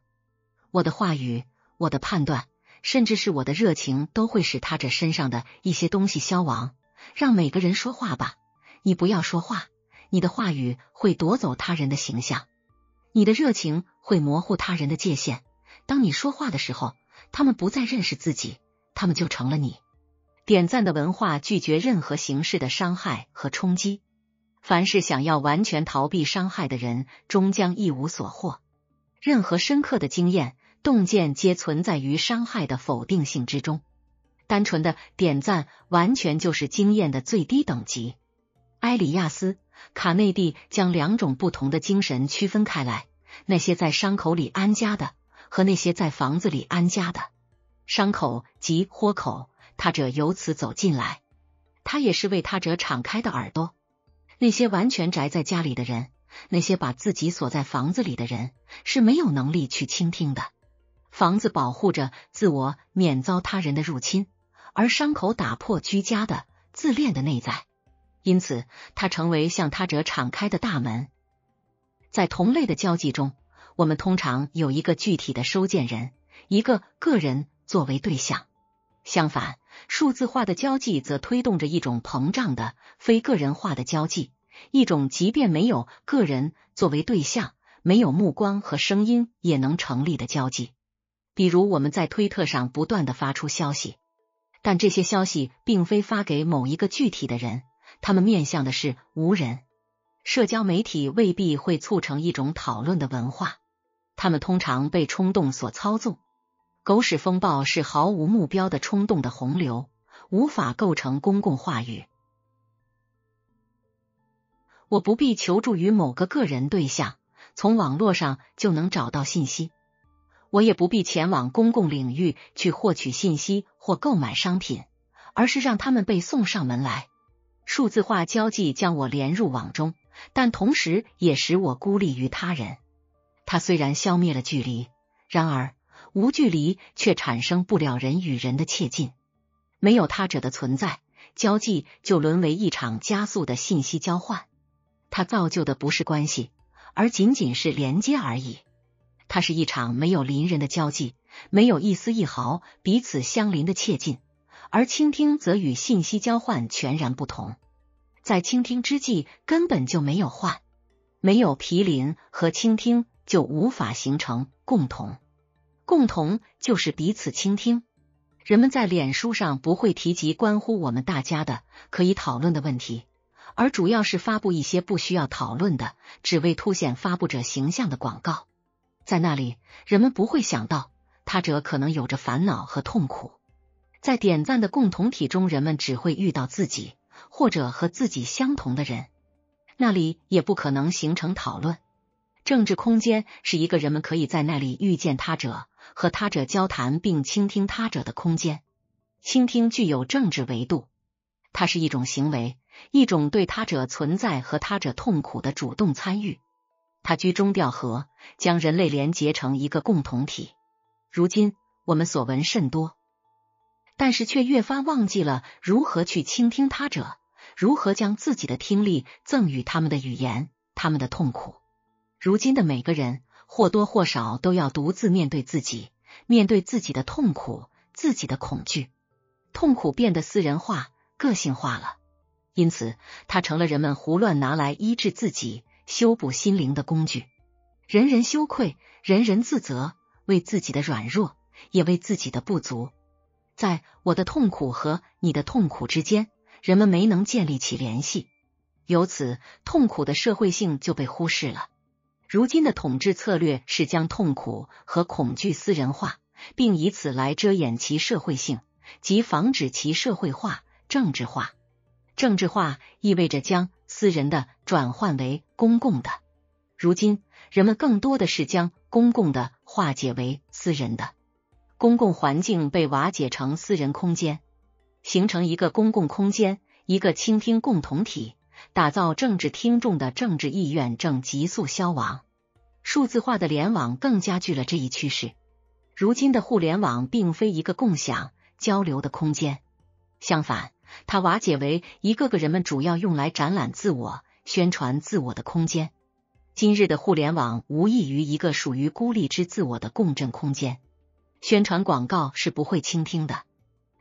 我的话语、我的判断，甚至是我的热情，都会使他者身上的一些东西消亡。让每个人说话吧，你不要说话，你的话语会夺走他人的形象。你的热情会模糊他人的界限。当你说话的时候，他们不再认识自己，他们就成了你。点赞的文化拒绝任何形式的伤害和冲击。凡是想要完全逃避伤害的人，终将一无所获。任何深刻的经验、洞见，皆存在于伤害的否定性之中。单纯的点赞，完全就是经验的最低等级。埃里亚斯。卡内蒂将两种不同的精神区分开来：那些在伤口里安家的，和那些在房子里安家的。伤口及豁口，他者由此走进来，他也是为他者敞开的耳朵。那些完全宅在家里的人，那些把自己锁在房子里的人，是没有能力去倾听的。房子保护着自我免遭他人的入侵，而伤口打破居家的自恋的内在。因此，它成为向他者敞开的大门。在同类的交际中，我们通常有一个具体的收件人，一个个人作为对象。相反，数字化的交际则推动着一种膨胀的非个人化的交际，一种即便没有个人作为对象、没有目光和声音也能成立的交际。比如，我们在推特上不断的发出消息，但这些消息并非发给某一个具体的人。他们面向的是无人。社交媒体未必会促成一种讨论的文化，他们通常被冲动所操纵。狗屎风暴是毫无目标的冲动的洪流，无法构成公共话语。我不必求助于某个个人对象，从网络上就能找到信息。我也不必前往公共领域去获取信息或购买商品，而是让他们被送上门来。数字化交际将我连入网中，但同时也使我孤立于他人。它虽然消灭了距离，然而无距离却产生不了人与人的切近。没有他者的存在，交际就沦为一场加速的信息交换。它造就的不是关系，而仅仅是连接而已。它是一场没有邻人的交际，没有一丝一毫彼此相邻的切近。而倾听则与信息交换全然不同，在倾听之际根本就没有换，没有毗邻和倾听就无法形成共同，共同就是彼此倾听。人们在脸书上不会提及关乎我们大家的可以讨论的问题，而主要是发布一些不需要讨论的、只为凸显发布者形象的广告。在那里，人们不会想到他者可能有着烦恼和痛苦。在点赞的共同体中，人们只会遇到自己或者和自己相同的人，那里也不可能形成讨论。政治空间是一个人们可以在那里遇见他者，和他者交谈并倾听他者的空间。倾听具有政治维度，它是一种行为，一种对他者存在和他者痛苦的主动参与。它居中调和，将人类连结成一个共同体。如今我们所闻甚多，但是却越发忘记了如何去倾听他者，如何将自己的听力赠予他们的语言、他们的痛苦。如今的每个人或多或少都要独自面对自己，面对自己的痛苦、自己的恐惧。痛苦变得私人化、个性化了，因此它成了人们胡乱拿来医治自己、修补心灵的工具。人人羞愧，人人自责，为自己的软弱，也为自己的不足。在我的痛苦和你的痛苦之间，人们没能建立起联系，由此痛苦的社会性就被忽视了。如今的统治策略是将痛苦和恐惧私人化，并以此来遮掩其社会性。即防止其社会化、政治化。政治化意味着将私人的转换为公共的。如今，人们更多的是将公共的化解为私人的。公共环境被瓦解成私人空间，形成一个公共空间，一个倾听共同体，打造政治听众的政治意愿正急速消亡。数字化的联网更加剧了这一趋势。如今的互联网并非一个共享。交流的空间，相反，它瓦解为一个个人们主要用来展览自我、宣传自我的空间。今日的互联网无异于一个属于孤立之自我的共振空间。宣传广告是不会倾听的。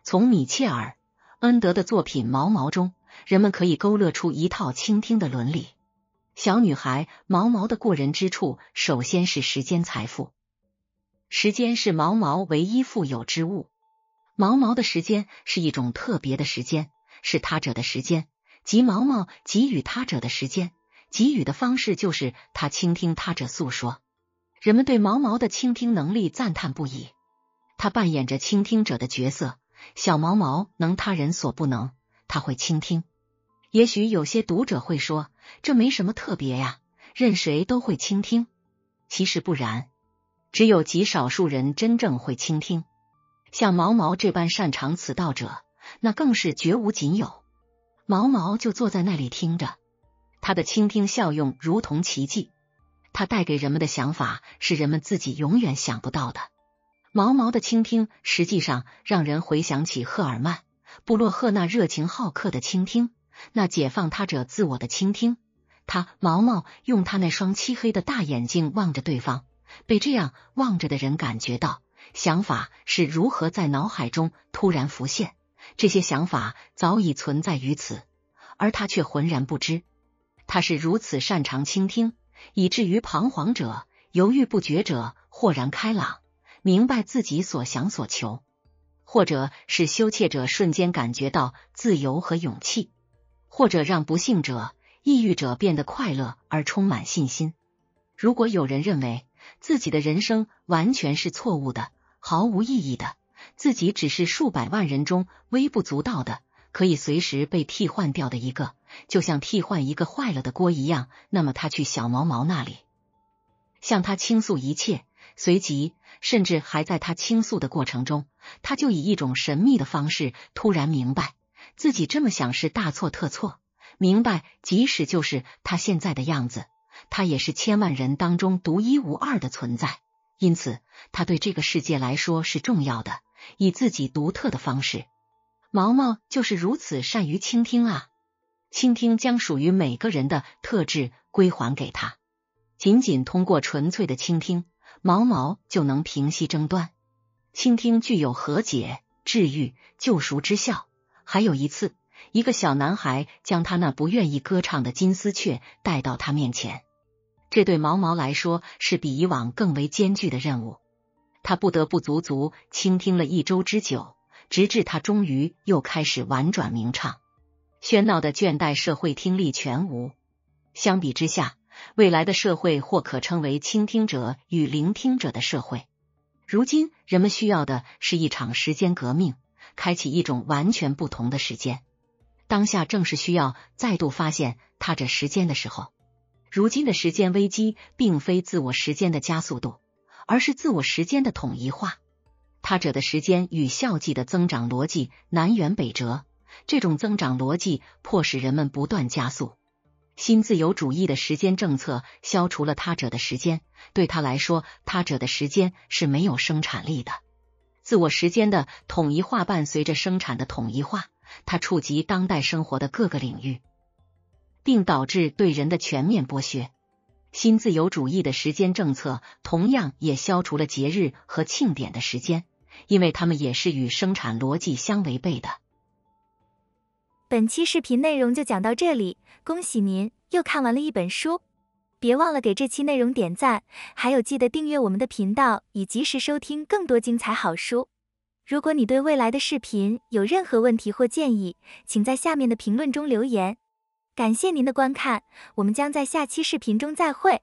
从米切尔·恩德的作品《毛毛》中，人们可以勾勒出一套倾听的伦理。小女孩毛毛的过人之处，首先是时间财富。时间是毛毛唯一富有之物。毛毛的时间是一种特别的时间，是他者的时间，即毛毛给予他者的时间。给予的方式就是他倾听他者诉说。人们对毛毛的倾听能力赞叹不已，他扮演着倾听者的角色。小毛毛能他人所不能，他会倾听。也许有些读者会说，这没什么特别呀，任谁都会倾听。其实不然，只有极少数人真正会倾听。像毛毛这般擅长此道者，那更是绝无仅有。毛毛就坐在那里听着，他的倾听效用如同奇迹。他带给人们的想法是人们自己永远想不到的。毛毛的倾听实际上让人回想起赫尔曼·布洛赫那热情好客的倾听，那解放他者自我的倾听。他毛毛用他那双漆黑的大眼睛望着对方，被这样望着的人感觉到。想法是如何在脑海中突然浮现？这些想法早已存在于此，而他却浑然不知。他是如此擅长倾听，以至于彷徨者、犹豫不决者豁然开朗，明白自己所想所求；或者是羞怯者瞬间感觉到自由和勇气；或者让不幸者、抑郁者变得快乐而充满信心。如果有人认为自己的人生完全是错误的，毫无意义的，自己只是数百万人中微不足道的，可以随时被替换掉的一个，就像替换一个坏了的锅一样。那么他去小毛毛那里，向他倾诉一切，随即甚至还在他倾诉的过程中，他就以一种神秘的方式突然明白自己这么想是大错特错，明白即使就是他现在的样子，他也是千万人当中独一无二的存在。因此，他对这个世界来说是重要的，以自己独特的方式。毛毛就是如此善于倾听啊！倾听将属于每个人的特质归还给他。仅仅通过纯粹的倾听，毛毛就能平息争端。倾听具有和解、治愈、救赎之效。还有一次，一个小男孩将他那不愿意歌唱的金丝雀带到他面前。这对毛毛来说是比以往更为艰巨的任务，他不得不足足倾听了一周之久，直至他终于又开始婉转鸣唱。喧闹的倦怠社会听力全无。相比之下，未来的社会或可称为倾听者与聆听者的社会。如今，人们需要的是一场时间革命，开启一种完全不同的时间。当下正是需要再度发现他者时间的时候。如今的时间危机，并非自我时间的加速度，而是自我时间的统一化。他者的时间与效绩的增长逻辑南辕北辙，这种增长逻辑迫使人们不断加速。新自由主义的时间政策消除了他者的时间，对他来说，他者的时间是没有生产力的。自我时间的统一化伴随着生产的统一化，它触及当代生活的各个领域，并导致对人的全面剥削。新自由主义的时间政策同样也消除了节日和庆典的时间，因为他们也是与生产逻辑相违背的。本期视频内容就讲到这里，恭喜您又看完了一本书。别忘了给这期内容点赞，还有记得订阅我们的频道，以及时收听更多精彩好书。如果你对未来的视频有任何问题或建议，请在下面的评论中留言。感谢您的观看，我们将在下期视频中再会。